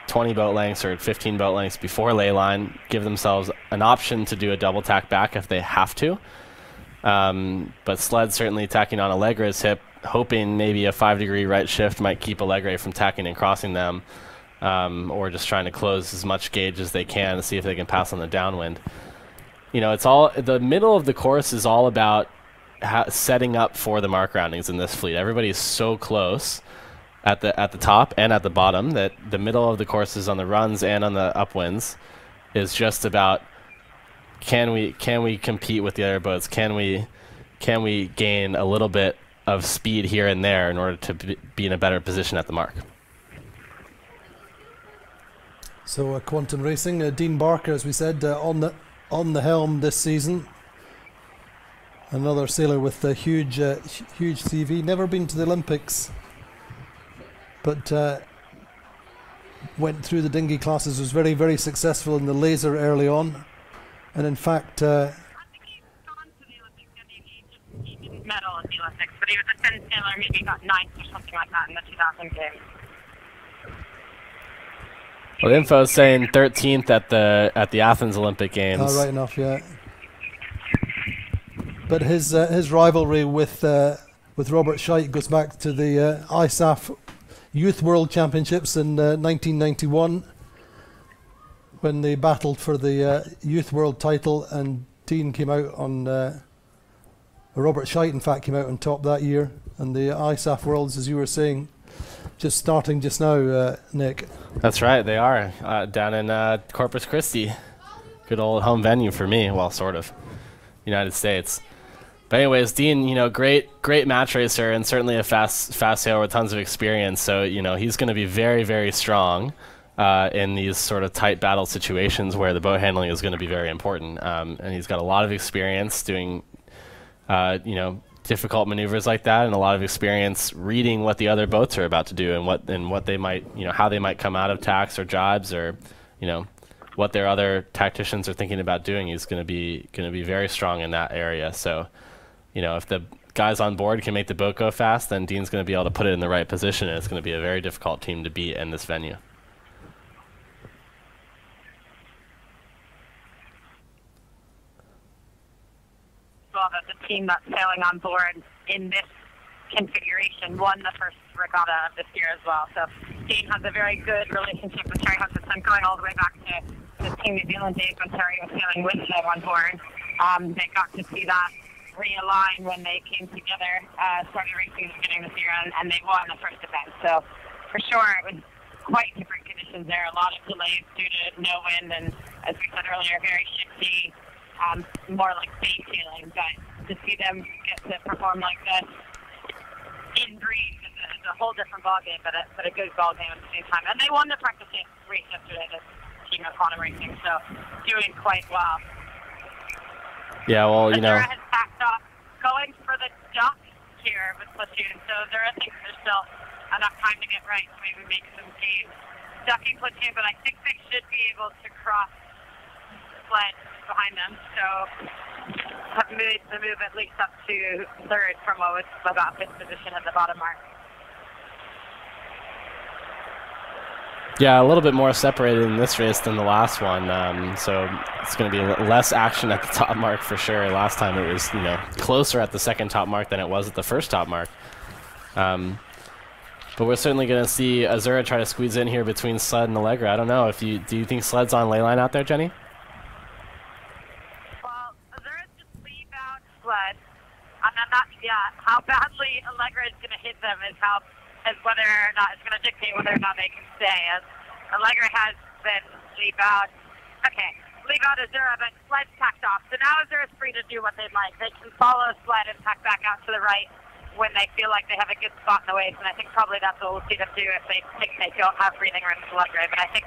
20 boat lengths or 15 boat lengths before lay line. Give themselves an option to do a double tack back if they have to. Um, but Sled certainly tacking on Alegre's hip, hoping maybe a five degree right shift might keep Allegra from tacking and crossing them, um, or just trying to close as much gauge as they can to see if they can pass on the downwind you know, it's all the middle of the course is all about setting up for the mark roundings in this fleet. Everybody is so close at the at the top and at the bottom that the middle of the courses on the runs and on the upwinds is just about can we can we compete with the other boats? Can we can we gain a little bit of speed here and there in order to be, be in a better position at the mark? So uh, Quantum Racing, uh, Dean Barker, as we said, uh, on the on the helm this season. Another sailor with a huge, uh, huge CV. Never been to the Olympics, but uh, went through the dinghy classes. Was very, very successful in the laser early on, and in fact, uh, I think he's gone to the Olympics and he, he, just, he didn't medal at the Olympics, but he was a 10 sailor, maybe got ninth or something like that in the 2000 games. Well, the info is saying 13th at the at the Athens Olympic Games. oh, right enough, yeah. But his uh, his rivalry with uh, with Robert Scheidt goes back to the uh, ISAF Youth World Championships in uh, 1991 when they battled for the uh, Youth World title, and Dean came out on. Uh, Robert Scheidt, in fact, came out on top that year, and the ISAF Worlds, as you were saying, just starting just now, uh, Nick. That's right, they are uh, down in uh, Corpus Christi. Good old home venue for me. Well, sort of. United States. But anyways, Dean, you know, great, great match racer, and certainly a fast, fast sailor with tons of experience. So you know, he's going to be very, very strong uh, in these sort of tight battle situations where the boat handling is going to be very important. Um, and he's got a lot of experience doing, uh, you know, difficult maneuvers like that, and a lot of experience reading what the other boats are about to do and what and what they might, you know, how they might come out of tacks or jibes or, you know, what their other tacticians are thinking about doing. is going to be going to be very strong in that area. So, you know, if the guys on board can make the boat go fast, then Dean's going to be able to put it in the right position, and it's going to be a very difficult team to beat in this venue. Well that the team that's sailing on board in this configuration won the first regatta of this year as well. So Dean has a very good relationship with Terry Hutchinson going all the way back to the Team New Zealand days when Terry was sailing with them on board. Um, they got to see that realign when they came together, uh, started racing the beginning this year, and, and they won the first event. So for sure, it was quite different conditions there. A lot of delays due to no wind, and as we said earlier, very shifty, um, more like bay sailing. But to see them get to perform like this in Greece is a, is a whole different ballgame, but a, but a good ballgame at the same time. And they won the practice race yesterday, the team of Quantum Racing, so doing quite well. Yeah, well, you know. Has backed off, going for the duck here with Platoon, so Azzurra thinks there's still enough time to get right to maybe make some gains. Ducking Platoon, but I think they should be able to cross sled behind them, so have made the move at least up to third from what was about fifth position at the bottom mark. Yeah, a little bit more separated in this race than the last one. Um, so it's going to be less action at the top mark for sure. Last time it was, you know, closer at the second top mark than it was at the first top mark. Um, but we're certainly going to see Azzurra try to squeeze in here between Sled and Alegre. I don't know if you do you think Sled's on lay line out there, Genny? Well, Azzurra's just leave out Sled, and that yeah, how badly Alegre is going to hit them is how is whether or not it's going to dictate whether or not they can stay. As Alegre has been leave out. Okay, leave out Azzurra, but Sled's tacked off. So now Azzurra's free to do what they'd like. They can follow Sled and tack back out to the right when they feel like they have a good spot in the waves, and I think probably that's what we'll see them do if they think they don't have breathing room to Alegre. But I think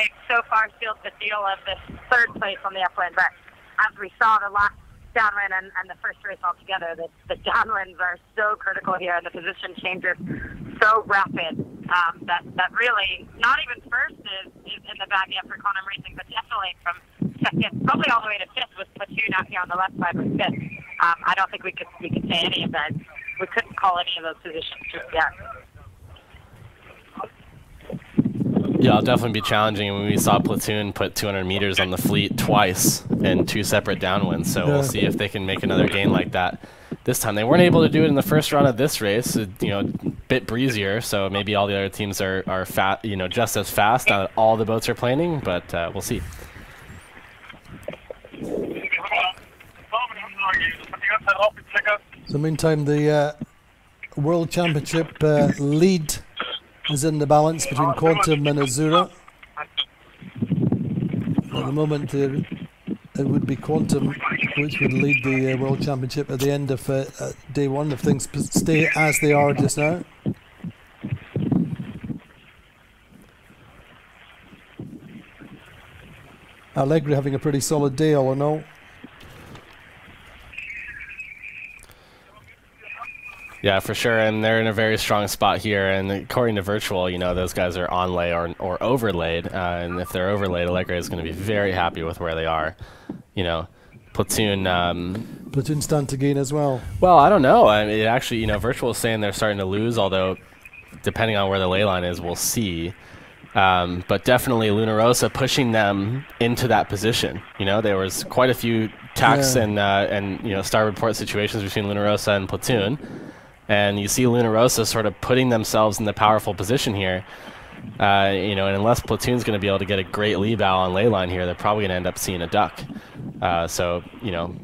they've so far sealed the deal of this third place on the upwind. But as we saw the last downwind and, and the first race altogether, the, the downwinds are so critical here, and the position changes so rapid um, that that really not even first is, is in the bag yet for Quantum Racing, but definitely from second, probably all the way to fifth with Platoon out here on the left side with fifth. Um, I don't think we could we could say any of that. We couldn't call any of those positions just yet. Yeah, it'll definitely be challenging. When we saw Platoon put 200 meters on the fleet twice in two separate downwinds, so Yeah. we'll see if they can make another gain like that this time. They weren't able to do it in the first round of this race. uh, You know, bit breezier, so maybe all the other teams are are fat. You know, just as fast. Now all the boats are planing, but uh, we'll see. So meantime, the uh, World Championship uh, lead is in the balance between Quantum and Azzurra. At the moment, uh, it would be Quantum which would lead the uh, World Championship at the end of uh, uh, day one if things stay as they are just now. Alegre having a pretty solid day, all in all. Yeah, for sure, and they're in a very strong spot here. And according to Virtual, you know, those guys are on lay or, or overlaid, uh, and if they're overlaid, Alegre is going to be very happy with where they are. You know, Platoon. Um, Platoon to gain as well. well, I don't know. I mean, it actually, you know, Virtual is saying they're starting to lose, although depending on where the lay line is, we'll see. Um, but definitely Luna Rossa pushing them into that position. You know, there was quite a few tacks Yeah. and uh, and you know starboard port situations between Luna Rossa and Platoon, and you see Luna Rossa sort of putting themselves in the powerful position here. Uh, you know, and unless Platoon's going to be able to get a great lee bow on lay line here, they're probably going to end up seeing a duck. Uh, so you know,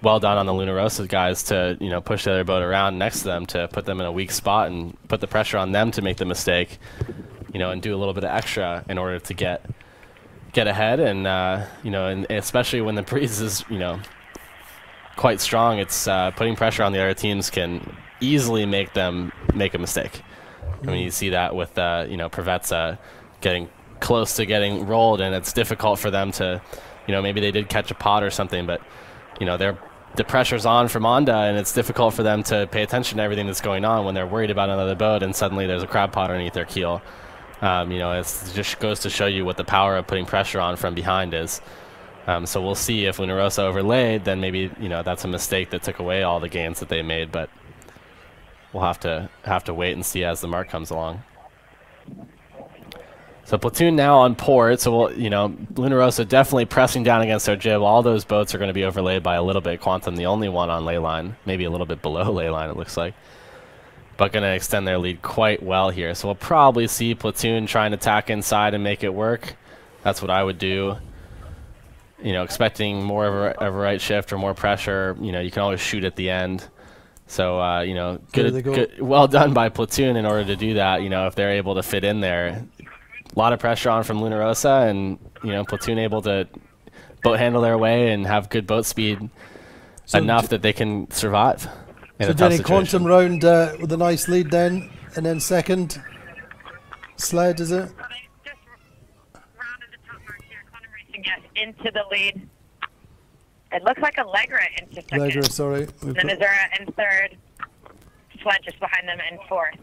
well done on the Luna Rossa guys to you know push the other boat around next to them to put them in a weak spot and put the pressure on them to make the mistake, you know, and do a little bit of extra in order to get get ahead and uh, you know, and especially when the breeze is you know quite strong, it's uh, putting pressure on the other teams can easily make them make a mistake. I mean, you see that with uh, you know Provezza getting close to getting rolled, and it's difficult for them to, you know, maybe they did catch a pot or something, but you know they're the pressure's on from Onda, and it's difficult for them to pay attention to everything that's going on when they're worried about another boat, and suddenly there's a crab pot underneath their keel. Um, you know, it just goes to show you what the power of putting pressure on from behind is. Um, so we'll see if Luna Rossa overlaid, then maybe you know that's a mistake that took away all the gains that they made, but we'll have to have to wait and see as the mark comes along. So platoon now on port. So we'll, you know, Luna Rossa definitely pressing down against their jib. All those boats are going to be overlaid by a little bit. Quantum, the only one on lay line, maybe a little bit below lay line. It looks like, but going to extend their lead quite well here. So we'll probably see platoon trying to tack inside and make it work. That's what I would do. You know, expecting more of a, of a right shift or more pressure. You know, you can always shoot at the end. So uh, you know, good, good, well done by platoon in order to do that. You know, if they're able to fit in there, a lot of pressure on from Luna Rossa and you know, platoon able to boat handle their way and have good boat speed so enough that they can survive. so Genny Quantum round uh, with a nice lead then, and then second sled is it? Into the lead. It looks like Alegre into second. Alegre, sorry. Then Azzurra in third. Sled just behind them in fourth.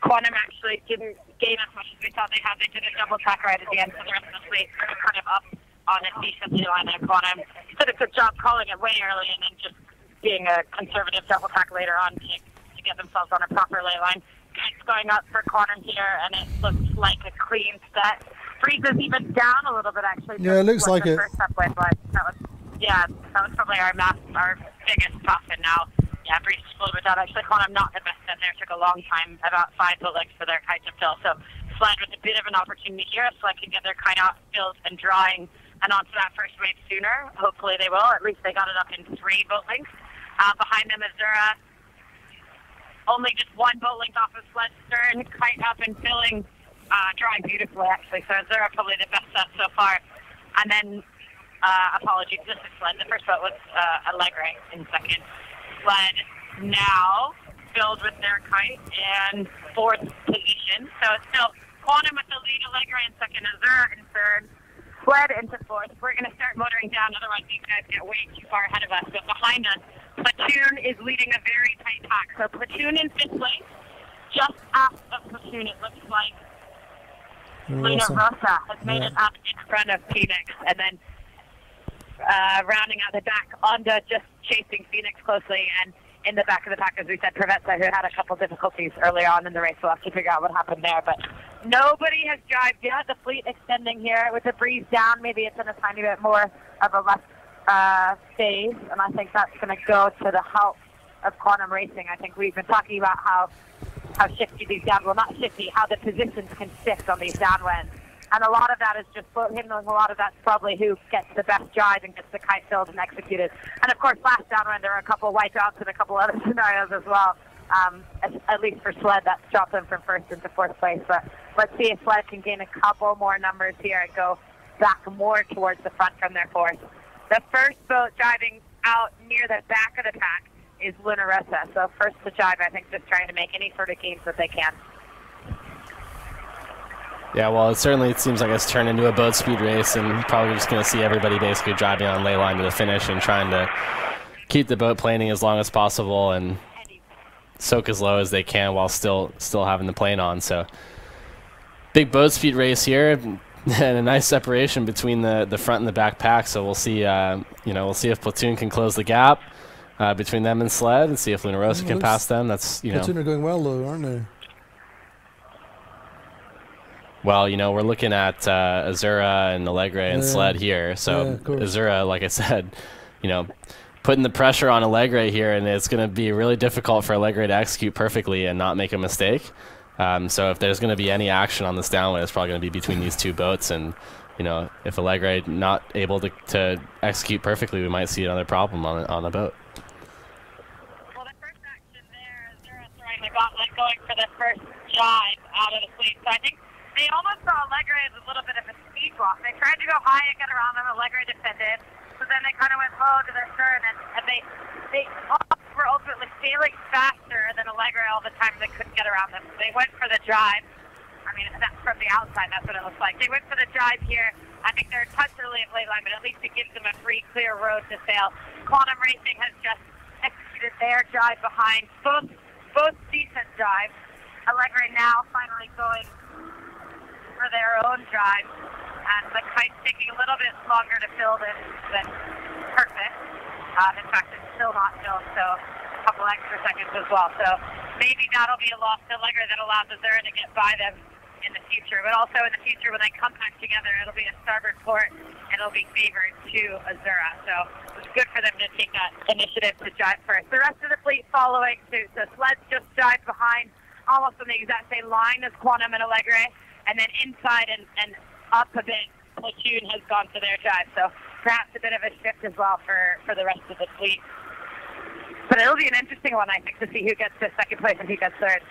Quantum actually didn't gain as much as we thought they had. They did a double track right at the end, so the rest of the fleet kind of up on a decent line. And Quantum did a good job calling it way early and then just being a conservative double track later on to, to get themselves on a proper lay line. Kites going up for Quantum here, and it looks like a clean set. Breeze is even down a little bit actually. Yeah, it looks like it. First up with, but that was, yeah, that was probably our mass, our biggest tough, and now yeah, Breeze a little bit down. Actually, Quantum not the best set there. Took a long time, about five boat legs for their kite to fill. So Sled with a bit of an opportunity here. so I can get their kite out filled and drying and onto that first wave sooner. Hopefully they will. At least they got it up in three boat lengths. Uh, behind them, Azzurra only just one boat length off of Sled stern, kite up and filling, uh, drying beautifully actually. So Azzurra probably the best set so far. And then, uh, apologies, this is Sled. The first boat was uh, Alegre in second sled now filled with their kite and fourth position. So it's still Quantum with the lead, Alegre in second, Azzurra in third, sled into fourth. We're going to start motoring down, otherwise these guys get way too far ahead of us. But behind us, Platoon is leading a very tight pack. So Platoon in fifth place, just after of Platoon, it looks like Luna Rossa has made yeah. it up in front of Phoenix, and then uh, rounding out the back, Onda just chasing Phoenix closely, and in the back of the pack, as we said, Provezza, who had a couple difficulties earlier on in the race. We'll have to figure out what happened there. But nobody has drived yet. The fleet extending here with the breeze down. Maybe it's in a tiny bit more of a left uh, phase, and I think that's going to go to the help of quantum racing. I think we've been talking about how how shifty these down, well, not shifty, how the positions can shift on these downwinds. And a lot of that is just boat handling. A lot of that's probably who gets the best drive and gets the kite filled and executed. And of course, last downwind, there are a couple of wipeouts and a couple other scenarios as well. Um, at, at, least for sled, that's dropped them from first into fourth place. But let's see if sled can gain a couple more numbers here and go back more towards the front from their fourth. The first boat driving out near the back of the pack is Luna Rossa. So first to drive, I think, just trying to make any sort of gains that they can. Yeah, well, it certainly it seems like it's turned into a boat speed race, and probably just going to see everybody basically driving on ley line to the finish and trying to keep the boat planing as long as possible and soak as low as they can while still still having the plane on. So, big boat speed race here, and a nice separation between the the front and the back pack. So we'll see. Uh, you know, we'll see if platoon can close the gap uh, between them and sled, and see if Luna Rossa can pass them. That's you know. Platoon are going well though, aren't they? Well, you know, we're looking at uh, Azzurra and Alegre and yeah. Sled here. So yeah, Azzurra, like I said, you know, putting the pressure on Alegre here, and it's going to be really difficult for Alegre to execute perfectly and not make a mistake. Um, so if there's going to be any action on this downwind, it's probably going to be between these two boats. And you know, if Alegre not able to, to execute perfectly, we might see another problem on on the boat. Well, the first action there, Azzurra throwing the gauntlet, going for the first jibe out of the fleet. So I think they almost saw Alegre as a little bit of a speed walk. They tried to go high and get around them. Alegre defended. So then they kind of went low to their stern, and, and they they were ultimately sailing faster than Alegre all the time. They couldn't get around them. They went for the drive. I mean, that's from the outside. That's what it looks like. They went for the drive here. I think they're a touch early at lay line, but at least it gives them a free, clear road to sail. Quantum Racing has just executed their drive behind both both decent drives. Alegre now finally going for their own drive. And the kite's taking a little bit longer to fill than, than perfect. Uh, in fact, it's still not filled, so a couple extra seconds as well. So maybe that'll be a to Alegre that allows Azzurra to get by them in the future. But also in the future, when they come back together, it'll be a starboard port and it'll be favored to Azzurra. So it's good for them to take that initiative to drive first. The rest of the fleet following suit. So Sleds just dived behind almost on the exact same line as Quantum and Alegre. And then inside and, and up a bit, Platoon has gone to their drive. So perhaps a bit of a shift as well for, for the rest of the fleet. But it'll be an interesting one, I think, to see who gets to second place and who gets third.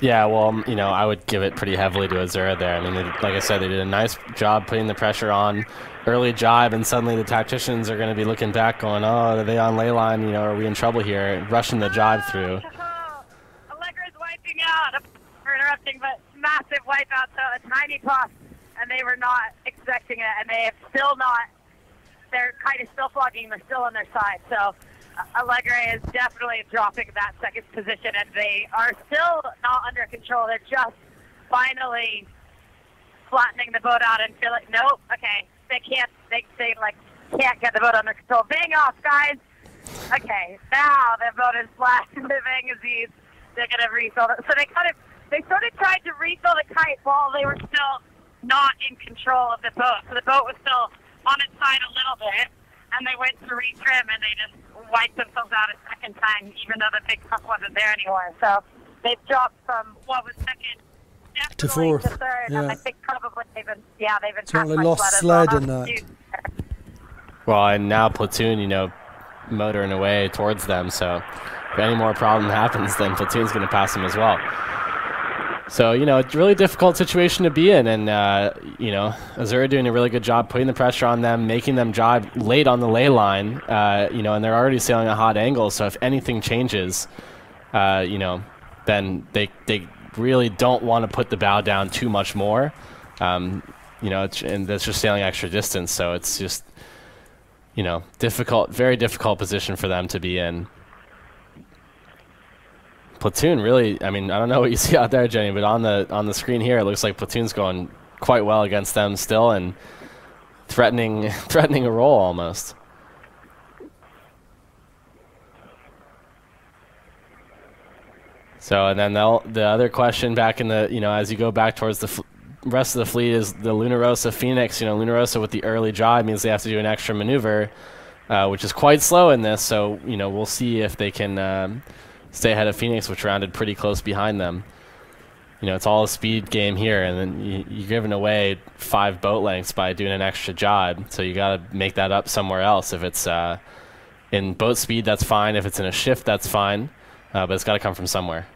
Yeah, well, um, you know, I would give it pretty heavily to Azzurra there. I mean, they, like I said, they did a nice job putting the pressure on early jibe, and suddenly the tacticians are going to be looking back, going, "Oh, are they on lay line? You know, are we in trouble here?" Rushing the jibe through. Alegre's wiping out for interrupting, but massive wipeout, so a tiny toss, and they were not expecting it, and they have still not. They're kind of still flogging. They're still on their side, so. Uh, Alegre is definitely dropping that second position, and they are still not under control. They're just finally flattening the boat out and feeling, nope, okay, they can't, they, they like can't get the boat under control. Bang off, guys. Okay, now the boat is flat. in the Vangazis, they're gonna refill it. So they kind of, they sort of tried to refill the kite while they were still not in control of the boat. So the boat was still on its side a little bit, and they went to retrim, and they just wiped themselves out a second time, even though the big truck wasn't there anymore. So they've dropped from what was second to fourth. To third, yeah. and I think probably they've been, yeah, they've been certainly lost sled in that. Uh, well, and now platoon, you know, motoring away towards them. So if any more problem happens, then platoon's going to pass them as well. So, you know, it's a really difficult situation to be in. And, uh, you know, Azzurra doing a really good job putting the pressure on them, making them jibe late on the lay line, uh, you know, and they're already sailing a hot angle. So if anything changes, uh, you know, then they, they really don't want to put the bow down too much more. Um, you know, and that's just sailing extra distance. So it's just, you know, difficult, very difficult position for them to be in. Platoon really, I mean, I don't know what you see out there, Genny, but on the on the screen here, it looks like Platoon's going quite well against them still and threatening threatening a roll almost. So and then the the other question back in the you know as you go back towards the rest of the fleet is the Luna Rossa Phoenix. You know Luna Rossa with the early jibe means they have to do an extra maneuver, uh, which is quite slow in this. So you know we'll see if they can. Um, stay ahead of Phoenix, which rounded pretty close behind them. You know, it's all a speed game here, and then you, you're giving away five boat lengths by doing an extra jibe. So you got to make that up somewhere else. If it's uh, in boat speed, that's fine. If it's in a shift, that's fine. Uh, but it's got to come from somewhere.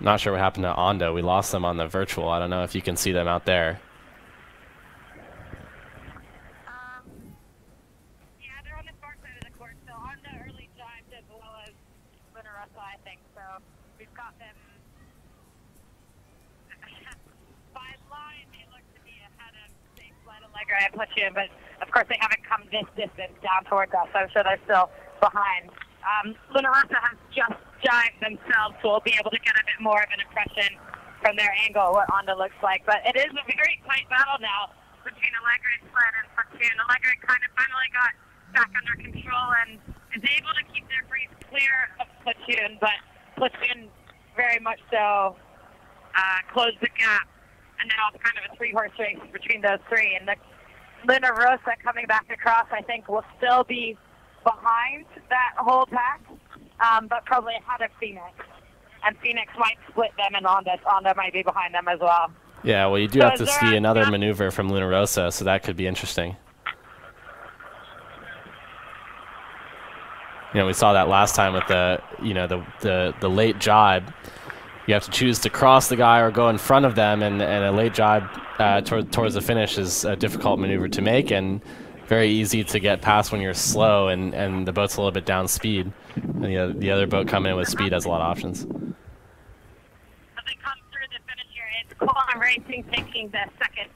Not sure what happened to Onda. We lost them on the virtual. I don't know if you can see them out there. In, but of course they haven't come this distance down towards us, so I'm sure they're still behind. Um, Luna Rossa has just jived themselves, so we'll be able to get a bit more of an impression from their angle what Onda looks like. But it is a very tight battle now between Alegre sled and Platoon. Alegre kind of finally got back under control and is able to keep their breeze clear of Platoon, but Platoon very much so uh, closed the gap. And now it's kind of a three-horse race between those three. And the Luna Rossa coming back across, I think, will still be behind that whole pack, um, but probably ahead of Phoenix. And Phoenix might split them, and Onda, Onda might be behind them as well. Yeah, well, you do so have to see another maneuver from Luna Rossa, so that could be interesting. You know, we saw that last time with the, you know, the the, the late jibe. You have to choose to cross the guy or go in front of them, and, and a late jibe uh, toward, towards the finish is a difficult maneuver to make and very easy to get past when you're slow and, and the boat's a little bit down speed. And the, the other boat coming in with speed has a lot of options. As they come through the finish here, it's Quantum Racing taking the second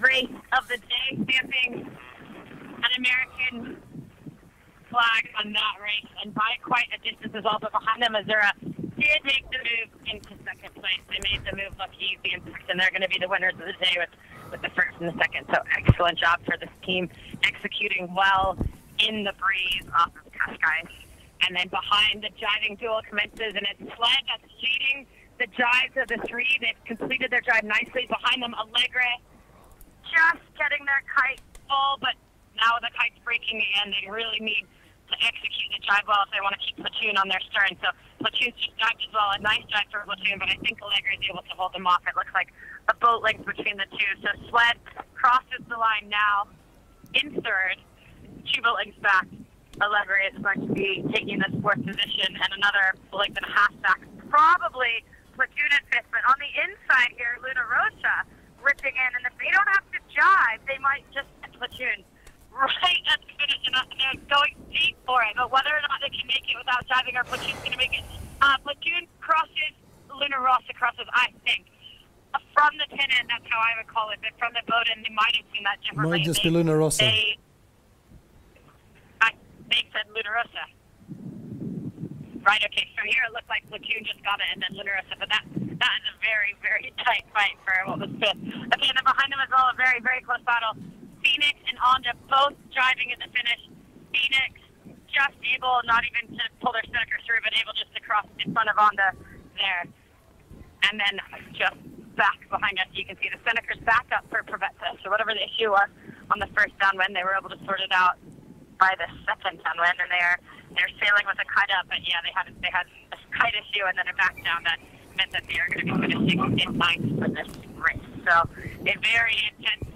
race of the day, stamping an American flag on that race and by quite a distance as well. But behind them, Azzurra did make the move into second place. They made the move look easy, and they're going to be the winners of the day with with the first and the second. So excellent job for this team executing well in the breeze off of Cascais. And then behind the driving duel commences, and it's Sled that's leading the drives of the three. They've completed their drive nicely. Behind them, Alegre just getting their kite full, but now the kite's breaking and They really need to execute the drive well if they want to keep Platoon on their stern. So Platoon's just dived as well. A nice drive for Platoon, but I think Alegre is able to hold them off. It looks like a boat length between the two. So Sled crosses the line now in third, two boat lengths back. Alegre is going to be taking this fourth position and another length and a half back. Probably Platoon at fifth, but on the inside here, Luna Rossa ripping in, and if they don't have to jive, they might just Platoon right at the finish, and they're going deep for it. But whether or not they can make it without jiving, or Platoon's going to make it. Uh, Platoon crosses Luna Rossa crosses, I think. From the pin end, that's how I would call it, but from the boat end, they might have seen that differently. Might just They- be Luna Rossa. They, I, they said Luna Rossa. Right, okay, so here it looked like Platoon just got it and then Luna Rossa, but that, that is a very, very tight fight for what was fifth. Okay, and then behind them as well, a very, very close battle. Phoenix and Onda both driving at the finish. Phoenix just able not even to pull their Spinnaker through, but able just to cross in front of Onda there. And then just back behind us, you can see the Spinnaker's back up for Provezza. So whatever the issue was on the first downwind, they were able to sort it out by the second downwind, and they're they're sailing with a kite up. But yeah, they had they had a kite issue and then a back down that meant that they are going to be finishing in ninth for this race. So a very intense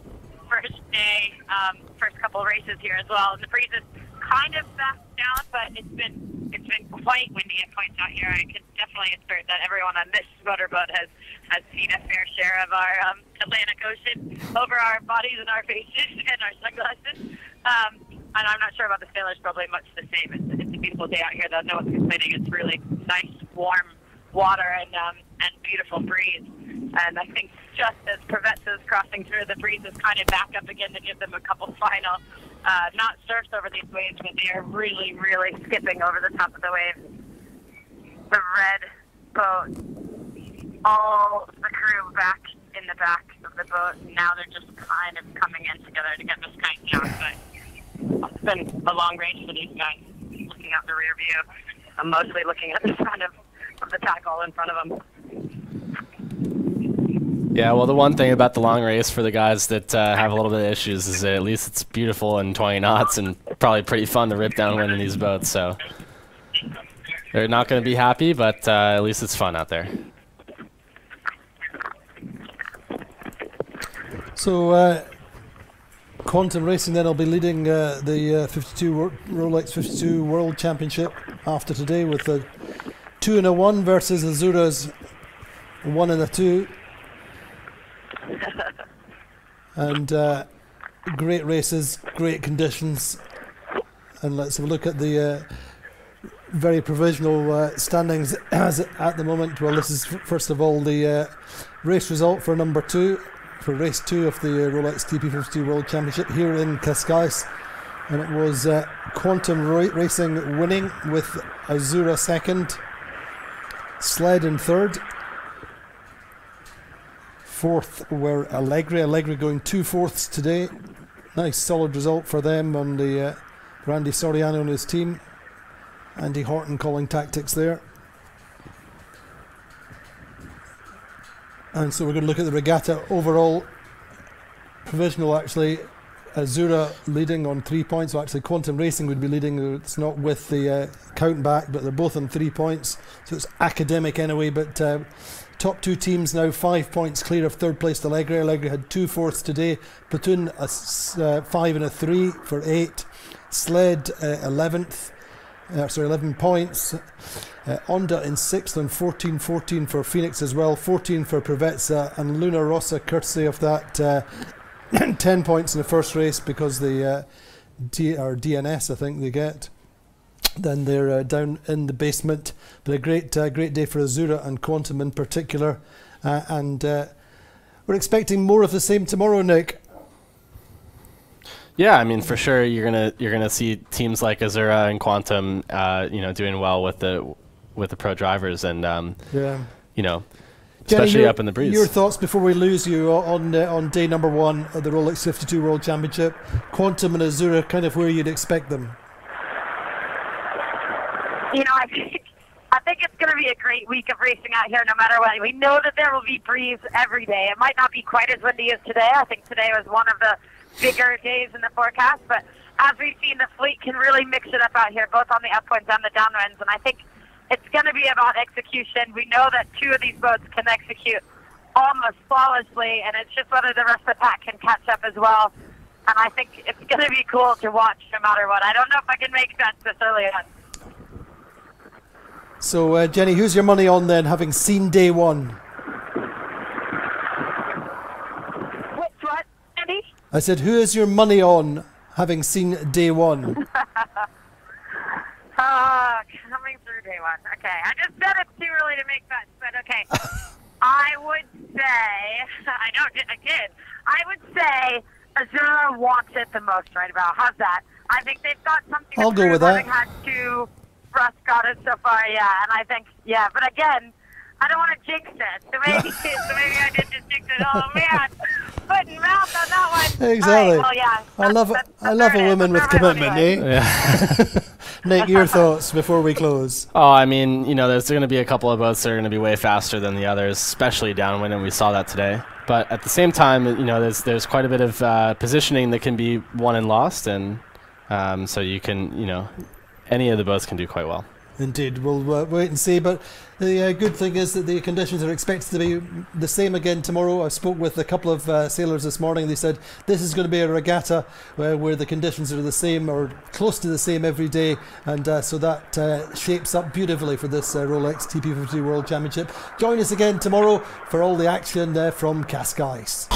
first day, um, first couple races here as well. And the breeze is kind of back down, but it's been it's been quite windy at points out here. I can definitely assert that everyone on this motorboat has has seen a fair share of our um, Atlantic Ocean over our bodies and our faces and our sunglasses. Um, and I'm not sure about the sailors. Probably much the same. It's, it's a beautiful day out here, though. No one's complaining. It's really nice, warm water and um, and beautiful breeze. And I think just as Provezza is crossing through, the breeze is kind of back up again to give them a couple final, uh, not surfs over these waves, but they are really, really skipping over the top of the waves. The red boat, all the crew back in the back of the boat. Now they're just kind of coming in together to get this kite down. But it's been a long race for these guys. Looking out the rear view, I'm mostly looking at the front of, of the tackle in front of them. Yeah, well, the one thing about the long race for the guys that uh, have a little bit of issues is that at least it's beautiful and 20 knots and probably pretty fun to rip downwind in these boats. So they're not going to be happy, but uh, at least it's fun out there. So, uh, Quantum Racing then will be leading uh, the uh, 52 Wor- Rolex 52 World Championship after today with a two and a one versus Azzurra's one and a two. And uh, great races, great conditions. And let's have a look at the uh, very provisional uh, standings as at the moment. Well, this is first of all the uh, race result for number two, for race two of the uh, Rolex TP52 World Championship here in Cascais. And it was uh, Quantum Ra- Racing winning with Azzurra second, Sled in third. Fourth were Alegre. Alegre going two fourths today. Nice solid result for them on the uh, Randy Soriano and his team. Andy Horton calling tactics there. And so we're going to look at the regatta overall. Provisional actually, Azzurra leading on three points. Well, actually, Quantum Racing would be leading. It's not with the uh, count back, but they're both on three points. So it's academic anyway. But uh, top two teams now five points clear of third place. Alegre. Alegre had two fourths today. Platoon a uh, five and a three for eight. Sled eleventh. Uh, sorry, 11 points. Uh, Onda in sixth and 14 14 for Phoenix as well. 14 for Provezza and Luna Rossa, courtesy of that uh, 10 points in the first race because the uh, D- or DNS, I think they get. Then they're uh, down in the basement. But a great, uh, great day for Azzurra and Quantum in particular. Uh, and uh, we're expecting more of the same tomorrow, Nick. Yeah, I mean for sure you're gonna you're gonna see teams like Azzurra and Quantum, uh, you know, doing well with the with the pro drivers, and um, Yeah. you know, especially your, up in the breeze. Your thoughts before we lose you on uh, on day number one of the Rolex 52 World Championship, Quantum and Azzurra, kind of where you'd expect them. You know, I think I think it's going to be a great week of racing out here, no matter what. We know that there will be breeze every day. It might not be quite as windy as today. I think today was one of the bigger days in the forecast, but as we've seen, the fleet can really mix it up out here, both on the upwinds and the downwinds. And I think it's going to be about execution. We know that two of these boats can execute almost flawlessly, and it's just whether the rest of the pack can catch up as well. And I think it's going to be cool to watch no matter what. I don't know if I can make bets this early on. So, uh, Genny, who's your money on then, having seen day one? Which what, Andy? I said, who is your money on, having seen day one? Uh, coming through day one. Okay, I just said it's too early to make bets, but okay. I would say, I know, I did. I would say Azzurra wants it the most right about. How's that? I think they've got something I'll to go with that. had two Russ got it so far, yeah. And I think, yeah, but again, I don't want to jinx it. So maybe, so maybe I did just jinx it. Oh man, foot and mouth on that one. Exactly. All right, well, yeah. I love That's- I love a woman with That's where my commitment, money eh? was. Nick, your thoughts before we close. Oh, I mean, you know, there's going to be a couple of boats that are going to be way faster than the others, especially downwind, and we saw that today. But at the same time, you know, there's there's quite a bit of uh, positioning that can be won and lost, and um, so you can, you know, any of the boats can do quite well. Indeed, we'll uh, wait and see. But the uh, good thing is that the conditions are expected to be the same again tomorrow. I spoke with a couple of uh, sailors this morning. They said this is going to be a regatta uh, where the conditions are the same or close to the same every day, and uh, so that uh, shapes up beautifully for this Rolex TP50 World Championship. Join us again tomorrow for all the action uh, from Cascais.